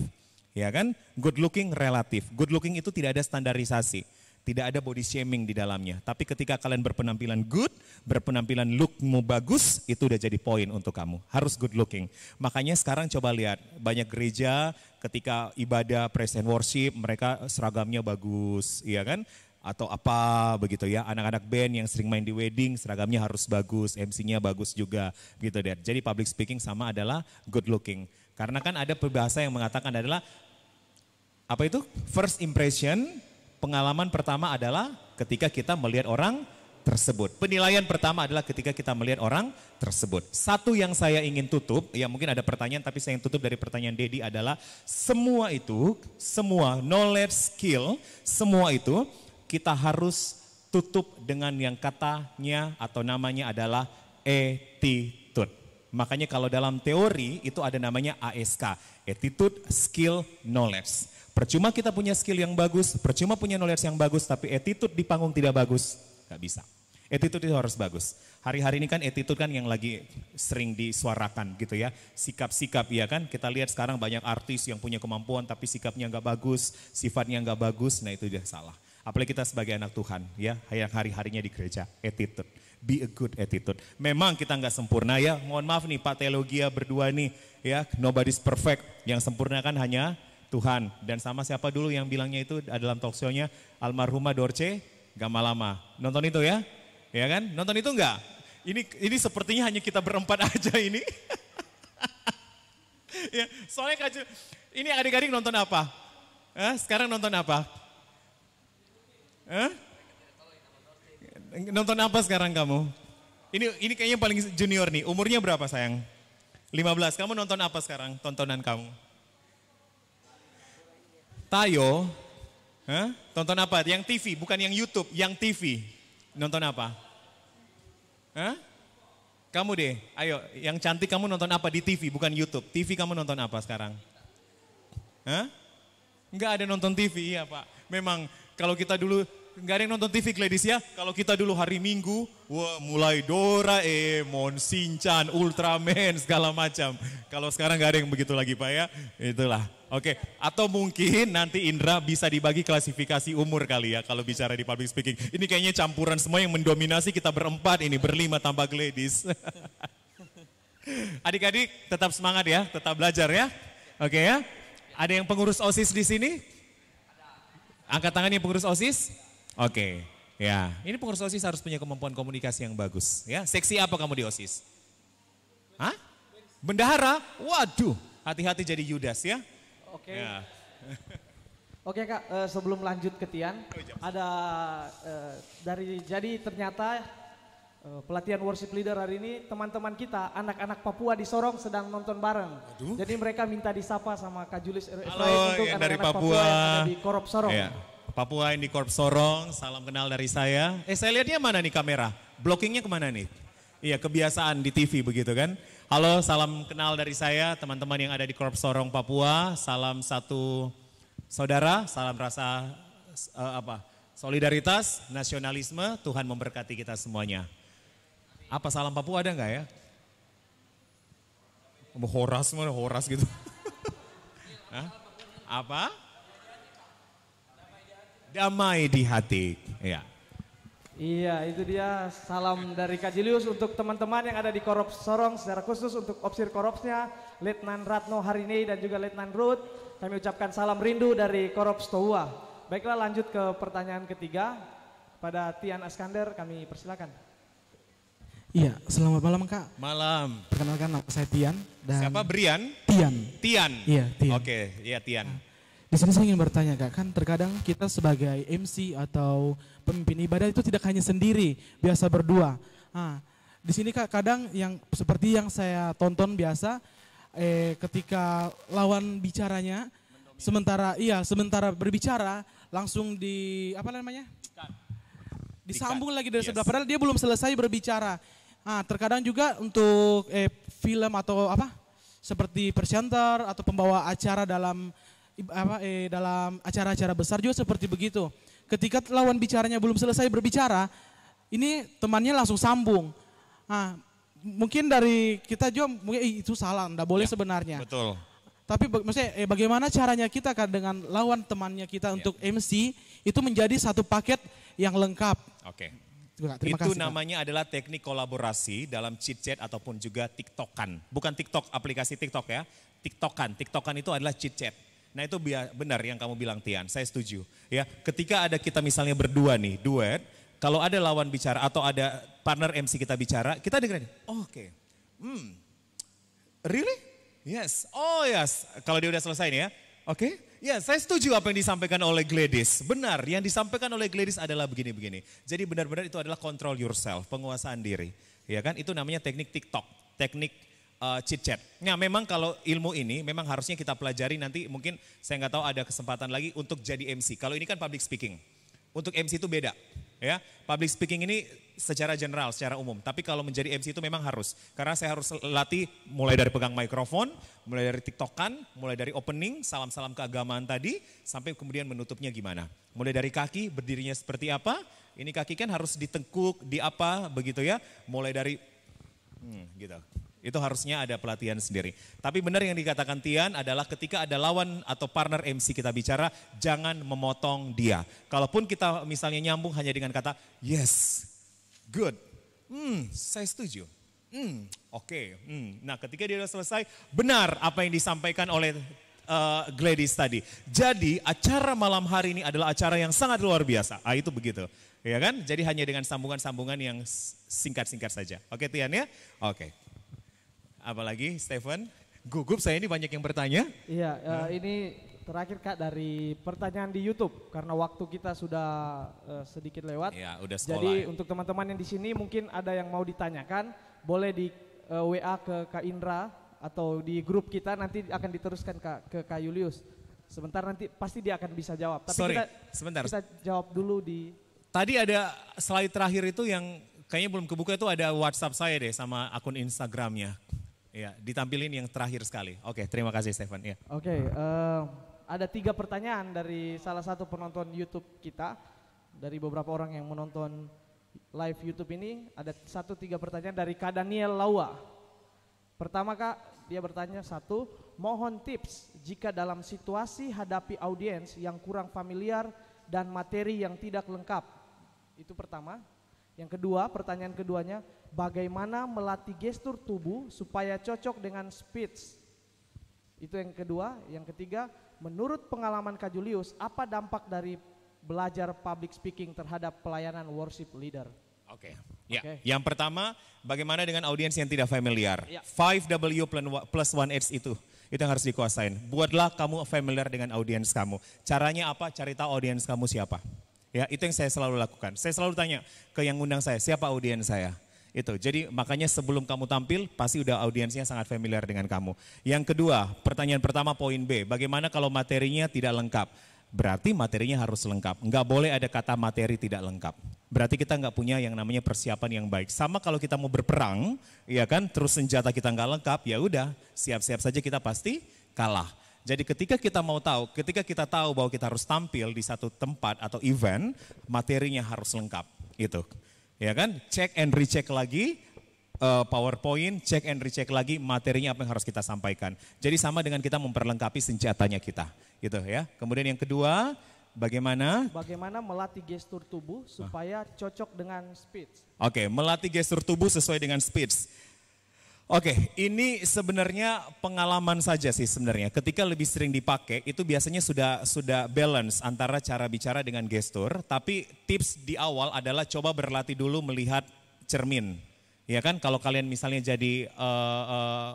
Ya kan? Good looking relatif. Good looking itu tidak ada standarisasi. Tidak ada body shaming di dalamnya. Tapi ketika kalian berpenampilan good, berpenampilan lookmu bagus, itu udah jadi poin untuk kamu. Harus good looking. Makanya sekarang coba lihat, banyak gereja ketika ibadah praise and worship, mereka seragamnya bagus, iya kan? atau apa begitu ya anak-anak band yang sering main di wedding seragamnya harus bagus MC-nya bagus juga gitu deh jadi public speaking sama adalah good looking karena kan ada peribahasa yang mengatakan adalah apa itu? First impression pengalaman pertama adalah ketika kita melihat orang tersebut. Penilaian pertama adalah ketika kita melihat orang tersebut. Satu yang saya ingin tutup ya mungkin ada pertanyaan tapi saya ingin tutup dari pertanyaan Dedi adalah semua itu semua knowledge skill semua itu kita harus tutup dengan yang katanya atau namanya adalah attitude. Makanya kalau dalam teori itu ada namanya ASK, attitude, skill, knowledge. Percuma kita punya skill yang bagus, percuma punya knowledge yang bagus, tapi attitude di panggung tidak bagus, nggak bisa. Attitude itu harus bagus. Hari-hari ini kan attitude kan yang lagi sering disuarakan gitu ya. Sikap-sikap ya kan. Kita lihat sekarang banyak artis yang punya kemampuan tapi sikapnya nggak bagus, sifatnya nggak bagus. Nah itu dia salah. Apalagi kita sebagai anak Tuhan ya, yang hari-harinya di gereja, attitude. Be a good attitude. Memang kita nggak sempurna ya, mohon maaf nih Pak Teologia berdua nih ya, nobody's perfect. Yang sempurna kan hanya Tuhan. Dan sama siapa dulu yang bilangnya itu dalam talk show-nya, almarhumah Dorce Gamalama. Nonton itu ya? Ya kan? Nonton itu enggak? Ini ini sepertinya hanya kita berempat aja ini. ya, soalnya kacau. Ini adik-adik nonton apa? Eh, sekarang nonton apa? Hah? Nonton apa sekarang kamu? Ini ini kayaknya paling junior nih. Umurnya berapa sayang? 15. Kamu nonton apa sekarang? Tontonan kamu? Tayo. Hah? Tonton apa? Yang TV, bukan yang YouTube, yang TV. Nonton apa? Hah? Kamu deh, ayo yang cantik kamu nonton apa di TV, bukan YouTube. TV kamu nonton apa sekarang? Hah? Enggak ada nonton TV, iya Pak. Memang kalau kita dulu nggak ada yang nonton TV Gladys ya. Kalau kita dulu hari Minggu, wah mulai Doraemon, Shinchan, Ultraman segala macam. Kalau sekarang nggak ada yang begitu lagi Pak ya. Itulah. Oke, atau mungkin nanti Indra bisa dibagi klasifikasi umur kali ya kalau bicara di public speaking. Ini kayaknya campuran semua yang mendominasi kita berempat ini, berlima tambah Gladys. Adik-adik tetap semangat ya, tetap belajar ya. Oke ya. Ada yang pengurus OSIS di sini? Angkat tangan yang pengurus OSIS? Oke, ya. Ini pengurus OSIS harus punya kemampuan komunikasi yang bagus. Ya, seksi apa kamu di OSIS? Hah? Bendahara? Waduh, hati-hati jadi Yudas ya. Oke. Ya. Oke kak, eh, sebelum lanjut ke Tian, ada eh, dari jadi ternyata eh, pelatihan worship leader hari ini teman-teman kita anak-anak Papua di Sorong sedang nonton bareng. Jadi mereka minta disapa sama Kak Julius Halo, untuk yang dari anak-anak Papua. yang ada di Korop Sorong. Ya. Papua di Korp Sorong, salam kenal dari saya. Eh saya lihatnya mana nih kamera? Blockingnya ke mana nih? Iya kebiasaan di TV begitu kan. Halo salam kenal dari saya teman-teman yang ada di Korps Sorong Papua. Salam satu saudara, salam rasa eh, apa solidaritas, nasionalisme. Tuhan memberkati kita semuanya. Apa salam Papua ada nggak ya? Horas horas gitu. Hah? Apa? Damai di hati. Ya. Iya, itu dia salam dari Kak Julius untuk teman-teman yang ada di Korps Sorong secara khusus untuk opsir korupsnya, Letnan Ratno Harini dan juga Letnan Ruth. Kami ucapkan salam rindu dari Korps Tohua. Baiklah lanjut ke pertanyaan ketiga. Pada Tian Askander kami persilakan. Iya, selamat malam Kak. Malam. Perkenalkan nama saya Tian dan Siapa Brian? Tian. Tian. Iya, Tian. Oke, iya Tian. Di sini saya ingin bertanya Kak, kan terkadang kita sebagai MC atau pemimpin ibadah itu tidak hanya sendiri, biasa berdua. Nah, di sini Kak kadang yang seperti yang saya tonton biasa eh, ketika lawan bicaranya sementara iya sementara berbicara langsung di apa namanya? Disambung lagi dari Yes. sebelah padahal dia belum selesai berbicara. Nah, terkadang juga untuk eh, film atau apa? seperti presenter atau pembawa acara dalam apa eh dalam acara-acara besar juga seperti begitu. Ketika lawan bicaranya belum selesai berbicara, ini temannya langsung sambung. Nah, mungkin dari kita juga mungkin "Ih, itu salah, enggak boleh Ya, sebenarnya. Betul. Tapi maksudnya eh, bagaimana caranya kita kan dengan lawan temannya kita untuk MC itu menjadi satu paket yang lengkap. Oke. Kak, Terima itu kasih. Kak. namanya adalah teknik kolaborasi dalam chit chat ataupun juga tiktokan. Bukan tiktok aplikasi tiktok ya, tiktokan. Tiktokan itu adalah chit chat. Nah itu benar yang kamu bilang Tian, saya setuju. Ya, ketika ada kita misalnya berdua nih, duet, kalau ada lawan bicara atau ada partner MC kita bicara, kita dengerin. Oh, Oke, hmm, really? Yes, oh yes. Kalau dia udah selesai nih ya, oke. Ya, saya setuju apa yang disampaikan oleh Gladys. Benar, yang disampaikan oleh Gladys adalah begini-begini. Jadi benar-benar itu adalah control yourself, penguasaan diri. Ya kan, itu namanya teknik TikTok, teknik uh, chit chat. Nah, memang kalau ilmu ini memang harusnya kita pelajari nanti mungkin saya nggak tahu ada kesempatan lagi untuk jadi MC. Kalau ini kan public speaking. Untuk MC itu beda, ya. Public speaking ini secara general, secara umum. Tapi kalau menjadi MC itu memang harus. Karena saya harus latih mulai dari pegang mikrofon, mulai dari tiktokan, mulai dari opening, salam-salam keagamaan tadi, sampai kemudian menutupnya gimana. Mulai dari kaki, berdirinya seperti apa. Ini kaki kan harus ditengkuk, di apa, begitu ya. Mulai dari, hmm, gitu. Itu harusnya ada pelatihan sendiri. Tapi benar yang dikatakan Tian adalah ketika ada lawan atau partner MC kita bicara, jangan memotong dia. Kalaupun kita misalnya nyambung hanya dengan kata yes, good, hmm, saya setuju. Hmm, oke. Hmm. Nah ketika dia sudah selesai, benar apa yang disampaikan oleh uh, Gladys tadi. Jadi acara malam hari ini adalah acara yang sangat luar biasa. Ah itu begitu. Ya kan? Jadi hanya dengan sambungan-sambungan yang singkat-singkat saja. Oke Tian ya? Oke. Apalagi Stephen? Gugup saya ini banyak yang bertanya. Iya, eh, ini terakhir Kak dari pertanyaan di YouTube karena waktu kita sudah eh, sedikit lewat. Ya udah sekolah. Jadi untuk teman-teman yang di sini mungkin ada yang mau ditanyakan, boleh di eh, WA ke Kak Indra atau di grup kita nanti akan diteruskan Kak ke Kak Julius. Sebentar nanti pasti dia akan bisa jawab. Tapi Sorry, kita sebentar. kita jawab dulu di Tadi ada slide terakhir itu yang kayaknya belum kebuka itu ada WhatsApp saya deh sama akun Instagramnya. Ya, ditampilin yang terakhir sekali. Oke, terima kasih Stephen. Ya. Oke, eh, ada tiga pertanyaan dari salah satu penonton YouTube kita. Dari beberapa orang yang menonton live YouTube ini, ada satu tiga pertanyaan dari Kak Daniel Lawa. Pertama Kak, dia bertanya satu, mohon tips jika dalam situasi hadapi audiens yang kurang familiar dan materi yang tidak lengkap. Itu pertama. Yang kedua, pertanyaan keduanya, bagaimana melatih gestur tubuh supaya cocok dengan speech? Itu yang kedua. Yang ketiga, menurut pengalaman Kak Julius, apa dampak dari belajar public speaking terhadap pelayanan worship leader? Oke. Ya. Oke. Yang pertama, bagaimana dengan audiens yang tidak familiar? Ya. 5W plus 1H itu. Itu yang harus dikuasain. Buatlah kamu familiar dengan audiens kamu. Caranya apa? Cari tahu audiens kamu siapa. Ya, itu yang saya selalu lakukan. Saya selalu tanya ke yang undang saya, siapa audiens saya? Itu. Jadi makanya sebelum kamu tampil pasti udah audiensnya sangat familiar dengan kamu. Yang kedua, pertanyaan pertama poin B, bagaimana kalau materinya tidak lengkap? berarti materinya harus lengkap. Nggak boleh ada kata materi tidak lengkap. Berarti kita nggak punya yang namanya persiapan yang baik. Sama kalau kita mau berperang, ya kan, terus senjata kita nggak lengkap, ya udah, siap-siap saja kita pasti kalah. Jadi ketika kita mau tahu, ketika kita tahu bahwa kita harus tampil di satu tempat atau event, materinya harus lengkap. Itu, ya kan? Cek and recheck lagi, uh, PowerPoint, cek and recheck lagi materinya apa yang harus kita sampaikan. Jadi sama dengan kita memperlengkapi senjatanya kita, gitu ya. Kemudian yang kedua, bagaimana? Bagaimana melatih gestur tubuh supaya cocok dengan speech. Oke, melatih gestur tubuh sesuai dengan speech. Oke, ini sebenarnya pengalaman saja sih sebenarnya. Ketika lebih sering dipakai, itu biasanya sudah sudah balance antara cara bicara dengan gestur. Tapi tips di awal adalah coba berlatih dulu melihat cermin. Ya kan, kalau kalian misalnya jadi uh, uh,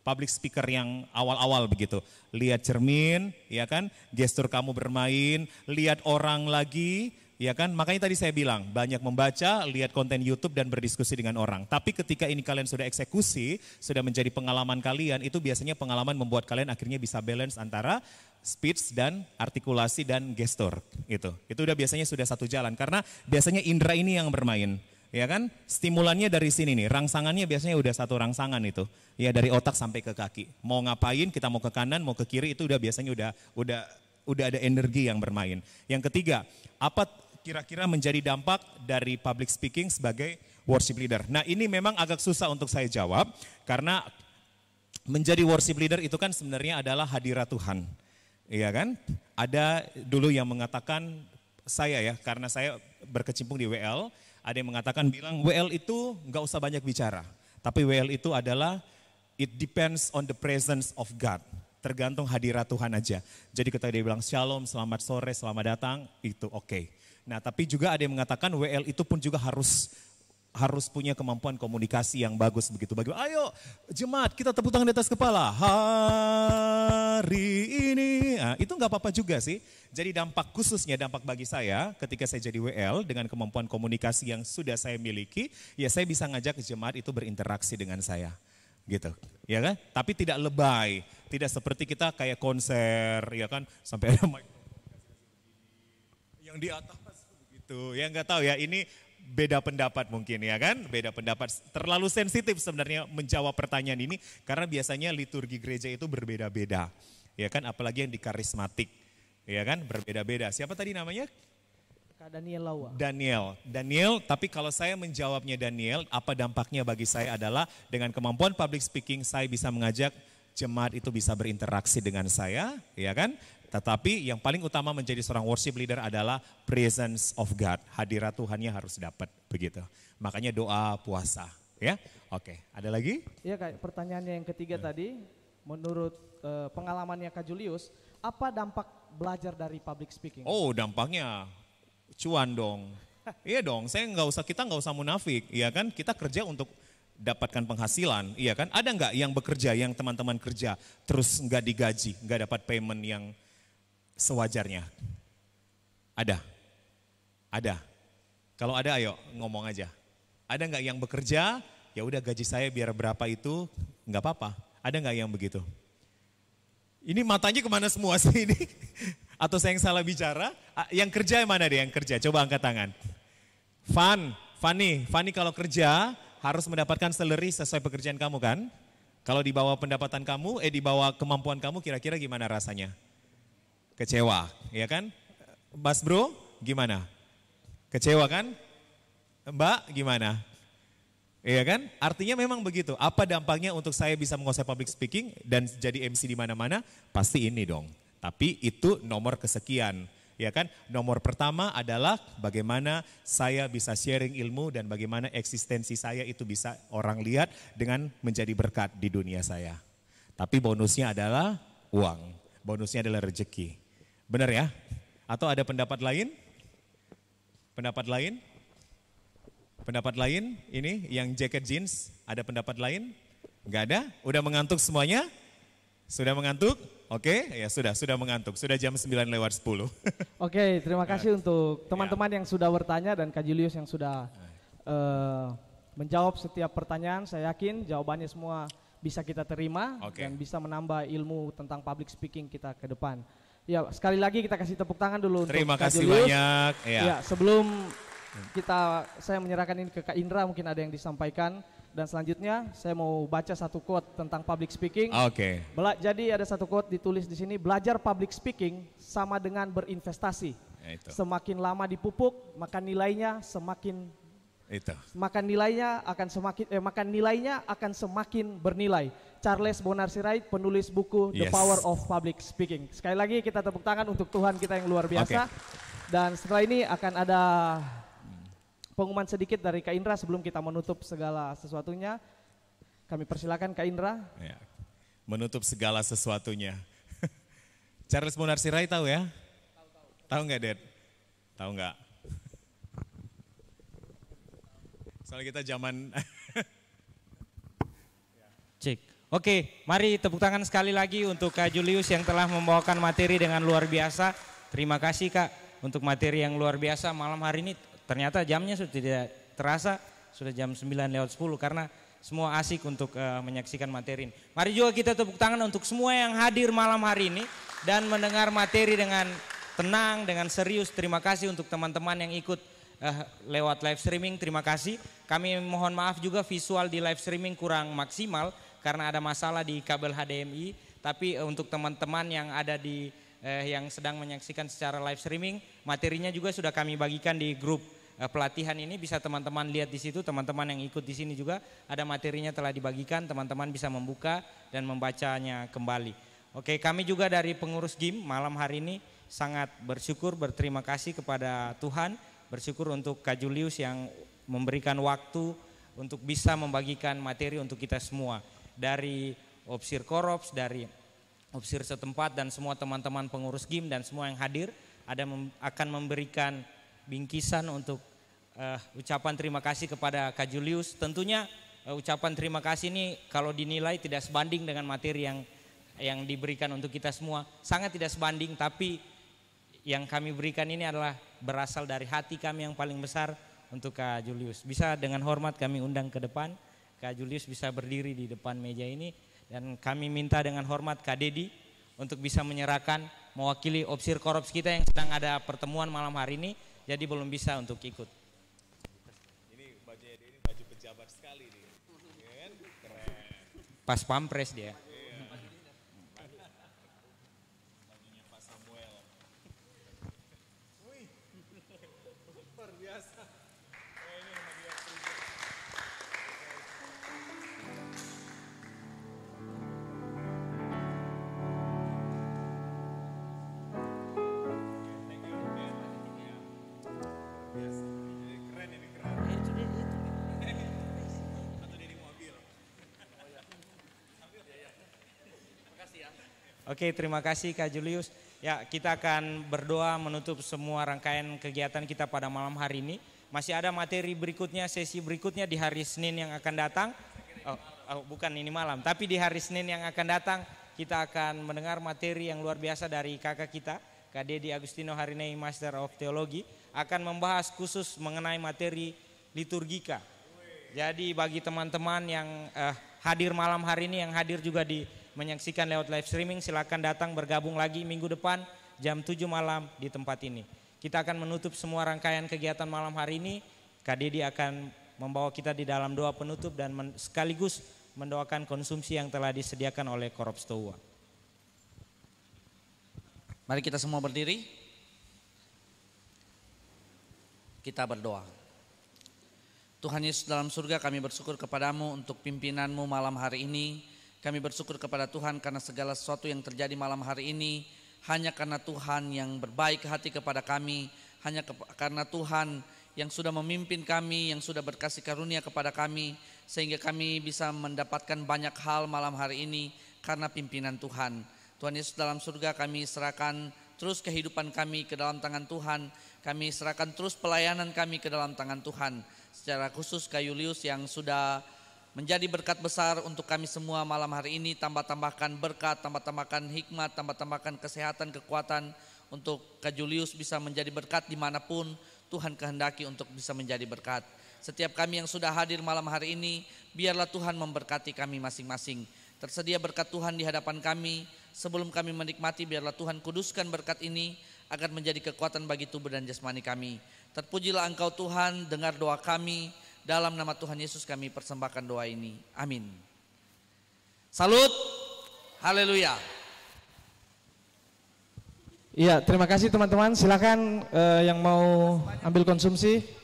public speaker yang awal-awal begitu, lihat cermin, ya kan, gestur kamu bermain, lihat orang lagi, Ya kan, makanya tadi saya bilang banyak membaca, lihat konten YouTube dan berdiskusi dengan orang. Tapi ketika ini kalian sudah eksekusi, sudah menjadi pengalaman kalian, itu biasanya pengalaman membuat kalian akhirnya bisa balance antara speech dan artikulasi dan gestur. Itu, itu udah biasanya sudah satu jalan karena biasanya indera ini yang bermain. Ya kan, stimulannya dari sini nih, rangsangannya biasanya udah satu rangsangan itu, ya dari otak sampai ke kaki. Mau ngapain, kita mau ke kanan, mau ke kiri, itu udah biasanya udah udah udah ada energi yang bermain. Yang ketiga, apa kira-kira menjadi dampak dari public speaking sebagai worship leader? Nah ini memang agak susah untuk saya jawab karena menjadi worship leader itu kan sebenarnya adalah hadirat Tuhan. Iya kan? Ada dulu yang mengatakan saya ya, karena saya berkecimpung di WL, ada yang mengatakan bilang WL itu nggak usah banyak bicara. Tapi WL itu adalah it depends on the presence of God. Tergantung hadirat Tuhan aja. Jadi ketika dia bilang shalom, selamat sore, selamat datang, itu oke. Okay. Nah, tapi juga ada yang mengatakan WL itu pun juga harus harus punya kemampuan komunikasi yang bagus begitu. Bagi ayo jemaat kita tepuk tangan di atas kepala. Hari ini. Nah, itu nggak apa-apa juga sih. Jadi dampak khususnya dampak bagi saya ketika saya jadi WL dengan kemampuan komunikasi yang sudah saya miliki, ya saya bisa ngajak jemaat itu berinteraksi dengan saya. Gitu. Ya kan? Tapi tidak lebay. Tidak seperti kita kayak konser ya kan? Sampai ada mic yang di atas gitu. Ya nggak tahu ya, ini beda pendapat mungkin ya kan, beda pendapat. Terlalu sensitif sebenarnya menjawab pertanyaan ini karena biasanya liturgi gereja itu berbeda-beda. Ya kan, apalagi yang di karismatik. Ya kan, berbeda-beda. Siapa tadi namanya? Kak Daniel Lawa. Daniel. Daniel, tapi kalau saya menjawabnya Daniel, apa dampaknya bagi saya adalah dengan kemampuan public speaking saya bisa mengajak jemaat itu bisa berinteraksi dengan saya, ya kan? Tetapi yang paling utama menjadi seorang worship leader adalah presence of God. Hadirat Tuhannya harus dapat begitu. Makanya doa puasa. Ya, oke. Ada lagi? Iya kak. Pertanyaannya yang ketiga hmm. tadi, menurut uh, pengalamannya Kak Julius, apa dampak belajar dari public speaking? Oh, dampaknya cuan dong. iya dong. Saya nggak usah kita nggak usah munafik, iya kan? Kita kerja untuk dapatkan penghasilan, iya kan? Ada nggak yang bekerja, yang teman-teman kerja terus nggak digaji, nggak dapat payment yang sewajarnya? Ada? Ada? Kalau ada ayo ngomong aja. Ada nggak yang bekerja, ya udah gaji saya biar berapa itu, nggak apa-apa. Ada nggak yang begitu? Ini matanya ke mana semua sih ini? Atau saya yang salah bicara? Yang kerja yang mana deh yang kerja? Coba angkat tangan. Fan, Fanny, Fanny kalau kerja harus mendapatkan salary sesuai pekerjaan kamu kan? Kalau di bawah pendapatan kamu, eh di bawah kemampuan kamu kira-kira gimana rasanya? Kecewa, ya kan? Mas Bro, gimana? Kecewa kan? Mbak, gimana? Iya kan? Artinya memang begitu. Apa dampaknya untuk saya bisa menguasai public speaking dan jadi MC di mana-mana? Pasti ini dong. Tapi itu nomor kesekian. Ya kan? Nomor pertama adalah bagaimana saya bisa sharing ilmu dan bagaimana eksistensi saya itu bisa orang lihat dengan menjadi berkat di dunia saya. Tapi bonusnya adalah uang. Bonusnya adalah rezeki. Benar ya? Atau ada pendapat lain? Pendapat lain? Pendapat lain ini yang jacket jeans, ada pendapat lain? Enggak ada? Udah mengantuk semuanya? Sudah mengantuk? Oke, okay? ya sudah, sudah mengantuk. Sudah jam 9 lewat 10. Oke, okay, terima kasih untuk teman-teman yang sudah bertanya dan Kak Julius yang sudah uh, menjawab setiap pertanyaan. Saya yakin jawabannya semua bisa kita terima okay. dan bisa menambah ilmu tentang public speaking kita ke depan. Ya, sekali lagi kita kasih tepuk tangan dulu Terima untuk Kak kasih Julius. banyak. Ya. Ya, sebelum kita saya menyerahkan ini ke Kak Indra, mungkin ada yang disampaikan dan selanjutnya saya mau baca satu quote tentang public speaking. Oke. Bela- jadi ada satu quote ditulis di sini, belajar public speaking sama dengan berinvestasi. Ya, itu. Semakin lama dipupuk, maka nilainya semakin Itu. maka nilainya akan semakin eh, maka nilainya akan semakin bernilai. Charles Bonar Sirait, penulis buku The Yes. Power of Public Speaking. Sekali lagi kita tepuk tangan untuk Tuhan kita yang luar biasa. Dan setelah ini akan ada pengumuman sedikit dari Kak Indra sebelum kita menutup segala sesuatunya. Kami persilakan Kak Indra. Ya. Menutup segala sesuatunya. Charles Bonar Sirait tahu ya? Tahu nggak, Dad? Tahu nggak? Soalnya kita zaman Cek. Oke, mari tepuk tangan sekali lagi untuk Kak Julius yang telah membawakan materi dengan luar biasa. Terima kasih Kak untuk materi yang luar biasa malam hari ini. Ternyata jamnya sudah tidak terasa, sudah jam 9 lewat 10 karena semua asik untuk eh, menyaksikan materi ini. Mari juga kita tepuk tangan untuk semua yang hadir malam hari ini dan mendengar materi dengan tenang, dengan serius. Terima kasih untuk teman-teman yang ikut eh, lewat live streaming. Terima kasih. Kami mohon maaf juga visual di live streaming kurang maksimal karena ada masalah di kabel HDMI. Tapi eh, untuk teman-teman yang ada di eh, yang sedang menyaksikan secara live streaming, materinya juga sudah kami bagikan di grup eh, pelatihan ini. Bisa teman-teman lihat di situ. Teman-teman yang ikut di sini juga ada materinya telah dibagikan. Teman-teman bisa membuka dan membacanya kembali. Oke, kami juga dari pengurus GIM malam hari ini sangat bersyukur, berterima kasih kepada Tuhan, bersyukur untuk Kak Julius yang memberikan waktu untuk bisa membagikan materi untuk kita semua. Dari Opsir Korops, dari Opsir setempat dan semua teman-teman pengurus GIM dan semua yang hadir ada mem- akan memberikan bingkisan untuk eh, ucapan terima kasih kepada Kak Julius. Tentunya eh, ucapan terima kasih ini kalau dinilai tidak sebanding dengan materi yang yang diberikan untuk kita semua. Sangat tidak sebanding tapi yang kami berikan ini adalah berasal dari hati kami yang paling besar untuk Kak Julius. Bisa dengan hormat kami undang ke depan. Kak Julius bisa berdiri di depan meja ini dan kami minta dengan hormat Kak Dedi untuk bisa menyerahkan mewakili Opsir Korops kita yang sedang ada pertemuan malam hari ini jadi belum bisa untuk ikut. Pas pampres dia. Oke, terima kasih Kak Julius. Ya, kita akan berdoa menutup semua rangkaian kegiatan kita pada malam hari ini. Masih ada materi berikutnya, sesi berikutnya di hari Senin yang akan datang. Oh, oh, bukan ini malam, tapi di hari Senin yang akan datang kita akan mendengar materi yang luar biasa dari kakak kita, Kak Dedi Agustino Harinei Master of Theology akan membahas khusus mengenai materi liturgika. Jadi bagi teman-teman yang eh, hadir malam hari ini, yang hadir juga di menyaksikan lewat live streaming, silakan datang bergabung lagi minggu depan jam 7 malam di tempat ini. Kita akan menutup semua rangkaian kegiatan malam hari ini. Kak Dedi akan membawa kita di dalam doa penutup dan men- sekaligus mendoakan konsumsi yang telah disediakan oleh Korops Towa. Mari kita semua berdiri. Kita berdoa. Tuhan Yesus dalam surga kami bersyukur kepadamu untuk pimpinanmu malam hari ini. Kami bersyukur kepada Tuhan karena segala sesuatu yang terjadi malam hari ini hanya karena Tuhan yang berbaik hati kepada kami, hanya kep- karena Tuhan yang sudah memimpin kami, yang sudah berkasih karunia kepada kami, sehingga kami bisa mendapatkan banyak hal malam hari ini karena pimpinan Tuhan. Tuhan Yesus dalam surga kami serahkan terus kehidupan kami ke dalam tangan Tuhan. Kami serahkan terus pelayanan kami ke dalam tangan Tuhan. Secara khusus Kak Julius yang sudah menjadi berkat besar untuk kami semua malam hari ini. Tambah-tambahkan berkat, tambah-tambahkan hikmat, tambah-tambahkan kesehatan, kekuatan untuk Kak Julius bisa menjadi berkat di mana pun Tuhan kehendaki untuk bisa menjadi berkat. Setiap kami yang sudah hadir malam hari ini, biarlah Tuhan memberkati kami masing-masing. Tersedia berkat Tuhan di hadapan kami. Sebelum kami menikmati, biarlah Tuhan kuduskan berkat ini agar menjadi kekuatan bagi tubuh dan jasmani kami. Terpujilah Engkau Tuhan, dengar doa kami. Dalam nama Tuhan Yesus kami persembahkan doa ini. Amin. Salut. Haleluya. Iya, terima kasih teman-teman. Silakan eh, yang mau ambil konsumsi.